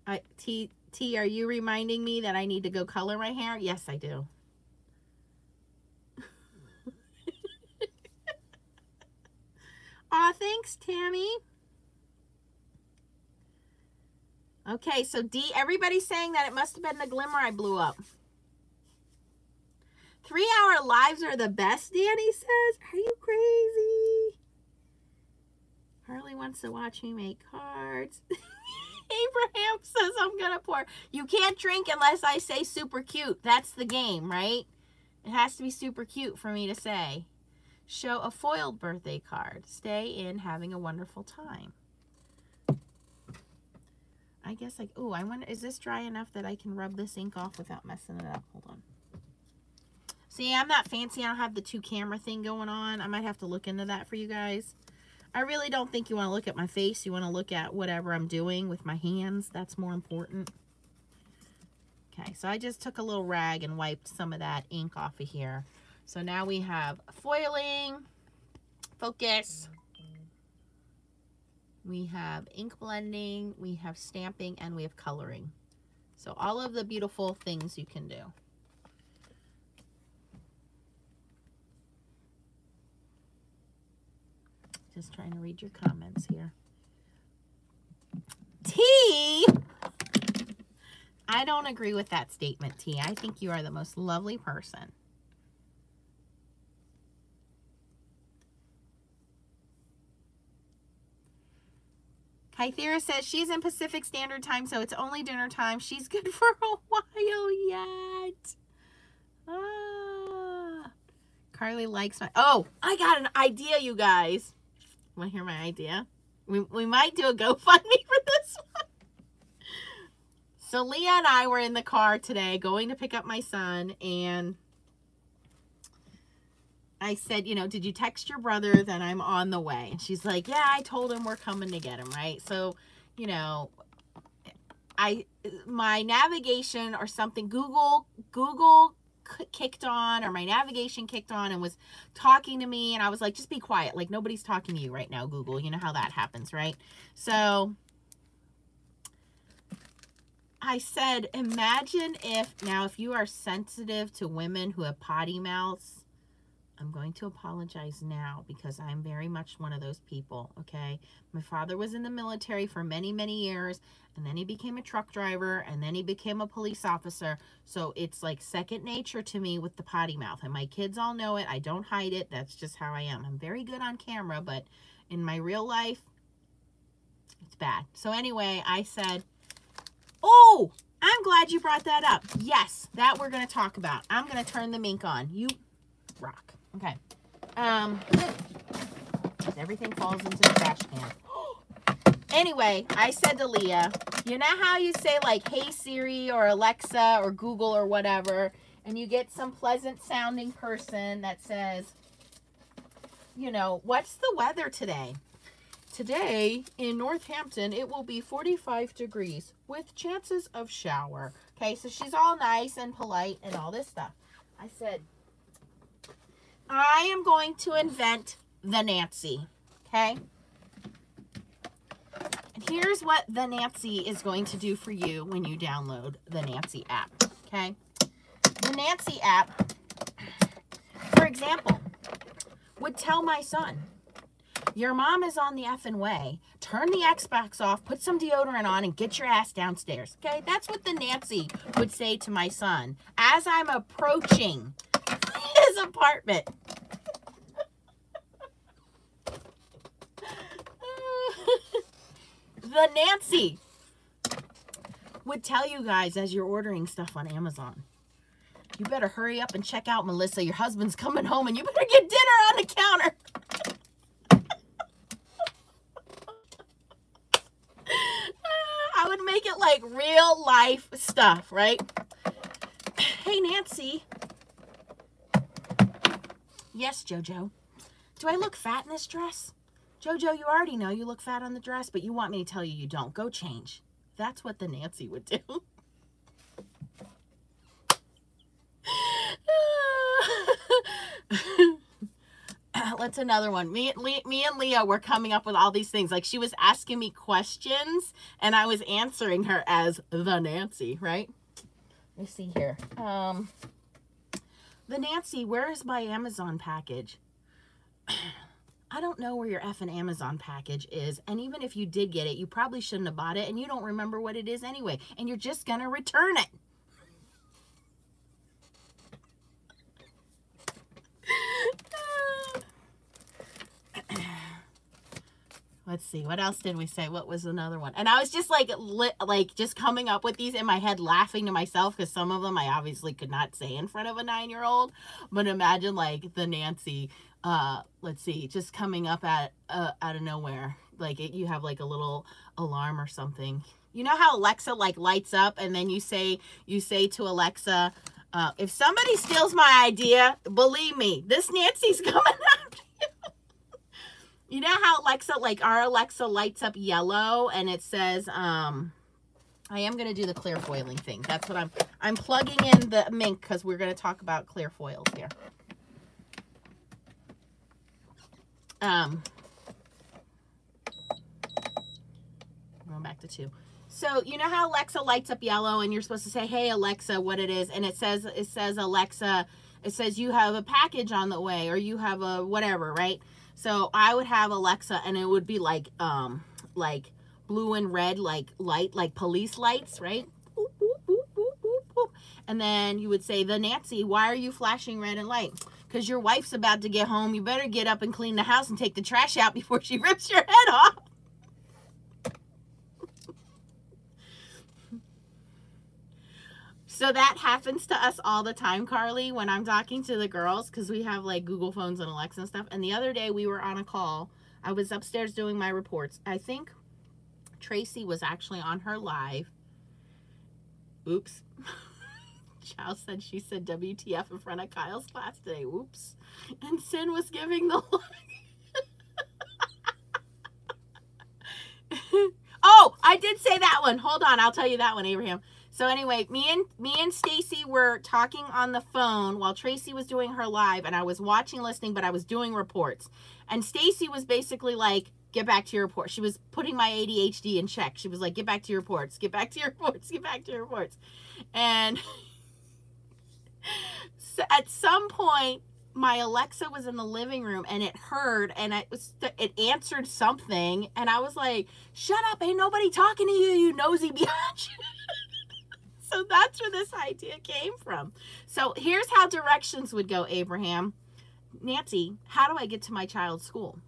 I, Tee, Tee, are you reminding me that I need to go color my hair? Yes, I do. [LAUGHS] Aw, thanks, Tammy. Okay, so D, everybody's saying that it must have been the glimmer I blew up. Three hour lives are the best, Danny says. Are you crazy? Harley wants to watch me make cards. [LAUGHS] Abraham says I'm going to pour. You can't drink unless I say super cute. That's the game, right? It has to be super cute for me to say. Show a foiled birthday card. Stay in having a wonderful time. I guess like, oh, I wonder, is this dry enough that I can rub this ink off without messing it up? Hold on. See, I'm not fancy. I don't have the two camera thing going on. I might have to look into that for you guys. I really don't think you want to look at my face. You want to look at whatever I'm doing with my hands. That's more important. Okay, so I just took a little rag and wiped some of that ink off of here. So now we have foiling, focus, we have ink blending, we have stamping, and we have coloring. So all of the beautiful things you can do. Trying to read your comments here. Tee. I don't agree with that statement, Tee. I think you are the most lovely person. Kythera says she's in Pacific Standard Time, so it's only dinner time. She's good [LAUGHS] for a while yet. Ah. Carly likes my... Oh, I got an idea, you guys. Want to hear my idea? We, we might do a GoFundMe [LAUGHS] for this one. So Leah and I were in the car today going to pick up my son and I said, you know, did you text your brother that I'm on the way? And she's like, yeah, I told him we're coming to get him, right? So, you know, I my navigation or something Google Google kicked on or my navigation kicked on and was talking to me and I was like just be quiet. Like nobody's talking to you right now Google. You know how that happens right? So I said imagine if now if you are sensitive to women who have potty mouths I'm going to apologize now because I'm very much one of those people, okay? My father was in the military for many, many years, and then he became a truck driver, and then he became a police officer. So it's like second nature to me with the potty mouth. And my kids all know it. I don't hide it. That's just how I am. I'm very good on camera, but in my real life, it's bad. So anyway, I said, oh, I'm glad you brought that up. Yes, that we're going to talk about. I'm going to turn the Minc on. You rock. Okay. Um, everything falls into the trash can. [GASPS] anyway, I said to Leah, you know how you say like, hey Siri or Alexa or Google or whatever, and you get some pleasant sounding person that says, you know, what's the weather today? Today in Northampton, it will be 45 degrees with chances of shower. Okay, so she's all nice and polite and all this stuff. I said, I am going to invent the Nancy, okay? And here's what the Nancy is going to do for you when you download the Nancy app, okay? The Nancy app, for example, would tell my son, your mom is on the effing way. Turn the Xbox off, put some deodorant on, and get your ass downstairs. Okay, that's what the Nancy would say to my son as I'm approaching [LAUGHS] his apartment. [LAUGHS] the Nancy would tell you guys as you're ordering stuff on Amazon. You better hurry up and check out, Melissa. Your husband's coming home and you better get dinner on the counter. [LAUGHS] I would make it like real life stuff, right? Hey, Nancy, Yes, Jojo. Do I look fat in this dress? Jojo, you already know you look fat on the dress, but you want me to tell you you don't. Go change. That's what the Nancy would do. [LAUGHS] Let's another one. Me, me and Leah were coming up with all these things. Like she was asking me questions and I was answering her as the Nancy, right? Let me see here. Um, the Nancy, where is my Amazon package? [CLEARS THROAT] I don't know where your effing Amazon package is. And even if you did get it, you probably shouldn't have bought it. And you don't remember what it is anyway. And you're just going to return it. Let's see what else did we say? What was another one? And i was just like lit, like just coming up with these in my head laughing to myself because some of them i obviously could not say in front of a nine-year-old. But imagine like the nancy uh let's see just coming up at uh, out of nowhere. Like it, you have like a little alarm or something. You know how alexa like lights up and then you say you say to alexa uh, if somebody steals my idea believe me this nancy's [LAUGHS] coming you know how Alexa, like our Alexa lights up yellow and it says, um, I am going to do the clear foiling thing. That's what I'm, I'm plugging in the Minc because we're going to talk about clear foils here. Um, going back to two. So you know how Alexa lights up yellow and you're supposed to say, hey, Alexa, what it is. And it says, it says, Alexa, it says you have a package on the way or you have a whatever, right? So I would have Alexa and it would be like, um, like blue and red, like light, like police lights, right? And then you would say, the Nancy, why are you flashing red and light? Because your wife's about to get home. You better get up and clean the house and take the trash out [LAUGHS] before she rips your head off. So that happens to us all the time, Carly, when I'm talking to the girls, because we have like Google phones and Alexa and stuff. And the other day we were on a call. I was upstairs doing my reports. I think Tracy was actually on her live. Oops. [LAUGHS] Chow said she said WTF in front of Kyle's class today. Oops. And Sin was giving the [LAUGHS] oh, I did say that one. Hold on, I'll tell you that one, Abraham. So anyway, me and me and Stacy were talking on the phone while Tracy was doing her live and I was watching listening, but I was doing reports. And Stacy was basically like, get back to your report. She was putting my ADHD in check. She was like, get back to your reports, get back to your [LAUGHS] reports, get back to your reports. And [LAUGHS] so at some point, my Alexa was in the living room and it heard and it was it answered something and I was like, "Shut up! Ain't nobody talking to you, you nosy [LAUGHS] bitch." So that's where this idea came from. So here's how directions would go, Abraham. Nancy, how do I get to my child's school?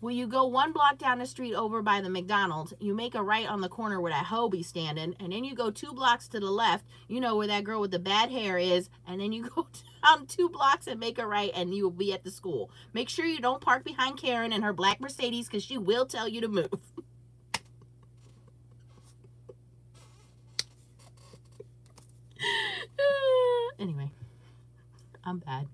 Well, you go one block down the street over by the McDonald's. You make a right on the corner where that hoe be standing. And then you go two blocks to the left. You know where that girl with the bad hair is. And then you [LAUGHS] go down two blocks and make a right and you will be at the school. Make sure you don't park behind Karen and her black Mercedes because she will tell you to move. anyway, I'm bad.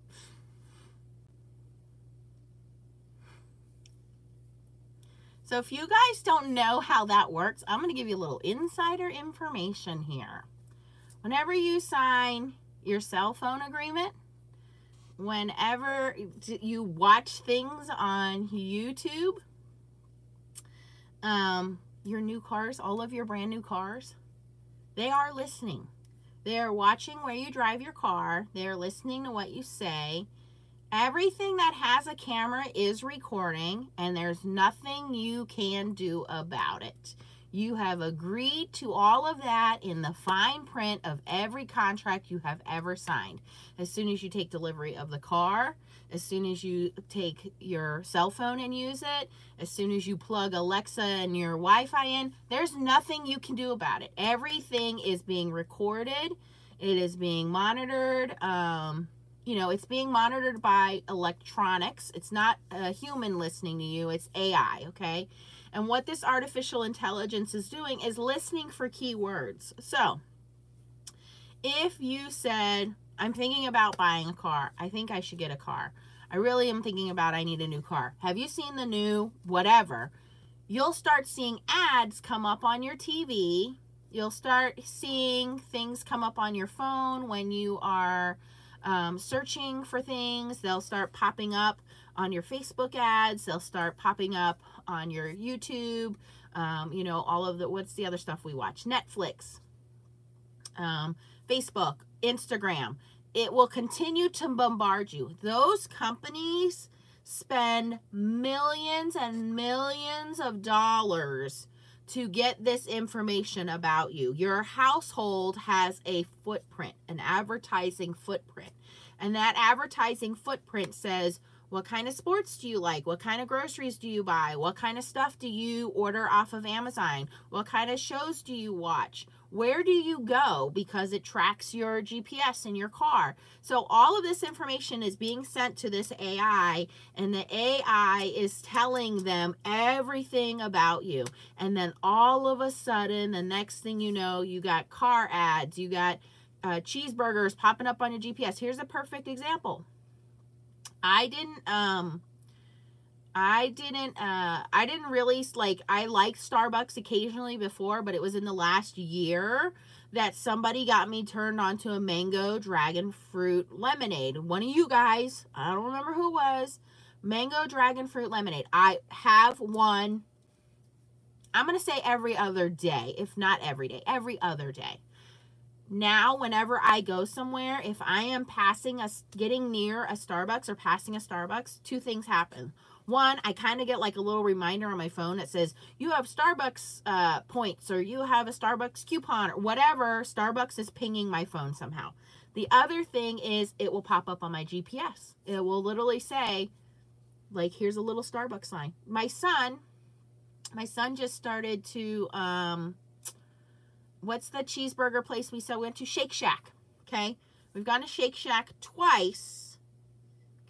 So if you guys don't know how that works, I'm going to give you a little insider information here. Whenever you sign your cell phone agreement, whenever you watch things on YouTube, um, your new cars, all of your brand new cars, they are listening. They are watching where you drive your car. They are listening to what you say. Everything that has a camera is recording, and there's nothing you can do about it. You have agreed to all of that in the fine print of every contract you have ever signed. As soon as you take delivery of the car, as soon as you take your cell phone and use it, as soon as you plug Alexa and your Wi Fi in, there's nothing you can do about it. Everything is being recorded, it is being monitored. Um, you know, it's being monitored by electronics. It's not a human listening to you, it's AI, okay? And what this artificial intelligence is doing is listening for keywords. So, if you said, I'm thinking about buying a car. I think I should get a car. I really am thinking about I need a new car. Have you seen the new whatever? You'll start seeing ads come up on your TV. You'll start seeing things come up on your phone when you are um, searching for things. They'll start popping up on your Facebook ads. They'll start popping up on your YouTube. Um, you know, all of the, what's the other stuff we watch? Netflix, um, Facebook, Instagram it will continue to bombard you. Those companies spend millions and millions of dollars to get this information about you. Your household has a footprint, an advertising footprint. And that advertising footprint says, what kind of sports do you like? What kind of groceries do you buy? What kind of stuff do you order off of Amazon? What kind of shows do you watch? Where do you go? Because it tracks your GPS in your car. So all of this information is being sent to this AI and the AI is telling them everything about you. And then all of a sudden, the next thing you know, you got car ads, you got uh, cheeseburgers popping up on your GPS. Here's a perfect example. I didn't, um, I didn't uh I didn't really like I liked Starbucks occasionally before, but it was in the last year that somebody got me turned on to a mango dragon fruit lemonade. One of you guys, I don't remember who it was, mango dragon fruit lemonade. I have one I'm going to say every other day, if not every day, every other day. Now, whenever I go somewhere, if I am passing a getting near a Starbucks or passing a Starbucks, two things happen. One, I kind of get like a little reminder on my phone that says, you have Starbucks uh, points or you have a Starbucks coupon or whatever. Starbucks is pinging my phone somehow. The other thing is it will pop up on my GPS. It will literally say, like, here's a little Starbucks sign. My son, my son just started to, um, what's the cheeseburger place we so went to? Shake Shack. Okay. We've gone to Shake Shack twice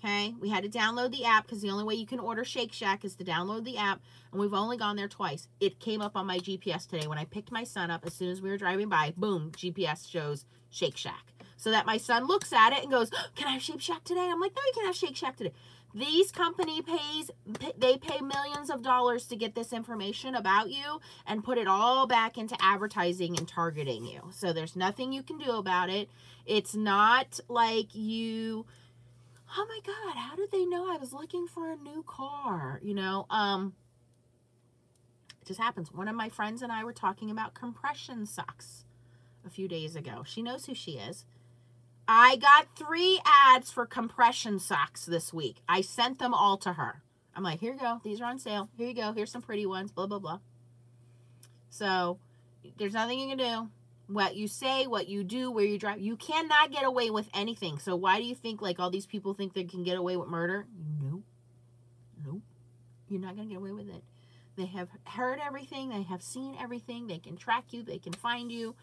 Okay, we had to download the app because the only way you can order Shake Shack is to download the app, and we've only gone there twice. It came up on my GPS today when I picked my son up. As soon as we were driving by, boom, GPS shows Shake Shack, so that my son looks at it and goes, oh, "Can I have Shake Shack today?" I'm like, "No, you can't have Shake Shack today." These company pays they pay millions of dollars to get this information about you and put it all back into advertising and targeting you. So there's nothing you can do about it. It's not like you oh my god how did they know i was looking for a new car you know um it just happens. One of my friends and i were talking about compression socks a few days ago. She knows who she is. I got three ads for compression socks this week. I sent them all to her. I'm like here you go. These are on sale. Here you go. Here's some pretty ones. Blah blah blah. So there's nothing you can do what you say, what you do, where you drive. You cannot get away with anything. So why do you think like all these people think they can get away with murder? No. Nope. You're not going to get away with it. They have heard everything. They have seen everything. They can track you. They can find you.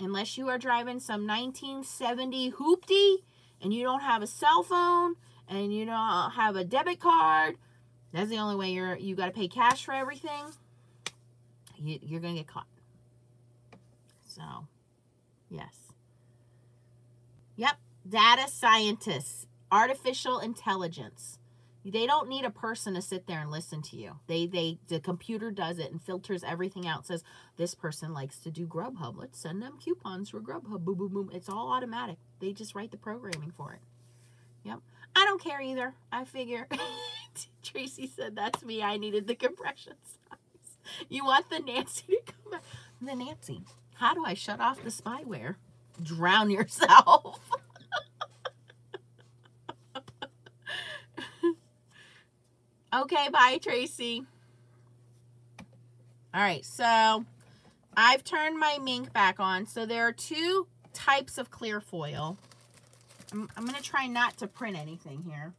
Unless you are driving some 1970 hoopty and you don't have a cell phone and you don't have a debit card, that's the only way you're you got to pay cash for everything. You, you're going to get caught. So, yes. Yep, data scientists, artificial intelligence. They don't need a person to sit there and listen to you. They they the computer does it and filters everything out. Says this person likes to do Grubhub. Let's send them coupons for Grubhub. Boom boom boom. It's all automatic. They just write the programming for it. Yep. I don't care either. I figure [LAUGHS] Tracy said that's me. I needed the compression [LAUGHS] size. You want the Nancy to come back. The Nancy. How do I shut off the spyware? Drown yourself. [LAUGHS] okay, bye, Tracy. All right, so I've turned my Minc back on. So there are two types of clear foil. I'm, I'm going to try not to print anything here.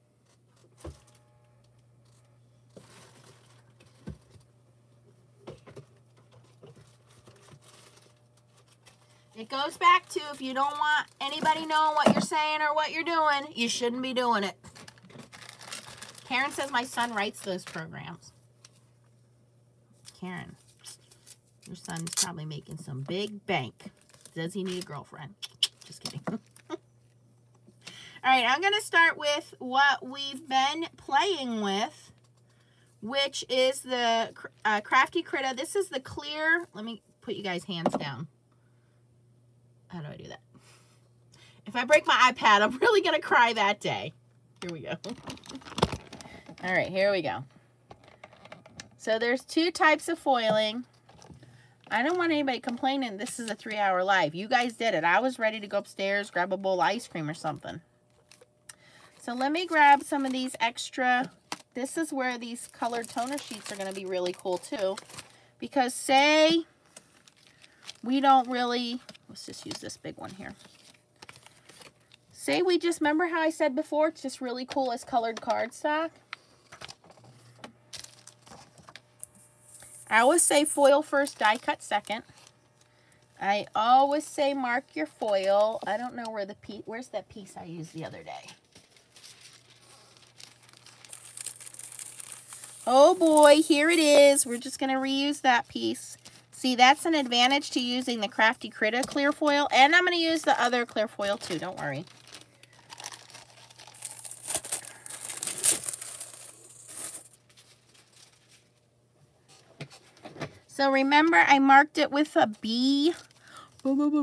It goes back to if you don't want anybody knowing what you're saying or what you're doing, you shouldn't be doing it. Karen says my son writes those programs. Karen, your son's probably making some big bank. Does he need a girlfriend? Just kidding. [LAUGHS] All right, I'm going to start with what we've been playing with, which is the uh, Crafty Critta. This is the clear, let me put you guys' hands down. How do I do that? If I break my iPad, I'm [LAUGHS] really going to cry that day. Here we go. [LAUGHS] All right, here we go. So there's two types of foiling. I don't want anybody complaining this is a three-hour live. You guys did it. I was ready to go upstairs, grab a bowl of ice cream or something. So let me grab some of these extra. This is where these colored toner sheets are going to be really cool too. Because say we don't really Let's just use this big one here. Say we just, remember how I said before, it's just really cool as colored cardstock? I always say foil first, die cut second. I always say mark your foil. I don't know where the piece, where's that piece I used the other day? Oh boy, here it is. We're just going to reuse that piece. See, that's an advantage to using the Crafty Critta clear foil. And I'm going to use the other clear foil too, don't worry. So remember, I marked it with a B.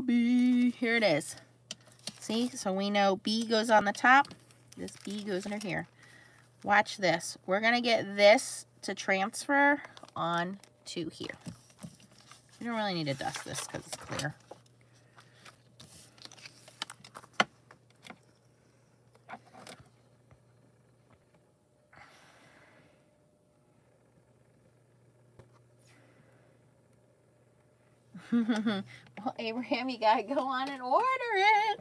B. Here it is. See, so we know B goes on the top. This B goes under here. Watch this. We're going to get this to transfer on to here. You don't really need to dust this because it's clear. [LAUGHS] well, Abraham, you gotta go on and order it.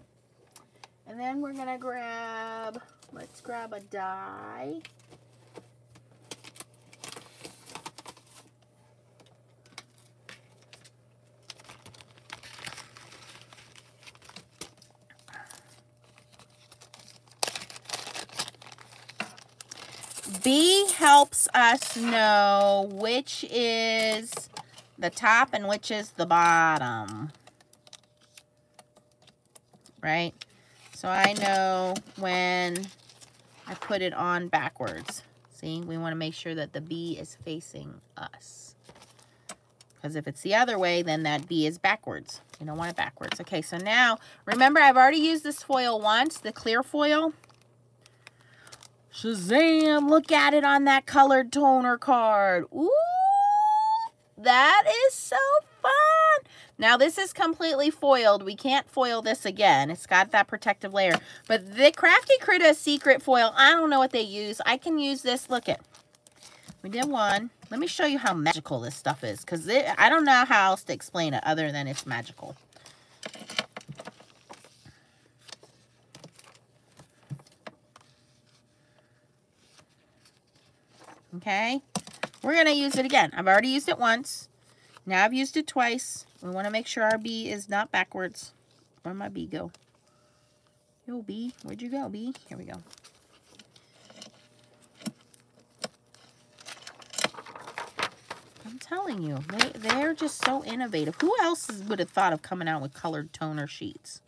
And then we're gonna grab, let's grab a die. B helps us know which is the top and which is the bottom. Right? So I know when I put it on backwards. See, we want to make sure that the B is facing us. Because if it's the other way, then that B is backwards. You don't want it backwards. Okay, so now, remember I've already used this foil once, the clear foil. Shazam, look at it on that colored toner card. Ooh, that is so fun. Now this is completely foiled. We can't foil this again. It's got that protective layer. But the Crafty Critta Secret Foil, I don't know what they use. I can use this. Look at it. We did one. Let me show you how magical this stuff is. Because I don't know how else to explain it other than it's magical. Okay. We're going to use it again. I've already used it once. Now I've used it twice. We want to make sure our B is not backwards. Where'd my B go? Yo, B. Where'd you go, B? Here we go. I'm telling you, they, they're just so innovative. Who else would have thought of coming out with colored toner sheets?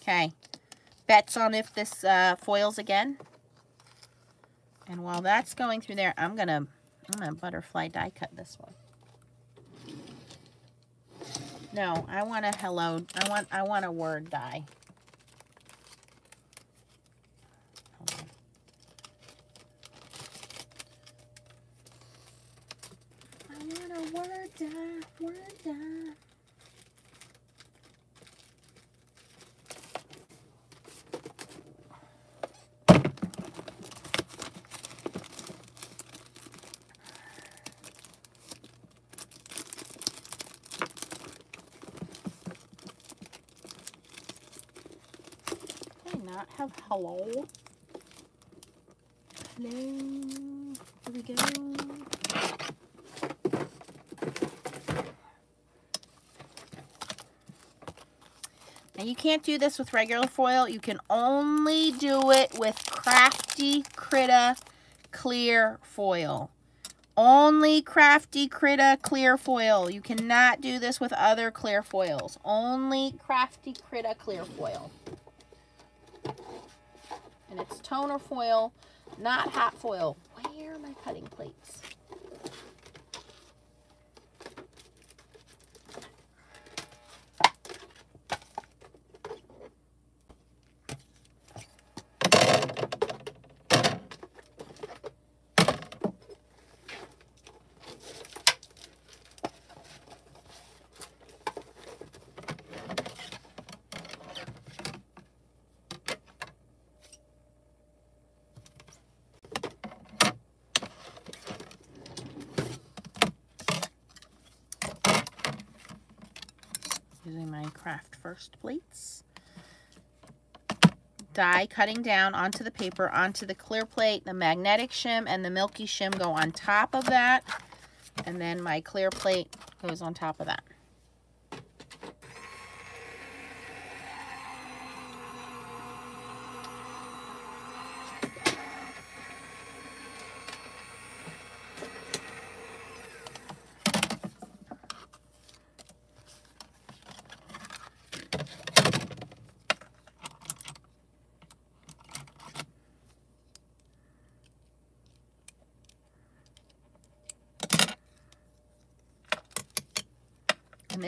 Okay. Bets on if this uh, foils again. And while that's going through there, I'm going to I'm to butterfly die cut this one. No, I want a hello. I want I want a word die. I want a word die, word die. not have hello? Hello. Here we go. Now you can't do this with regular foil. You can only do it with Crafty Critta clear foil. Only Crafty Critta clear foil. You cannot do this with other clear foils. Only Crafty Critta clear foil. And it's toner foil, not hot foil. Where are my cutting plates? using my craft first plates. Die cutting down onto the paper, onto the clear plate. The magnetic shim and the milky shim go on top of that. And then my clear plate goes on top of that.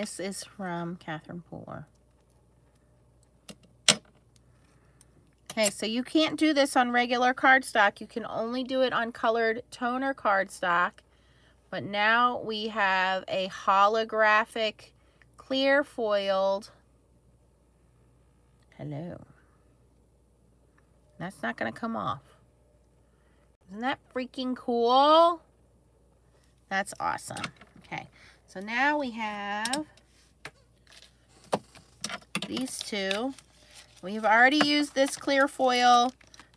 This is from Catherine Pooler. Okay, so you can't do this on regular cardstock. You can only do it on colored toner cardstock. But now we have a holographic clear foiled. Hello. That's not going to come off. Isn't that freaking cool? That's awesome. So now we have these two. We've already used this clear foil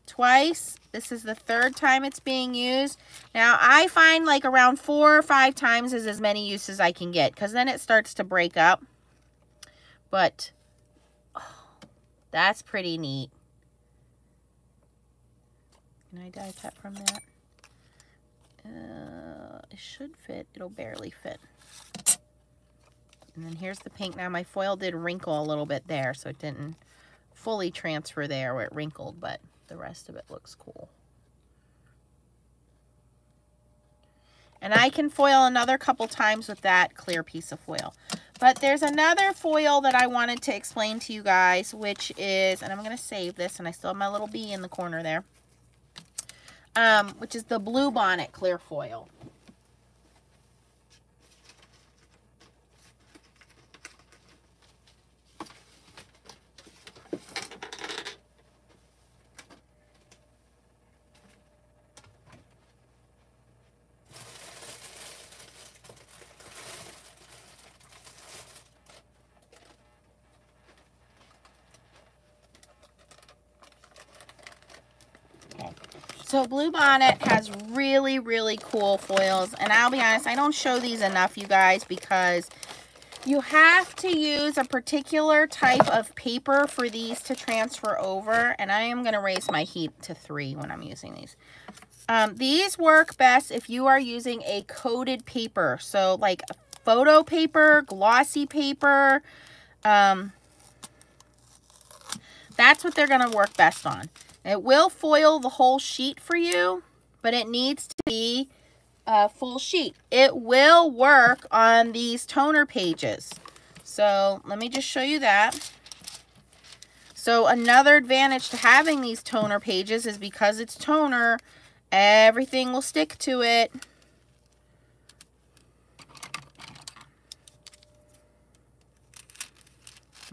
twice. This is the third time it's being used. Now, I find like around four or five times is as many uses I can get because then it starts to break up. But oh, that's pretty neat. Can I die cut from that? Uh, it should fit. It'll barely fit. And then here's the pink. Now my foil did wrinkle a little bit there, so it didn't fully transfer there where it wrinkled, but the rest of it looks cool. And I can foil another couple times with that clear piece of foil. But there's another foil that I wanted to explain to you guys, which is, and I'm going to save this, and I still have my little bee in the corner there, um, which is the Bluebonnet clear foil. So Bluebonnet has really, really cool foils. And I'll be honest, I don't show these enough, you guys, because you have to use a particular type of paper for these to transfer over. And I am going to raise my heat to three when I'm using these. Um, these work best if you are using a coated paper. So like photo paper, glossy paper. Um, that's what they're going to work best on. It will foil the whole sheet for you, but it needs to be a full sheet. It will work on these toner pages. So let me just show you that. So another advantage to having these toner pages is because it's toner, everything will stick to it.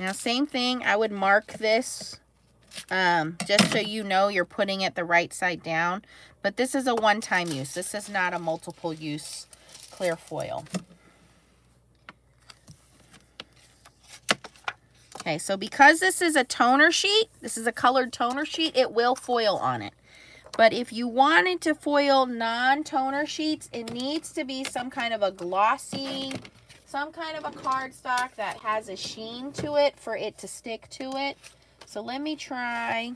Now, same thing, I would mark this um, just so you know you're putting it the right side down. But this is a one-time use. This is not a multiple use clear foil. Okay, so because this is a toner sheet, this is a colored toner sheet, it will foil on it. But if you wanted to foil non-toner sheets, it needs to be some kind of a glossy, some kind of a cardstock that has a sheen to it for it to stick to it. So let me try,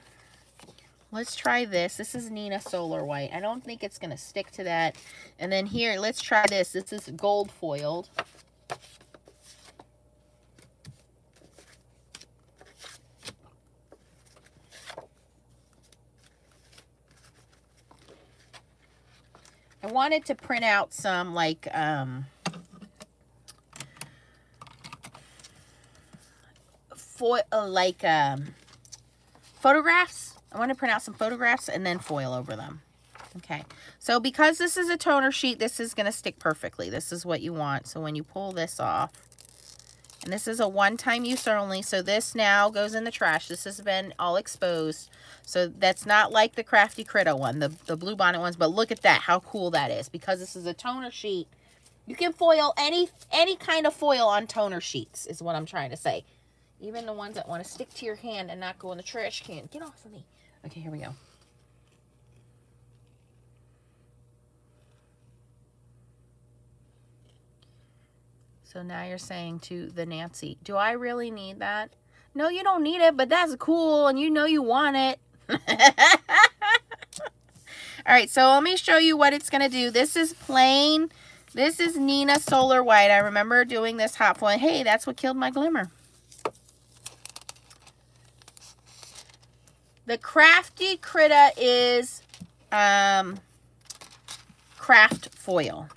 let's try this. This is Neenah Solar White. I don't think it's going to stick to that. And then here, let's try this. This is gold foiled. I wanted to print out some like um, foil, like um, photographs. I want to print out some photographs and then foil over them. Okay, so because this is a toner sheet, this is going to stick perfectly. This is what you want. So when you pull this off, and this is a one-time use only, so this now goes in the trash. This has been all exposed. So that's not like the Crafty Critta one, the, the Bluebonnet ones, but look at that, how cool that is. Because this is a toner sheet, you can foil any any kind of foil on toner sheets, is what I'm trying to say. Even the ones that want to stick to your hand and not go in the trash can. Get off of me. Okay, here we go. So now you're saying to the Nancy, do I really need that? No, you don't need it, but that's cool, and you know you want it. [LAUGHS] All right, so let me show you what it's going to do. This is plain. This is Neenah Solar White. I remember doing this hot one. Hey, that's what killed my glimmer. The Crafty Critta is um, craft foil.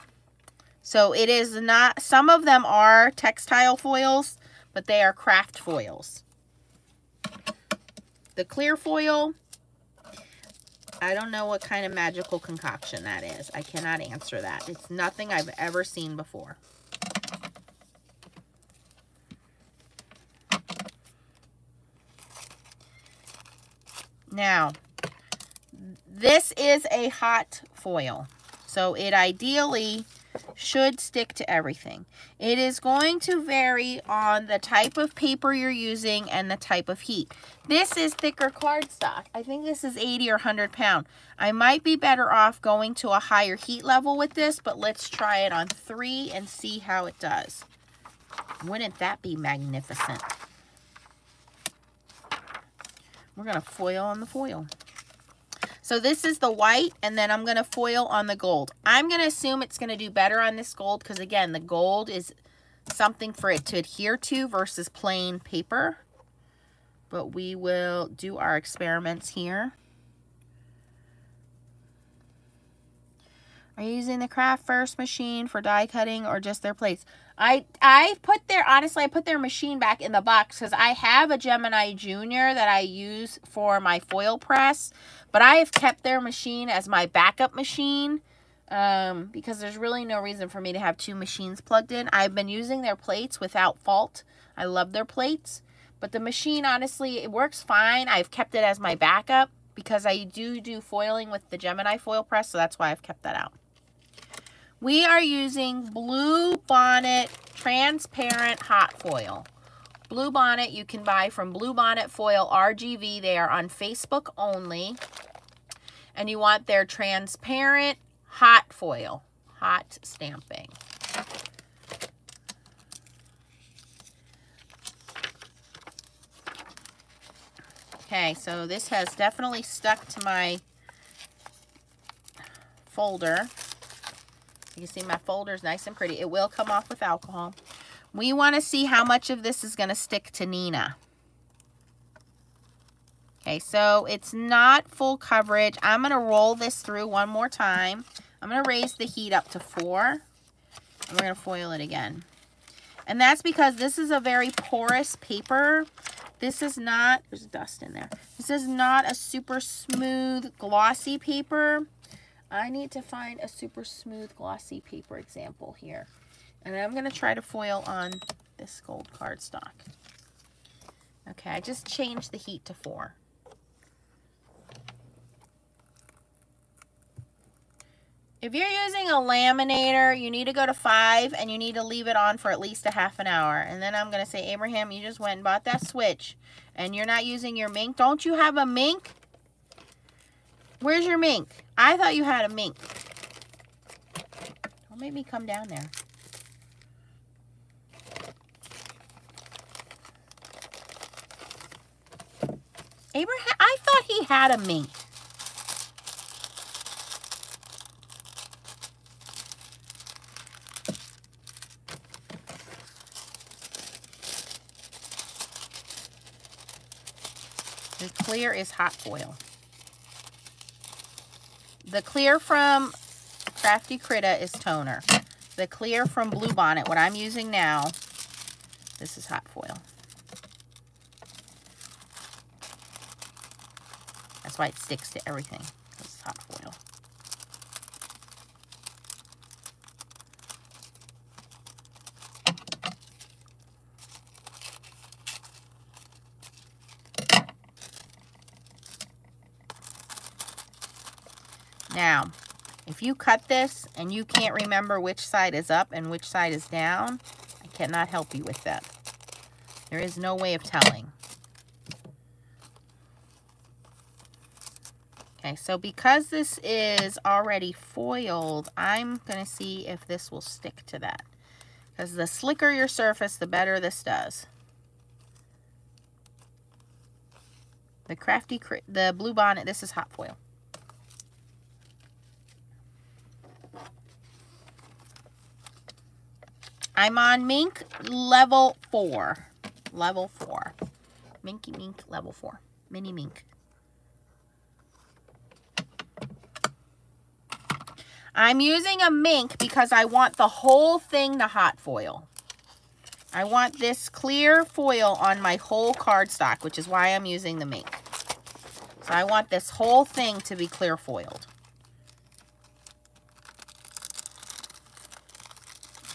So it is not, some of them are textile foils, but they are craft foils. The clear foil, I don't know what kind of magical concoction that is. I cannot answer that. It's nothing I've ever seen before. Now, this is a hot foil. So it ideally should stick to everything. It is going to vary on the type of paper you're using and the type of heat. This is thicker cardstock. I think this is 80 or 100 pound. I might be better off going to a higher heat level with this, but let's try it on three and see how it does. Wouldn't that be magnificent? We're going to foil on the foil. So this is the white, and then I'm going to foil on the gold. I'm going to assume it's going to do better on this gold because, again, the gold is something for it to adhere to versus plain paper. But we will do our experiments here. Are you using the craft first machine for die cutting or just their plates? I I put their honestly I put their machine back in the box because I have a Gemini Junior that I use for my foil press, but I have kept their machine as my backup machine um, because there's really no reason for me to have two machines plugged in. I've been using their plates without fault. I love their plates, but the machine honestly it works fine. I've kept it as my backup because I do do foiling with the Gemini foil press, so that's why I've kept that out. We are using Blue Bonnet Transparent Hot Foil. Blue Bonnet you can buy from Blue Bonnet Foil RGV. They are on Facebook only. And you want their transparent hot foil, hot stamping. Okay, so this has definitely stuck to my folder. You can see my folder is nice and pretty. It will come off with alcohol. We want to see how much of this is going to stick to Neenah. Okay, so it's not full coverage. I'm going to roll this through one more time. I'm going to raise the heat up to four. And we're going to foil it again. And that's because this is a very porous paper. This is not, there's dust in there. This is not a super smooth, glossy paper. I need to find a super smooth glossy paper example here. And I'm going to try to foil on this gold cardstock. Okay, I just changed the heat to 4. If you're using a laminator, you need to go to 5 and you need to leave it on for at least a half an hour. And then I'm going to say, Abraham, you just went and bought that switch and you're not using your Minc. Don't you have a Minc? Where's your Minc? I thought you had a Minc. Don't make me come down there. Abraham, I thought he had a Minc. The clear is hot foil. The clear from Crafty Critta is toner. The clear from Blue Bonnet, what I'm using now, this is hot foil. That's why it sticks to everything. This is hot foil. Now, if you cut this and you can't remember which side is up and which side is down, I cannot help you with that. There is no way of telling. Okay, so because this is already foiled, I'm going to see if this will stick to that. Because the slicker your surface, the better this does. The crafty, the blue bonnet, this is hot foil. I'm on Minc level 4. Level 4. Minky Minc level 4. Mini Minc. I'm using a Minc because I want the whole thing to hot foil. I want this clear foil on my whole cardstock, which is why I'm using the Minc. So I want this whole thing to be clear foiled.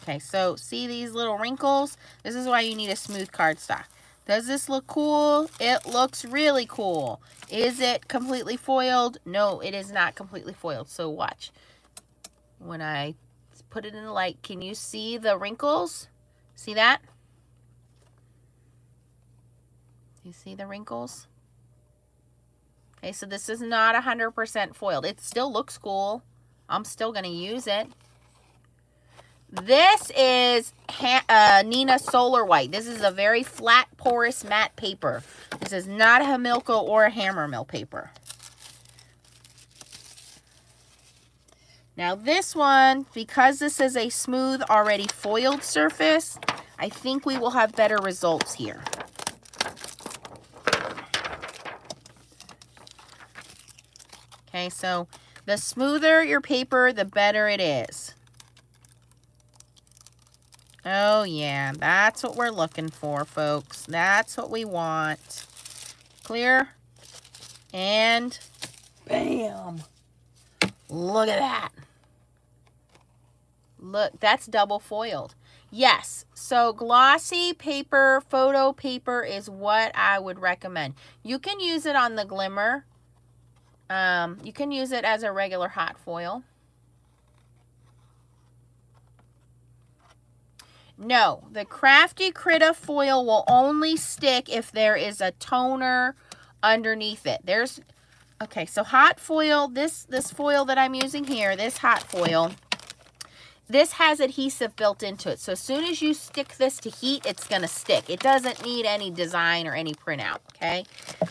Okay, so see these little wrinkles? This is why you need a smooth cardstock. Does this look cool? It looks really cool. Is it completely foiled? No, it is not completely foiled. So watch. When I put it in the light, can you see the wrinkles? See that? You see the wrinkles? Okay, so this is not 100% foiled. It still looks cool. I'm still going to use it. This is uh, Neenah Solar White. This is a very flat, porous, matte paper. This is not a Hamilco or a Hammermill paper. Now this one, because this is a smooth, already foiled surface, I think we will have better results here. Okay, so the smoother your paper, the better it is. Oh, yeah. That's what we're looking for, folks. That's what we want. Clear. And bam. Look at that. Look, that's double foiled. Yes, so glossy paper, photo paper is what I would recommend. You can use it on the glimmer. Um, you can use it as a regular hot foil. No, the Crafty Critta foil will only stick if there is a toner underneath it. There's, okay, so hot foil, this, this foil that I'm using here, this hot foil, this has adhesive built into it. So as soon as you stick this to heat, it's going to stick. It doesn't need any design or any printout, okay?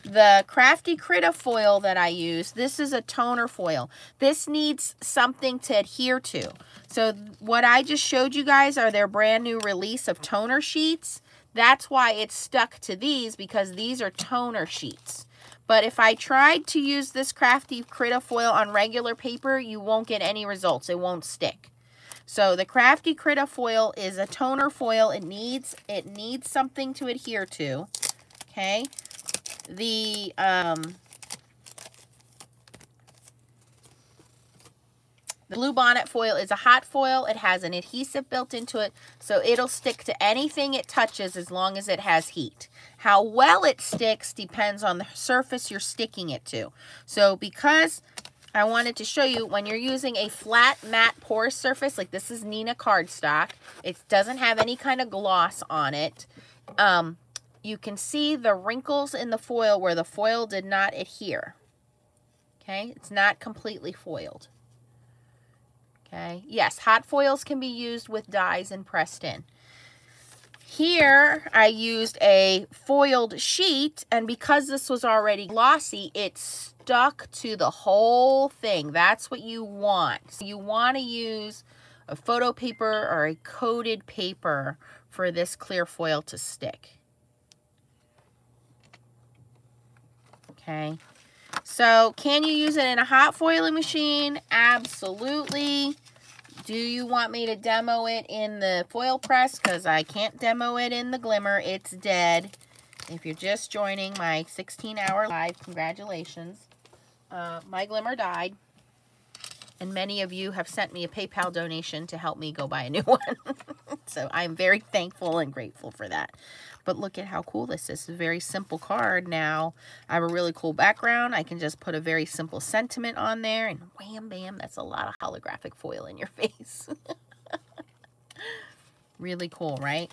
The Crafty Critta foil that I use, this is a toner foil. This needs something to adhere to. So what I just showed you guys are their brand new release of toner sheets. That's why it's stuck to these because these are toner sheets. But if I tried to use this Crafty Critta foil on regular paper, you won't get any results. It won't stick. So the Crafty Critta foil is a toner foil. It needs it needs something to adhere to. Okay. The um, The Blue Bonnet foil is a hot foil. It has an adhesive built into it, so it'll stick to anything it touches as long as it has heat. How well it sticks depends on the surface you're sticking it to. So because I wanted to show you when you're using a flat matte porous surface, like this is Neenah cardstock, it doesn't have any kind of gloss on it. Um, you can see the wrinkles in the foil where the foil did not adhere. Okay, it's not completely foiled. Okay, yes, hot foils can be used with dies and pressed in. Here, I used a foiled sheet, and because this was already glossy, it stuck to the whole thing. That's what you want. So you want to use a photo paper or a coated paper for this clear foil to stick. Okay. So can you use it in a hot foiling machine? Absolutely. Do you want me to demo it in the foil press? Because I can't demo it in the glimmer. It's dead. If you're just joining my 16-hour live, congratulations. Uh, my glimmer died. And many of you have sent me a PayPal donation to help me go buy a new [LAUGHS] one. so I'm very thankful and grateful for that. But look at how cool this is. It's a very simple card. Now, I have a really cool background. I can just put a very simple sentiment on there. And wham, bam, that's a lot of holographic foil in your [LAUGHS] face. really cool, right?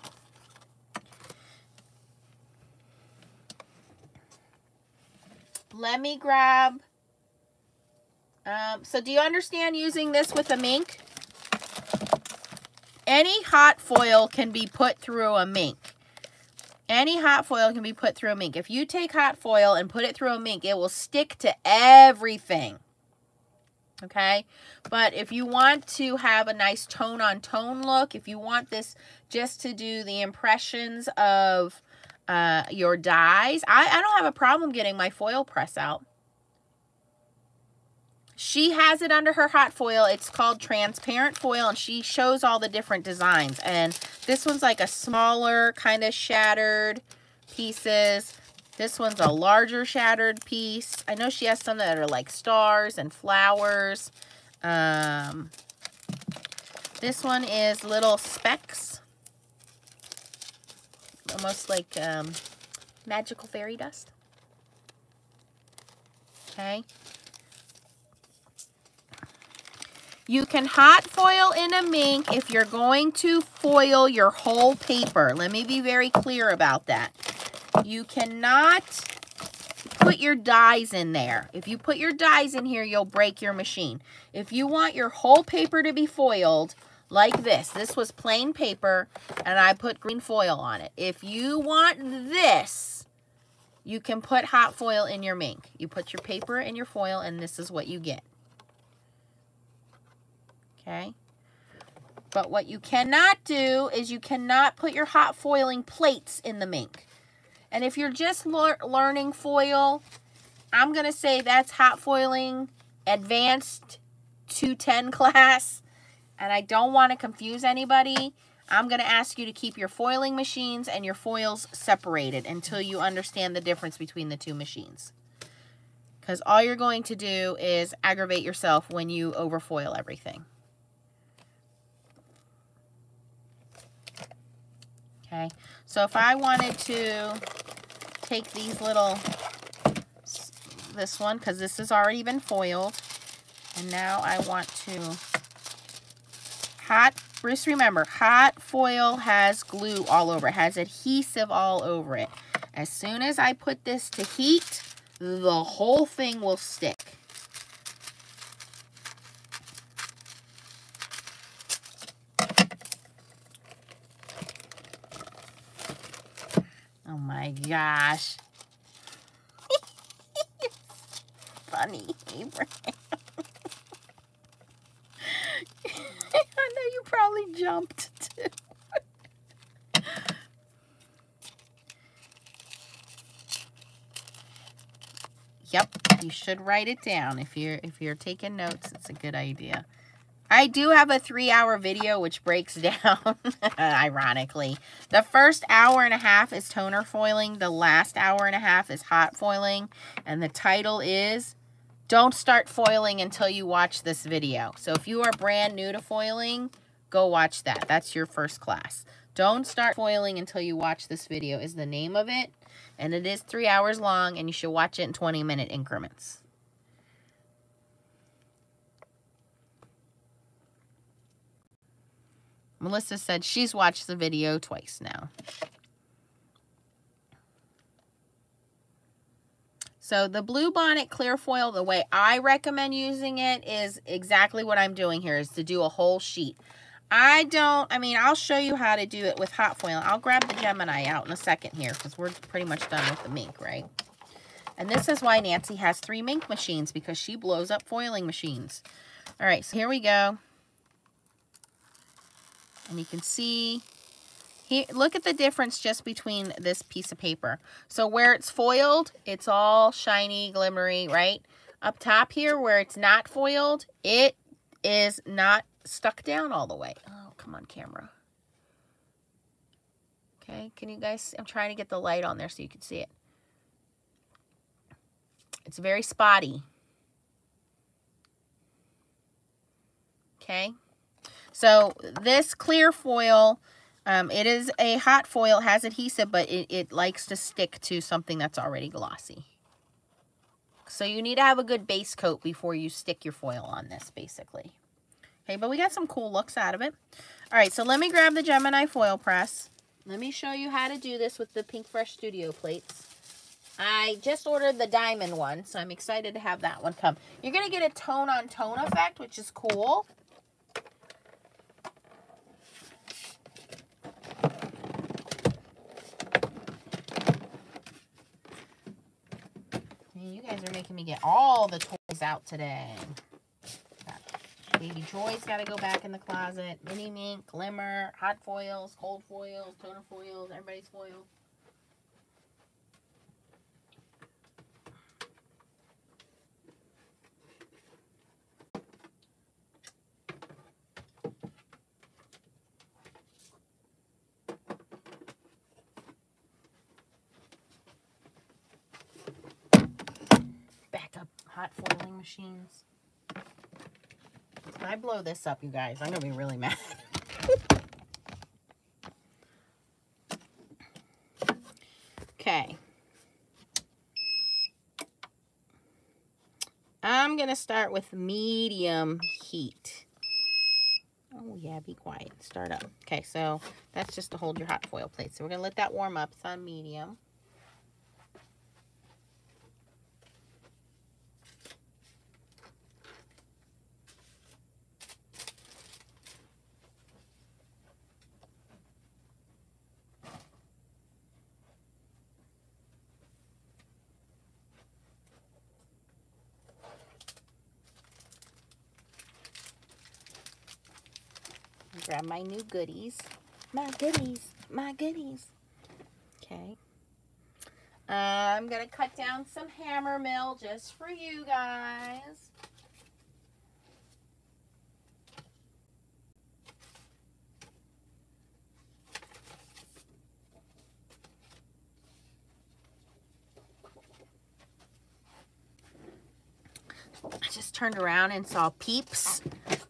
Let me grab... Um, so do you understand using this with a Minc? Any hot foil can be put through a Minc. Any hot foil can be put through a Minc. If you take hot foil and put it through a Minc, it will stick to everything. Okay? But if you want to have a nice tone-on-tone -tone look, if you want this just to do the impressions of uh, your dies, I, I don't have a problem getting my foil press out. She has it under her hot foil. It's called transparent foil and she shows all the different designs. And this one's like a smaller kind of shattered pieces. This one's a larger shattered piece. I know she has some that are like stars and flowers. Um, this one is little specks. Almost like um, magical fairy dust. Okay. You can hot foil in a Minc if you're going to foil your whole paper. Let me be very clear about that. You cannot put your dies in there. If you put your dies in here, you'll break your machine. If you want your whole paper to be foiled, like this. This was plain paper, and I put green foil on it. If you want this, you can put hot foil in your Minc. You put your paper in your foil, and this is what you get okay? But what you cannot do is you cannot put your hot foiling plates in the Minc. And if you're just learning foil, I'm going to say that's hot foiling advanced 210 [LAUGHS] class. And I don't want to confuse anybody. I'm going to ask you to keep your foiling machines and your foils separated until you understand the difference between the two machines. Because all you're going to do is aggravate yourself when you overfoil everything. Okay, so if I wanted to take these little, this one, because this has already been foiled, and now I want to hot, just remember, hot foil has glue all over it, has adhesive all over it. As soon as I put this to heat, the whole thing will stick. Oh my gosh. [LAUGHS] Funny, Abraham. [LAUGHS] I know you probably jumped too. yep, you should write it down. If you're if you're taking notes, it's a good idea. I do have a three hour video which breaks [LAUGHS] down, ironically. The first hour and a half is toner foiling. The last hour and a half is hot foiling. And the title is Don't Start Foiling Until You Watch This Video. So if you are brand new to foiling, go watch that. That's your first class. Don't Start Foiling Until You Watch This Video is the name of it. And it is three hours long and you should watch it in 20 minute increments. Melissa said she's watched the video twice now. So the Blue Bonnet clear foil, the way I recommend using it is exactly what I'm doing here, is to do a whole sheet. I don't, I mean, I'll show you how to do it with hot foil. I'll grab the Gemini out in a second here because we're pretty much done with the Minc, right? And this is why Nancy has three Minc machines because she blows up foiling machines. All right, so here we go. And you can see, here, look at the difference just between this piece of paper. So where it's foiled, it's all shiny, glimmery, right? Up top here, where it's not foiled, it is not stuck down all the way. Oh, come on, camera. Okay, can you guys, I'm trying to get the light on there so you can see it. It's very spotty. Okay. So this clear foil, um, it is a hot foil, has adhesive, but it, it likes to stick to something that's already glossy. So you need to have a good base coat before you stick your foil on this, basically. Okay, but we got some cool looks out of it. All right, so let me grab the Gemini foil press. Let me show you how to do this with the Pinkfresh Studio plates. I just ordered the diamond one, so I'm excited to have that one come. You're going to get a tone-on-tone -tone effect, which is cool. You guys are making me get all the toys out today. Baby Joy's got to go back in the closet. Mini Minc, Glimmer, hot foils, cold foils, toner foils, everybody's foil. Hot foiling machines. I blow this up, you guys, I'm going to be really mad. [LAUGHS] okay. I'm going to start with medium heat. Oh, yeah, be quiet. Start up. Okay, so that's just to hold your hot foil plate. So we're going to let that warm up. It's on medium. Grab my new goodies. My goodies. My goodies. Okay. Uh, I'm going to cut down some Hammermill just for you guys. I just turned around and saw Peeps.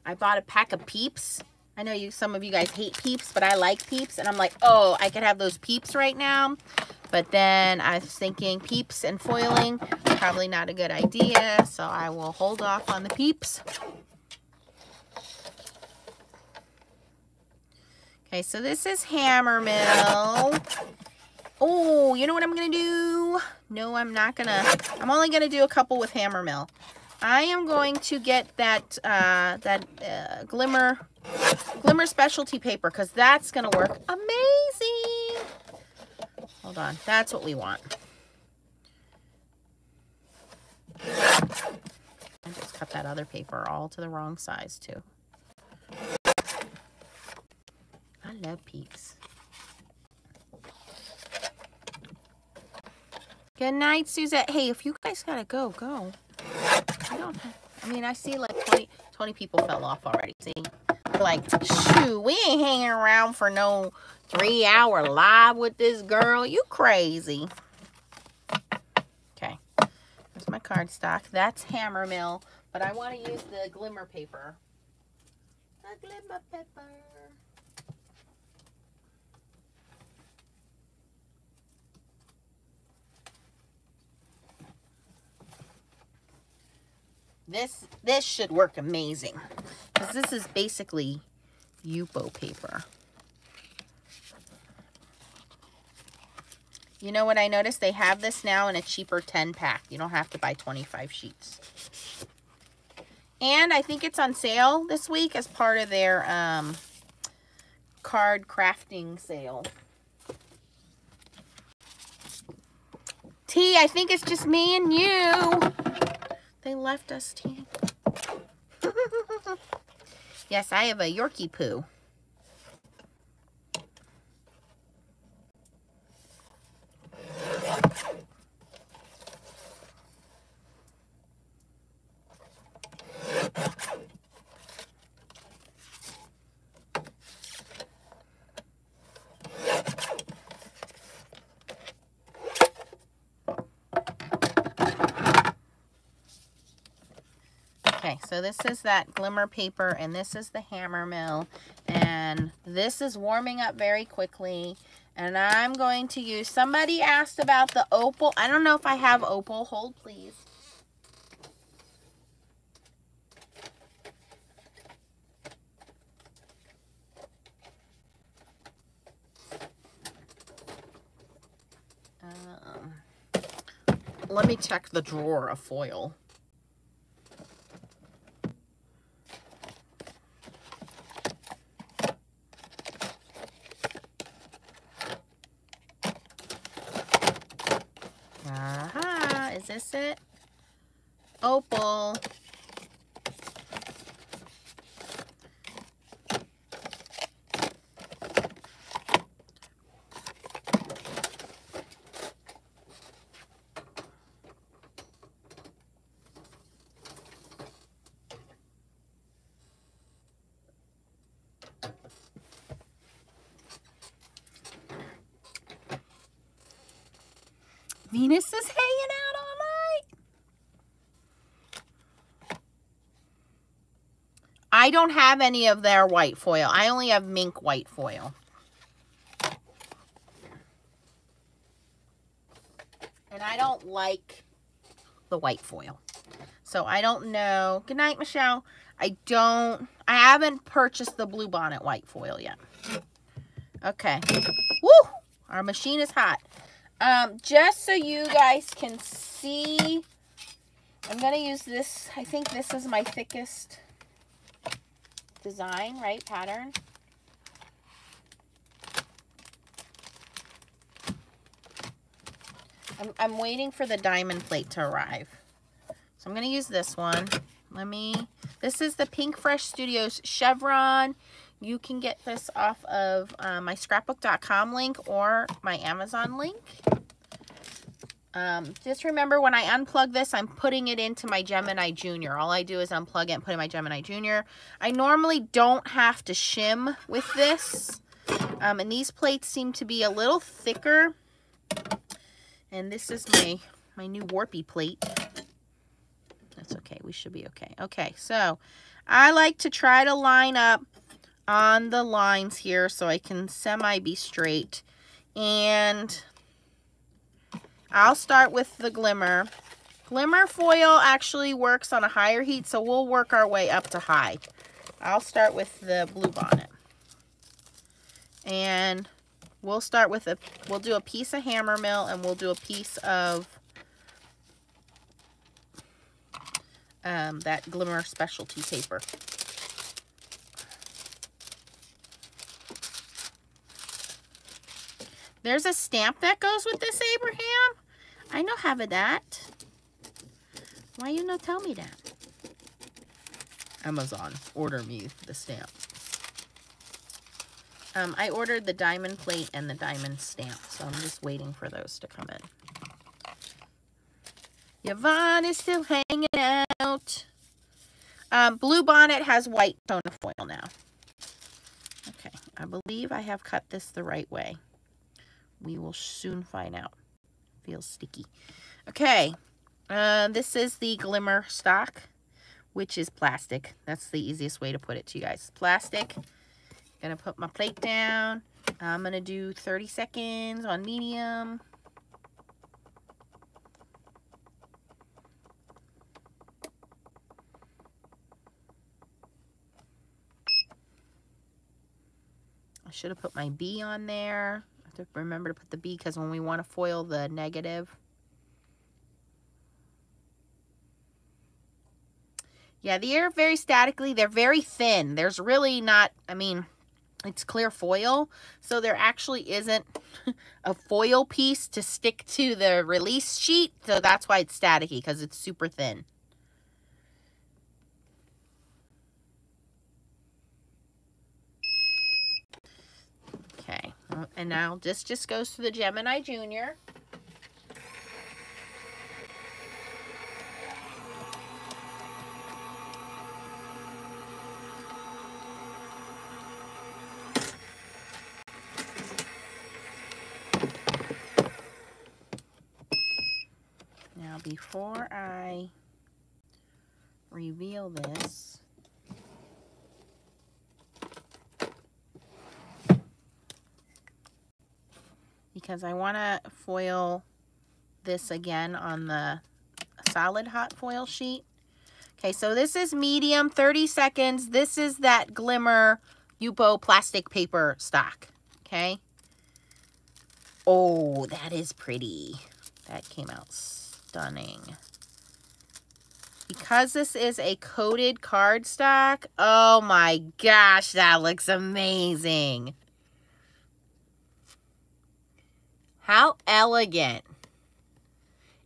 I bought a pack of Peeps I know you some of you guys hate peeps, but I like peeps. And I'm like, oh, I could have those peeps right now. But then I was thinking peeps and foiling, probably not a good idea. So I will hold off on the peeps. Okay, so this is Hammermill. Oh, you know what I'm going to do? No, I'm not going to. I'm only going to do a couple with Hammermill. I am going to get that uh, that uh, glimmer glimmer specialty paper because that's going to work amazing. Hold on. That's what we want. I just cut that other paper all to the wrong size too. I love peeps. Good night, Suzette. Hey, if you guys gotta go, go. I don't I mean, I see like 20, 20 people fell off already. See? Like, shoot, we ain't hanging around for no three hour live with this girl. You crazy. Okay. There's my cardstock. That's Hammermill. But I want to use the glimmer paper. The glimmer paper. This, this should work amazing. Because this is basically Yupo paper. You know what I noticed? They have this now in a cheaper 10 pack. You don't have to buy 25 sheets. And I think it's on sale this week as part of their um, card crafting sale. Tee, I think it's just me and you. They left us, Tee. [LAUGHS] yes, I have a Yorkie poo. So this is that glimmer paper and this is the Hammermill. And this is warming up very quickly. And I'm going to use, somebody asked about the opal. I don't know if I have opal. Hold please. Um, let me check the drawer of foil. this it? Opal. Venus is hanging out I don't have any of their white foil. I only have mink white foil. And I don't like the white foil. So I don't know. Good night, Michelle. I don't, I haven't purchased the Blue Bonnet white foil yet. Okay. Woo! Our machine is hot. Um, just so you guys can see, I'm going to use this. I think this is my thickest design, right? Pattern. I'm, I'm waiting for the diamond plate to arrive. So I'm going to use this one. Let me, this is the Pink Fresh Studios Chevron. You can get this off of uh, my scrapbook.com link or my Amazon link. Um, just remember when I unplug this, I'm putting it into my Gemini Junior. All I do is unplug it and put in my Gemini Junior. I normally don't have to shim with this. Um, and these plates seem to be a little thicker. And this is my, my new Warpy plate. That's okay. We should be okay. Okay, so I like to try to line up on the lines here so I can semi be straight. And I'll start with the glimmer. Glimmer foil actually works on a higher heat, so we'll work our way up to high. I'll start with the Bluebonnet. And we'll start with a, we'll do a piece of Hammermill and we'll do a piece of um, that Glimmer Specialty paper. There's a stamp that goes with this, Abraham. I know have of that. Why you not tell me that? Amazon, order me the stamp. Um, I ordered the diamond plate and the diamond stamp, so I'm just waiting for those to come in. Yvonne is still hanging out. Um, Bluebonnet has white tone of foil now. Okay, I believe I have cut this the right way. We will soon find out. Feels sticky. Okay, uh, this is the Glimmer stock, which is plastic. That's the easiest way to put it to you guys. Plastic. Gonna put my plate down. I'm gonna do 30 seconds on medium. I should have put my B on there. To remember to put the B because when we want to foil the negative. Yeah, they are very statically. They're very thin. There's really not, I mean, it's clear foil. So there actually isn't [LAUGHS] a foil piece to stick to the release sheet. So that's why it's staticky because it's super thin. And now this just goes to the Gemini Junior. Now before I reveal this, because I want to foil this again on the solid hot foil sheet. Okay, so this is medium, 30 seconds. This is that Glimmer Yupo plastic paper stock, okay? Oh, that is pretty. That came out stunning. Because this is a coated cardstock, oh my gosh, that looks amazing. How elegant.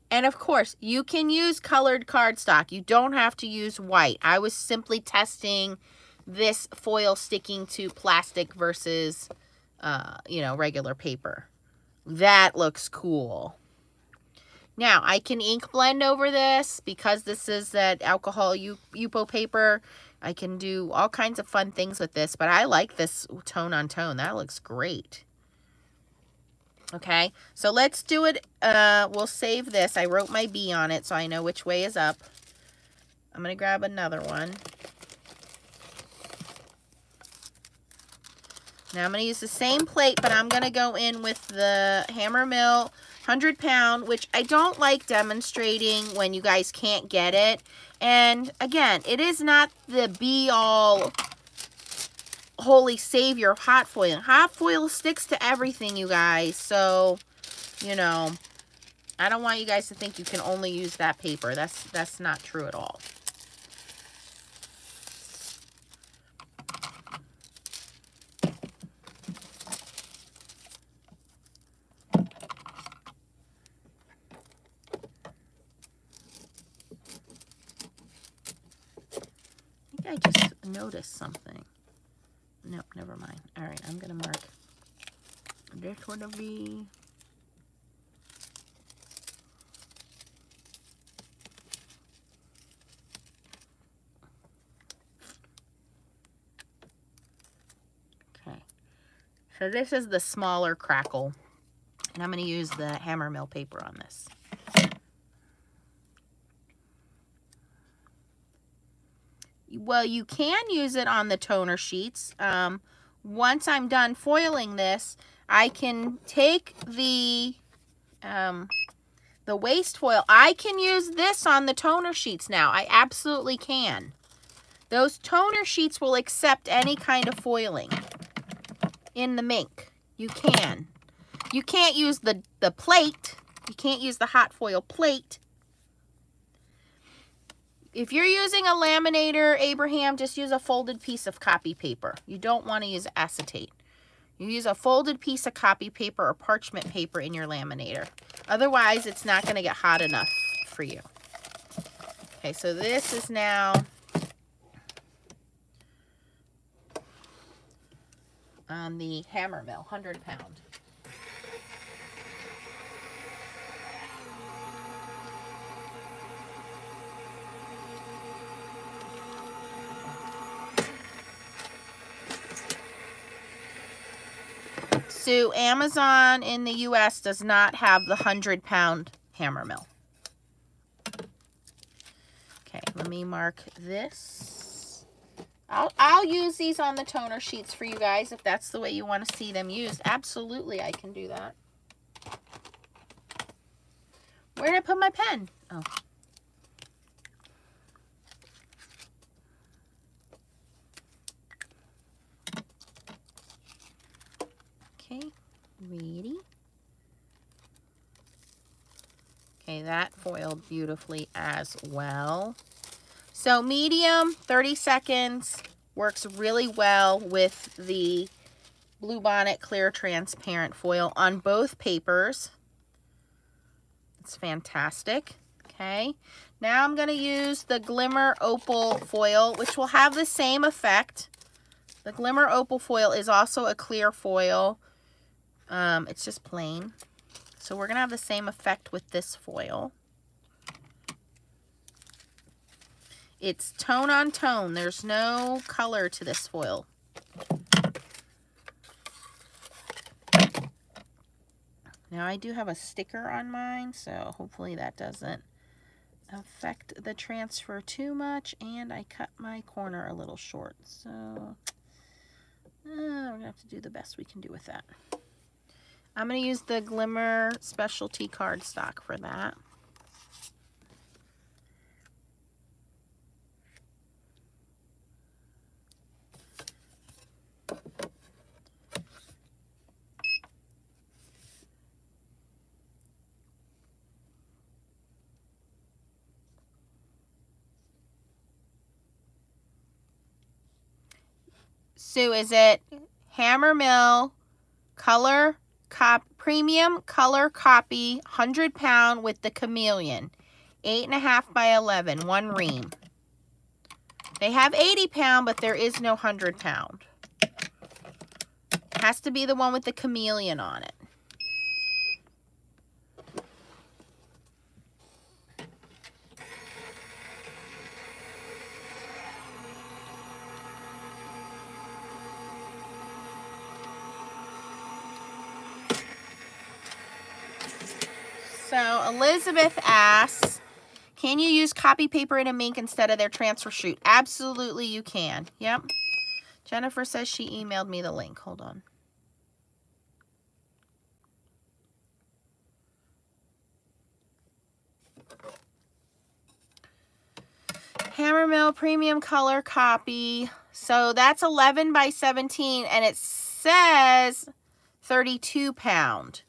And of course, you can use colored cardstock. You don't have to use white. I was simply testing this foil sticking to plastic versus, uh, you know, regular paper. That looks cool. Now, I can ink blend over this because this is that alcohol Yupo paper. I can do all kinds of fun things with this, but I like this tone on tone. That looks great. Okay, so let's do it. Uh, we'll save this. I wrote my B on it so I know which way is up. I'm going to grab another one. Now I'm going to use the same plate, but I'm going to go in with the Hammermill 100 pound, which I don't like demonstrating when you guys can't get it. And again, it is not the be all holy savior of hot foil. Hot foil sticks to everything, you guys. So, you know, I don't want you guys to think you can only use that paper. That's that's not true at all. I just noticed something. Nope, never mind. All right, I'm going to mark this one to be Okay. So this is the smaller crackle. And I'm going to use the Hammermill paper on this. Well, you can use it on the toner sheets. Um, once I'm done foiling this, I can take the, um, the waste foil. I can use this on the toner sheets now. I absolutely can. Those toner sheets will accept any kind of foiling in the Minc. You can. You can't use the, the plate. You can't use the hot foil plate if you're using a laminator, Abraham, just use a folded piece of copy paper. You don't want to use acetate. You use a folded piece of copy paper or parchment paper in your laminator. Otherwise, it's not going to get hot enough for you. Okay, so this is now on the Hammermill, 100 pound. Sue, Amazon in the U.S. does not have the 100-pound Hammermill. Okay, let me mark this. I'll, I'll use these on the toner sheets for you guys if that's the way you want to see them used. Absolutely, I can do that. Where did I put my pen? Oh. Okay, ready. Okay, that foiled beautifully as well. So medium, 30 seconds, works really well with the Bluebonnet Clear Transparent Foil on both papers. It's fantastic. Okay, now I'm going to use the Glimmer Opal Foil, which will have the same effect. The Glimmer Opal Foil is also a clear foil. Um, it's just plain. So we're going to have the same effect with this foil. It's tone on tone. There's no color to this foil. Now I do have a sticker on mine, so hopefully that doesn't affect the transfer too much. And I cut my corner a little short, so uh, we're going to have to do the best we can do with that. I'm going to use the Glimmer Specialty cardstock for that. Sue, is it Hammermill color Cop premium color copy, 100 pound with the chameleon. 8.5 by 11, one ream. They have 80 pound, but there is no 100 pound. Has to be the one with the chameleon on it. So Elizabeth asks, can you use copy paper in a Minc instead of their transfer sheet? Absolutely you can. Yep. Jennifer says she emailed me the link. Hold on. Hammermill Premium Color Copy. So that's 11 by 17 and it says 32 pound.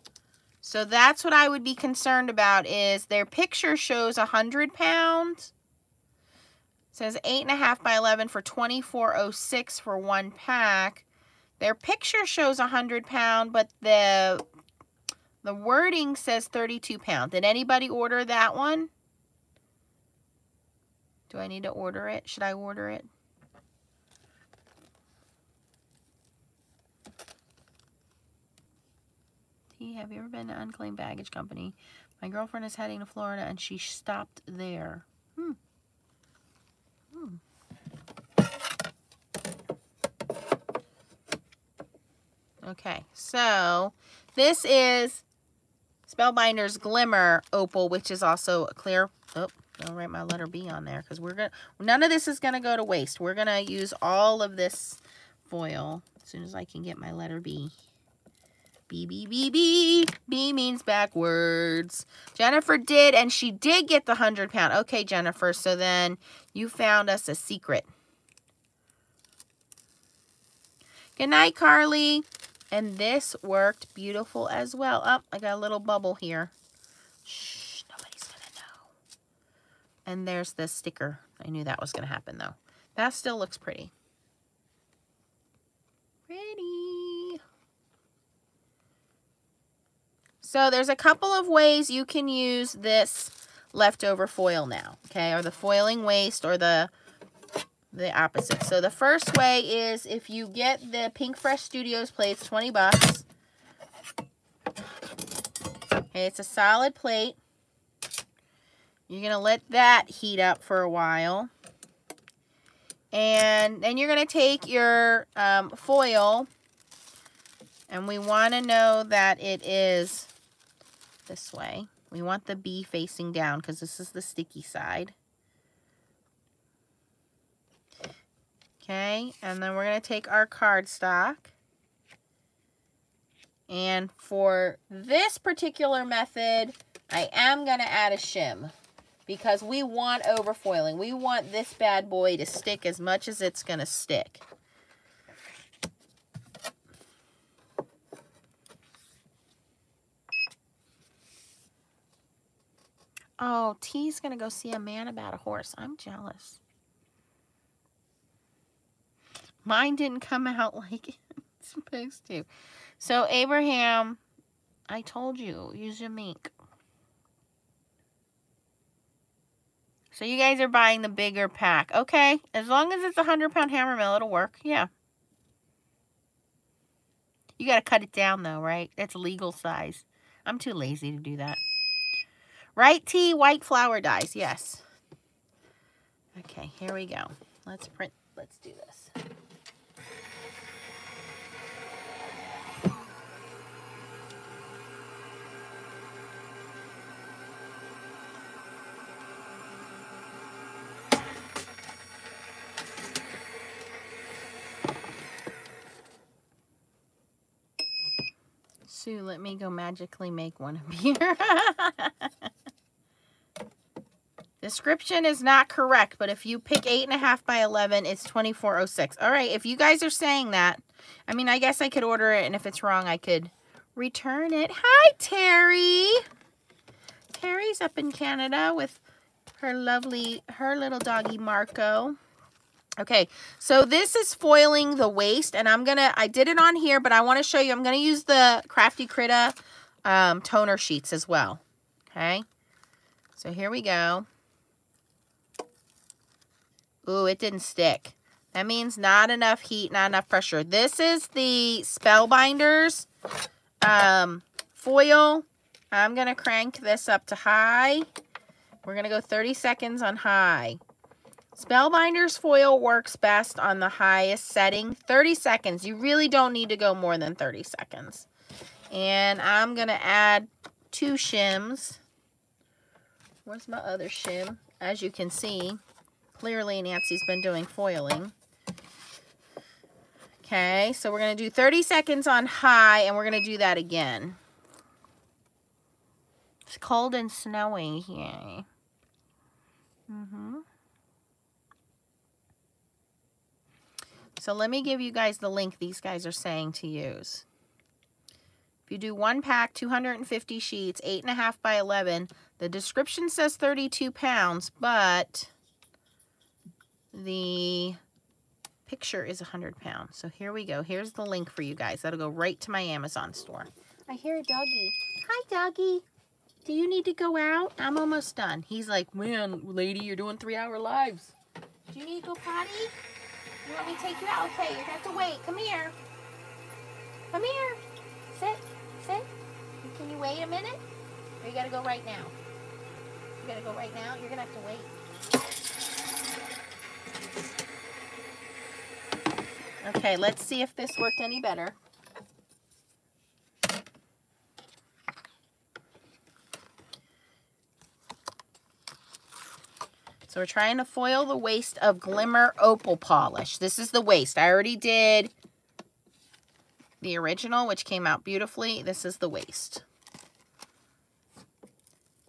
So that's what I would be concerned about is their picture shows 100 pounds. It says 8.5 by 11 for 24.06 for one pack. Their picture shows 100 pound, but the the wording says 32 pound. Did anybody order that one? Do I need to order it? Should I order it? Have you ever been to Unclaimed Baggage Company? My girlfriend is heading to Florida and she stopped there. Hmm. Hmm. Okay, so this is Spellbinders Glimmer Opal, which is also a clear. Oh, don't write my letter B on there because we're gonna. None of this is gonna go to waste. We're gonna use all of this foil as soon as I can get my letter B. B, B, B, B. B means backwards. Jennifer did, and she did get the 100 pound. Okay, Jennifer, so then you found us a secret. Good night, Carly. And this worked beautiful as well. Oh, I got a little bubble here. Shh, nobody's going to know. And there's the sticker. I knew that was going to happen, though. That still looks pretty. pretty. So there's a couple of ways you can use this leftover foil now, okay? Or the foiling waste or the the opposite. So the first way is if you get the Pink Fresh Studios plates, 20 bucks. Okay, it's a solid plate. You're going to let that heat up for a while. And then you're going to take your um, foil and we want to know that it is this way. We want the B facing down because this is the sticky side. Okay, and then we're going to take our cardstock. And for this particular method, I am going to add a shim because we want overfoiling. We want this bad boy to stick as much as it's going to stick. Oh, Tee's going to go see a man about a horse. I'm jealous. Mine didn't come out [LAUGHS] like it's supposed to. So, Abraham, I told you, use your Minc. So, you guys are buying the bigger pack. Okay, as long as it's a 100-pound Hammermill, it'll work. Yeah. You got to cut it down, though, right? That's legal size. I'm too lazy to do that. Right Tee, white flower dies. Yes. Okay, here we go. Let's print. Let's do this. Sue, let me go magically make one here. [LAUGHS] Description is not correct, but if you pick 8.5 by 11, it's 24.06. All right, if you guys are saying that, I mean, I guess I could order it, and if it's wrong, I could return it. Hi, Terry. Terry's up in Canada with her lovely, her little doggy, Marco. Okay, so this is foiling the waste, and I'm going to, I did it on here, but I want to show you, I'm going to use the Crafty Critta um, toner sheets as well. Okay, so here we go. Ooh, it didn't stick. That means not enough heat, not enough pressure. This is the Spellbinders um, foil. I'm going to crank this up to high. We're going to go 30 seconds on high. Spellbinders foil works best on the highest setting. 30 seconds. You really don't need to go more than 30 seconds. And I'm going to add two shims. Where's my other shim? As you can see, Clearly Nancy's been doing foiling. Okay, so we're going to do 30 seconds on high, and we're going to do that again. It's cold and snowy here. Mm-hmm. So let me give you guys the link these guys are saying to use. If you do one pack, 250 sheets, 8.5 by 11, the description says 32 pounds, but the picture is 100 pounds. So here we go. Here's the link for you guys. That'll go right to my Amazon store. I hear a doggy. Hi, doggy. Do you need to go out? I'm almost done. He's like, man, lady, you're doing three-hour lives. Do you need to go potty? You want me to take you out? Okay, to have to wait. Come here. Come here. Sit. Sit. Can you wait a minute? Or you got to go right now? You got to go right now? You're going to have to wait. Okay, let's see if this worked any better. So we're trying to foil the waste of Glimmer Opal Polish. This is the waste. I already did the original, which came out beautifully. This is the waste.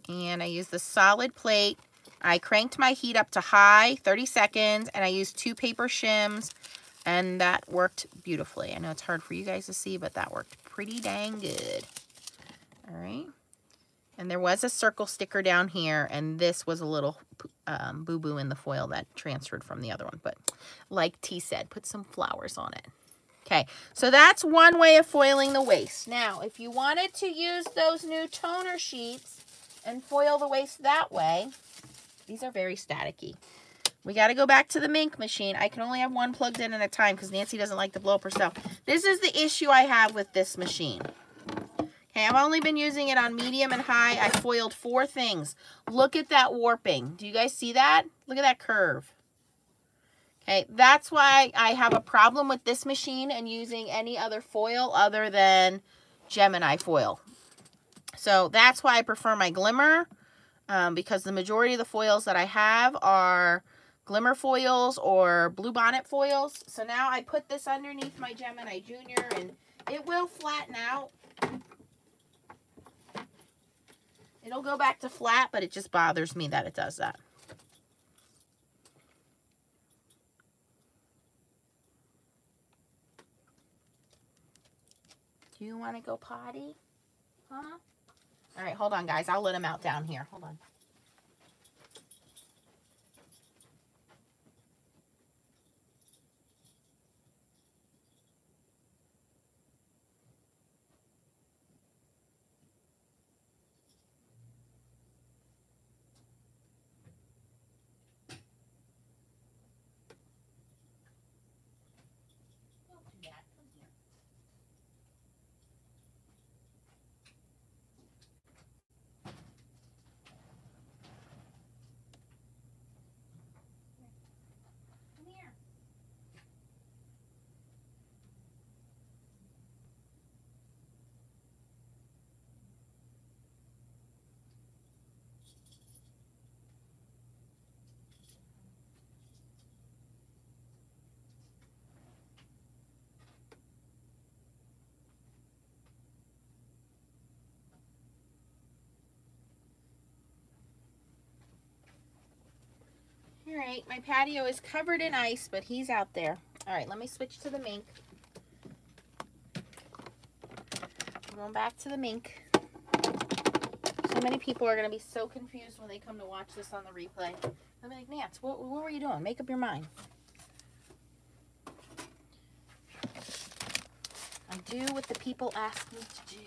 And I used the solid plate. I cranked my heat up to high, 30 seconds, and I used two paper shims, and that worked beautifully. I know it's hard for you guys to see, but that worked pretty dang good. All right. And there was a circle sticker down here, and this was a little um, boo-boo in the foil that transferred from the other one. But like Tee said, put some flowers on it. Okay, so that's one way of foiling the waist. Now, if you wanted to use those new toner sheets and foil the waist that way, these are very staticky. We got to go back to the Minc machine. I can only have one plugged in at a time because Nancy doesn't like to blow up herself. This is the issue I have with this machine. Okay, I've only been using it on medium and high. I foiled four things. Look at that warping. Do you guys see that? Look at that curve. Okay, that's why I have a problem with this machine and using any other foil other than Gemini foil. So that's why I prefer my Glimmer um, because the majority of the foils that I have are Glimmer foils or Bluebonnet foils. So now I put this underneath my Gemini Junior and it will flatten out. It'll go back to flat, but it just bothers me that it does that. Do you want to go potty? Huh? All right, hold on, guys. I'll let him out down here. Hold on. All my patio is covered in ice, but he's out there. All right, let me switch to the Minc. Going back to the Minc. So many people are going to be so confused when they come to watch this on the replay. They'll be like, Nance, what, what were you doing? Make up your mind. I do what the people ask me to do.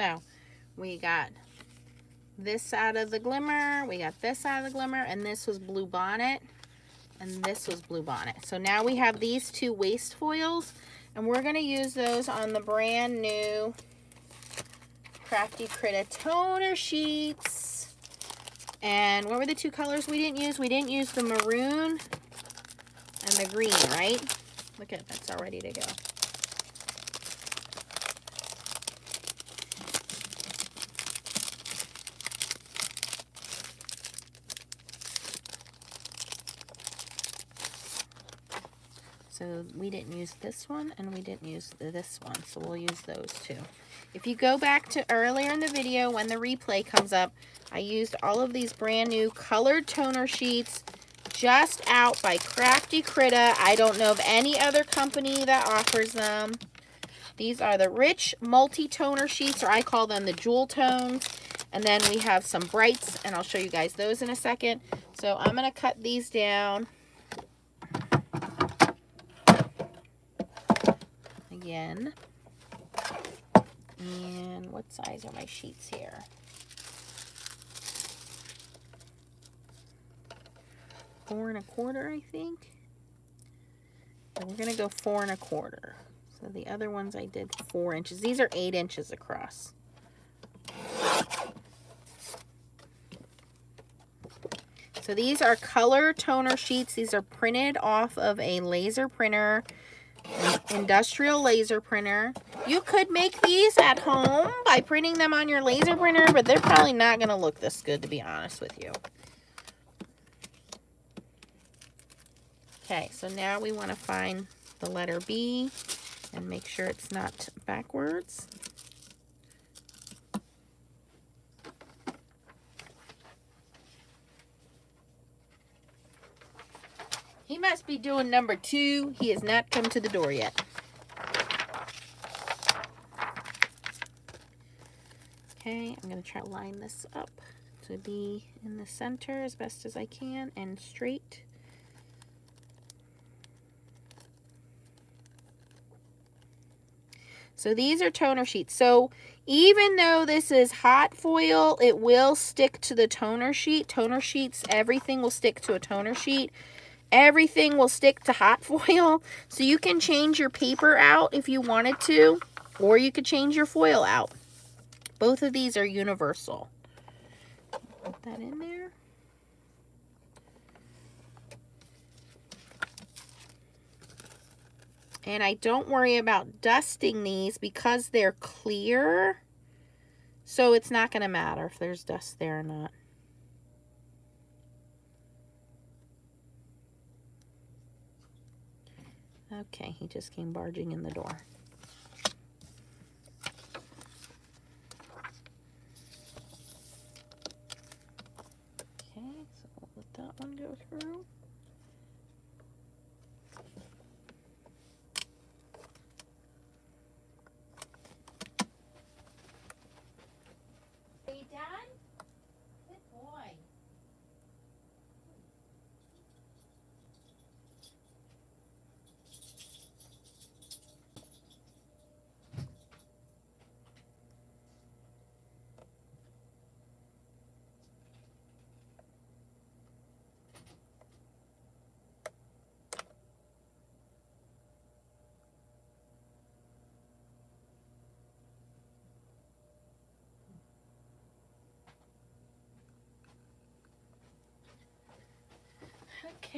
So we got this side of the glimmer, we got this side of the glimmer, and this was Bluebonnet, and this was Bluebonnet. So now we have these two waste foils, And we're going to use those on the brand new Crafty Critta toner sheets. And what were the two colors we didn't use? We didn't use the maroon and the green, right? Look at that's all ready to go. So we didn't use this one and we didn't use this one. So we'll use those two. If you go back to earlier in the video when the replay comes up, I used all of these brand new colored toner sheets just out by Crafty Critta. I don't know of any other company that offers them. These are the Rich Multi-Toner Sheets, or I call them the Jewel Tones. And then we have some Brights, and I'll show you guys those in a second. So I'm going to cut these down. And what size are my sheets here? Four and a quarter, I think. We're going to go four and a quarter. So the other ones I did four inches. These are eight inches across. So these are color toner sheets. These are printed off of a laser printer industrial laser printer. You could make these at home by printing them on your laser printer, but they're probably not going to look this good, to be honest with you. Okay, so now we want to find the letter B and make sure it's not backwards. He must be doing number two. He has not come to the door yet. Okay, I'm going to try to line this up to be in the center as best as I can and straight. So these are toner sheets. So even though this is hot foil, it will stick to the toner sheet. Toner sheets, everything will stick to a toner sheet. Everything will stick to hot [LAUGHS] foil. So you can change your paper out if you wanted to, or you could change your foil out. Both of these are universal. Put that in there. And I don't worry about dusting these because they're clear. So it's not going to matter if there's dust there or not. Okay, he just came barging in the door. Okay, so we'll let that one go through.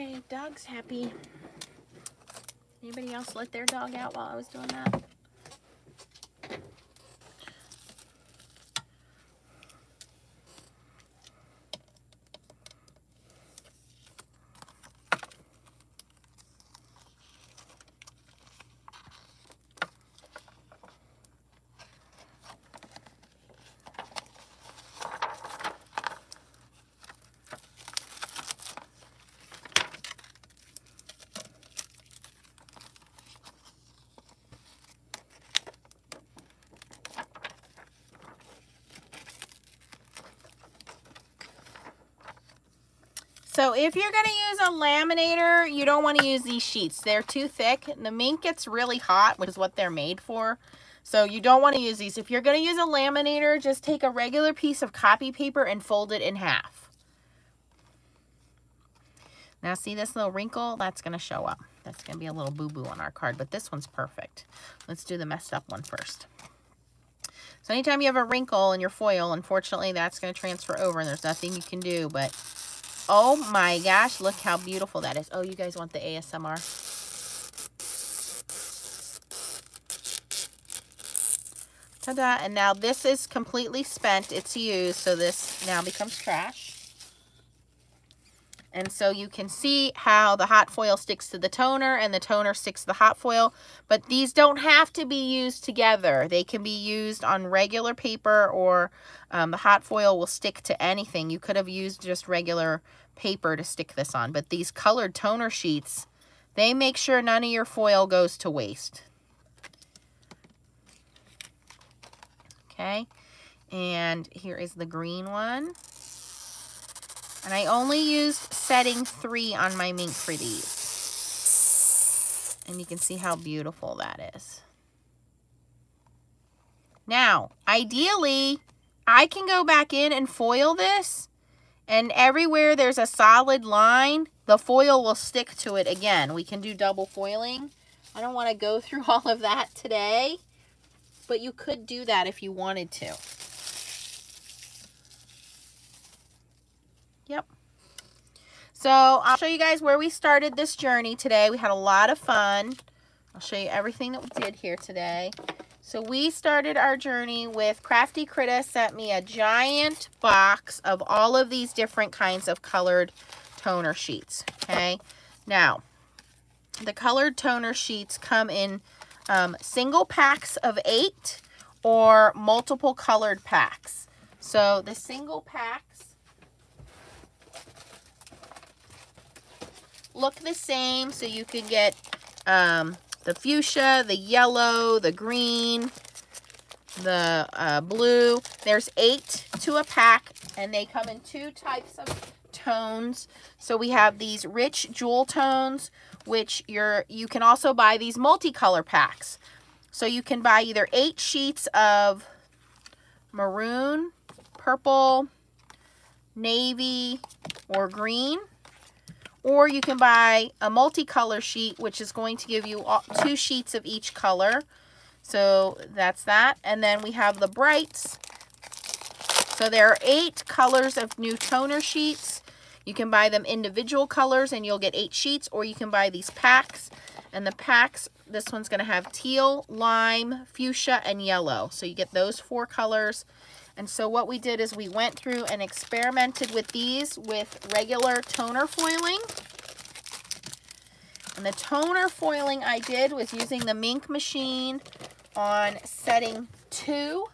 Okay, dog's happy. Anybody else let their dog out while I was doing that? So if you're going to use a laminator, you don't want to use these sheets. They're too thick. The Minc gets really hot, which is what they're made for. So you don't want to use these. If you're going to use a laminator, just take a regular piece of copy paper and fold it in half. Now see this little wrinkle? That's going to show up. That's going to be a little boo-boo on our card, but this one's perfect. Let's do the messed up one first. So anytime you have a wrinkle in your foil, unfortunately, that's going to transfer over and there's nothing you can do. But, oh my gosh, look how beautiful that is. Oh, you guys want the ASMR? Ta-da. And now this is completely spent. It's used, so this now becomes trash. And so you can see how the hot foil sticks to the toner and the toner sticks to the hot foil. But these don't have to be used together. They can be used on regular paper or um, the hot foil will stick to anything. You could have used just regular paper to stick this on. But these colored toner sheets, they make sure none of your foil goes to waste. Okay. And here is the green one. And I only used setting three on my Minc for these. And you can see how beautiful that is. Now, ideally, I can go back in and foil this. And everywhere there's a solid line, the foil will stick to it again. We can do double foiling. I don't want to go [LAUGHS] through all of that today. But you could do that if you wanted to. Yep. So I'll show you guys where we started this journey today. We had a lot of fun. I'll show you everything that we did here today. So we started our journey with Crafty Critta sent me a giant box of all of these different kinds of colored toner sheets. Okay. Now, the colored toner sheets come in um, single packs of eight or multiple colored packs. So the single packs look the same. So you can get um, the fuchsia, the yellow, the green, the uh, blue. There's eight to a pack, and they come in two types of tones. So we have these rich jewel tones, which you're you can also buy these multicolor packs. So you can buy either eight sheets of maroon, purple, navy, or green or you can buy a multicolor sheet, which is going to give you two sheets of each color. So that's that. And then we have the brights. So there are eight colors of new toner sheets. You can buy them individual colors and you'll get eight sheets, or you can buy these packs. And the packs, this one's going to have teal, lime, fuchsia, and yellow. So you get those four colors. And so what we did is we went through and experimented with these with regular toner foiling. And the toner foiling I did was using the Minc machine on setting two.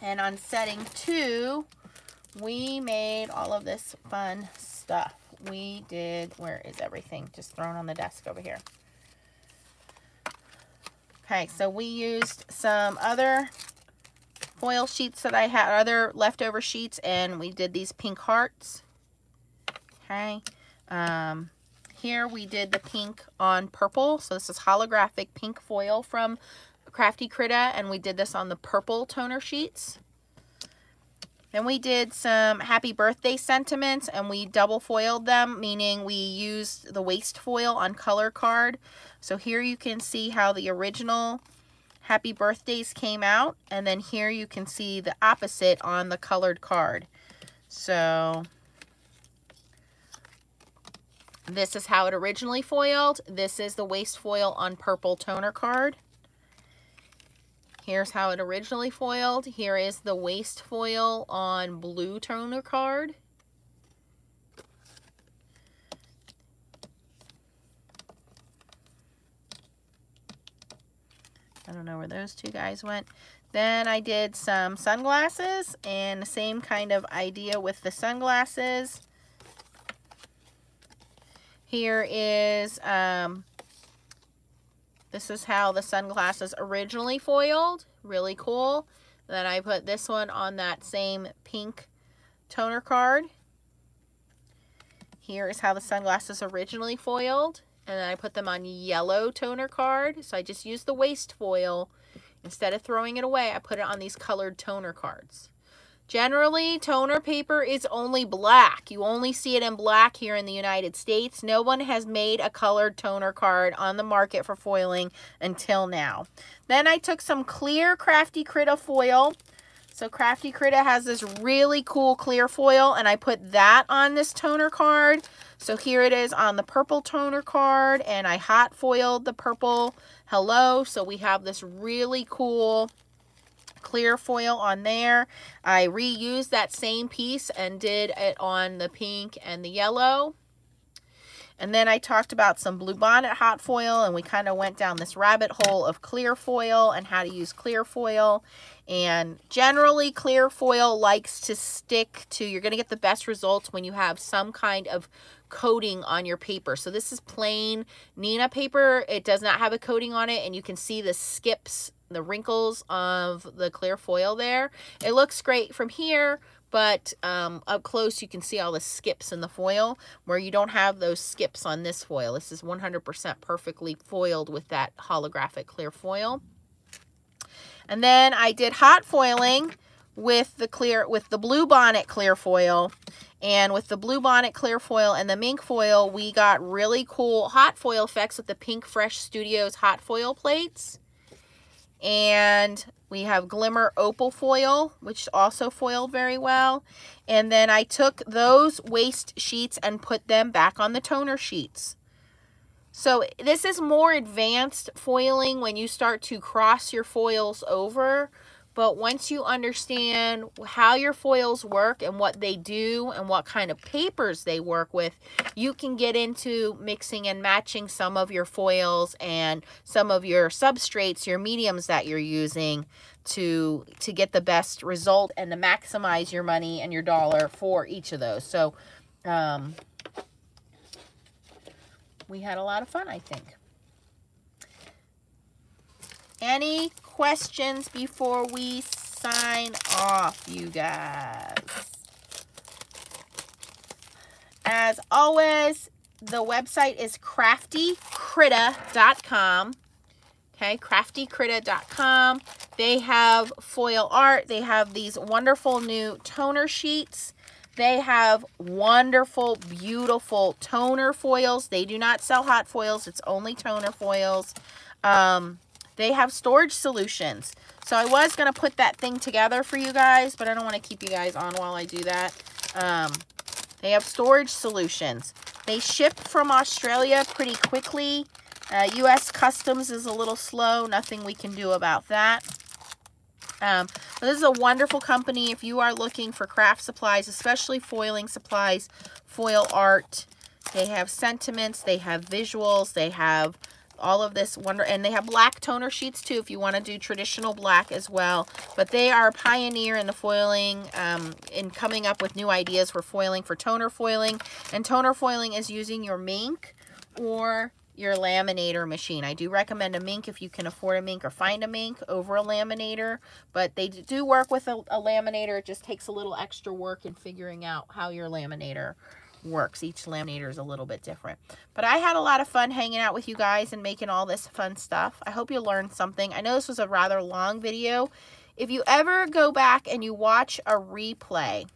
And on setting two, we made all of this fun stuff. We did, where is everything? Just thrown on the desk over here. Okay, so we used some other foil sheets that I had, other leftover sheets, and we did these pink hearts. Okay. Um, here we did the pink on purple. So this is holographic pink foil from Crafty Critta, and we did this on the purple toner sheets. Then we did some happy birthday sentiments and we double foiled them, meaning we used the waste foil on color card. So here you can see how the original happy birthdays came out. And then here you can see the opposite on the colored card. So this is how it originally foiled. This is the waste foil on purple toner card. Here's how it originally foiled. Here is the waste foil on blue toner card. I don't know where those two guys went. Then I did some sunglasses and the same kind of idea with the sunglasses. Here is um, this is how the sunglasses originally foiled. Really cool. Then I put this one on that same pink toner card. Here is how the sunglasses originally foiled. And then I put them on yellow toner card. So I just used the waste foil. Instead of throwing it away, I put it on these colored toner cards. Generally, toner paper is only black. You only see it in black here in the United States. No one has made a colored toner card on the market for foiling until now. Then I took some clear Crafty Critta foil. So Crafty Critta has this really cool clear foil, and I put that on this toner card. So here it is on the purple toner card, and I hot foiled the purple hello. So we have this really cool clear foil on there. I reused that same piece and did it on the pink and the yellow. And then I talked about some Bluebonnet hot foil and we kind of went down this rabbit hole of clear foil and how to use clear foil. And generally clear foil likes to stick to, you're going to get the best results when you have some kind of coating on your paper. So this is plain Neenah paper. It does not have a coating on it and you can see the skips the wrinkles of the clear foil there. It looks great from here, but um, up close you can see all the skips in the foil where you don't have those skips on this foil. This is 100% perfectly foiled with that holographic clear foil. And then I did hot foiling with the clear with the Bluebonnet clear foil and with the Bluebonnet clear foil and the Minc foil we got really cool hot foil effects with the pink fresh studios hot foil plates and we have Glimmer Opal Foil, which also foiled very well. And then I took those waste sheets and put them back on the toner sheets. So this is more advanced foiling when you start to cross your foils over. But once you understand how your foils work and what they do and what kind of papers they work with, you can get into mixing and matching some of your foils and some of your substrates, your mediums that you're using to to get the best result and to maximize your money and your dollar for each of those. So um, we had a lot of fun, I think. Any questions before we sign off, you guys? As always, the website is craftycritta.com. Okay, craftycritta.com. They have foil art. They have these wonderful new toner sheets. They have wonderful, beautiful toner foils. They do not sell hot foils. It's only toner foils. Um, they have storage solutions. So I was going to put that thing together for you guys, but I don't want to keep you guys on while I do that. Um, they have storage solutions. They ship from Australia pretty quickly. Uh, U.S. Customs is a little slow. Nothing we can do about that. Um, this is a wonderful company if you are looking for craft supplies, especially foiling supplies, foil art. They have sentiments, they have visuals, they have all of this wonder and they have black toner sheets too if you want to do traditional black as well but they are a pioneer in the foiling um, in coming up with new ideas for foiling for toner foiling and toner foiling is using your Minc or your laminator machine. I do recommend a Minc if you can afford a Minc or find a Minc over a laminator, but they do work with a, a laminator. It just takes a little extra work in figuring out how your laminator works. Each laminator is a little bit different. But I had a lot of fun hanging out with you guys and making all this fun stuff. I hope you learned something. I know this was a rather long video. If you ever go back and you watch a replay,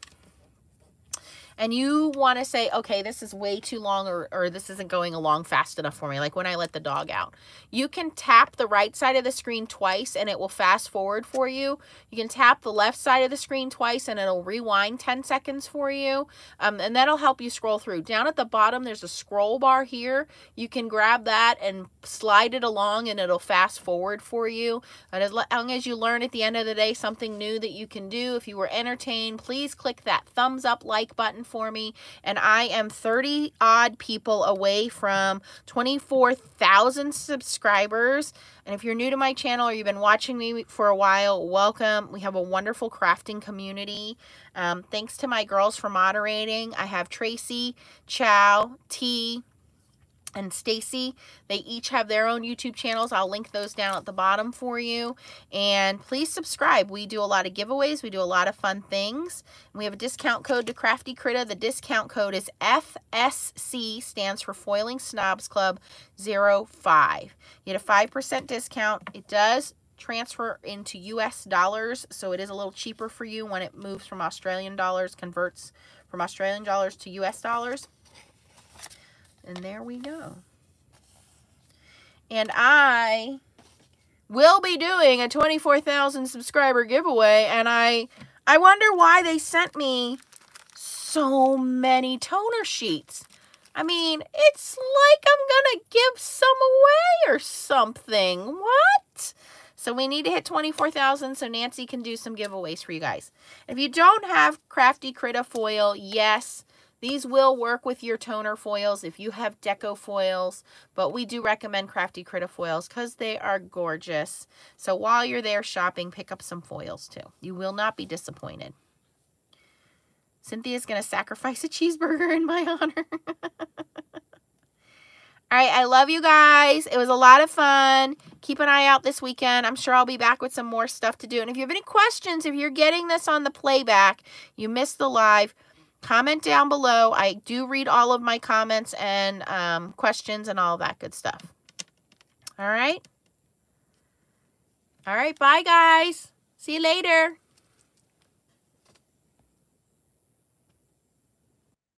and you want to say, okay, this is way too long or, or this isn't going along fast enough for me, like when I let the dog out, you can tap the right side of the screen twice and it will fast forward for you. You can tap the left side of the screen twice and it'll rewind 10 seconds for you. Um, and that'll help you scroll through. Down at the bottom, there's a scroll bar here. You can grab that and slide it along and it'll fast forward for you. And as long as you learn at the end of the day something new that you can do, if you were entertained, please click that thumbs up like button for me. And I am 30 odd people away from 24,000 subscribers. And if you're new to my channel or you've been watching me for a while, welcome. We have a wonderful crafting community. Um, thanks to my girls for moderating. I have Tracy, Chow, Tee, and Stacy. They each have their own YouTube channels. I'll link those down at the bottom for you. And please subscribe. We do a lot of giveaways. We do a lot of fun things. We have a discount code to Crafty Critta. The discount code is FSC, stands for Foiling Snobs Club 05. You get a 5% discount. It does transfer into US dollars, so it is a little cheaper for you when it moves from Australian dollars, converts from Australian dollars to US dollars. And there we go. And I will be doing a 24,000 subscriber giveaway and I I wonder why they sent me so many toner sheets. I mean, it's like I'm going to give some away or something. What? So we need to hit 24,000 so Nancy can do some giveaways for you guys. If you don't have Crafty Critta foil, yes, these will work with your toner foils if you have deco foils, but we do recommend Crafty Critta foils because they are gorgeous. So while you're there shopping, pick up some foils too. You will not be disappointed. Cynthia's going to sacrifice a cheeseburger in my [LAUGHS] honor. All right, I love you guys. It was a lot of fun. Keep an eye out this weekend. I'm sure I'll be back with some more stuff to do. And if you have any questions, if you're getting this on the playback, you missed the live, comment down below. I do read all of my comments and um, questions and all that good stuff. All right? All right, bye, guys. See you later.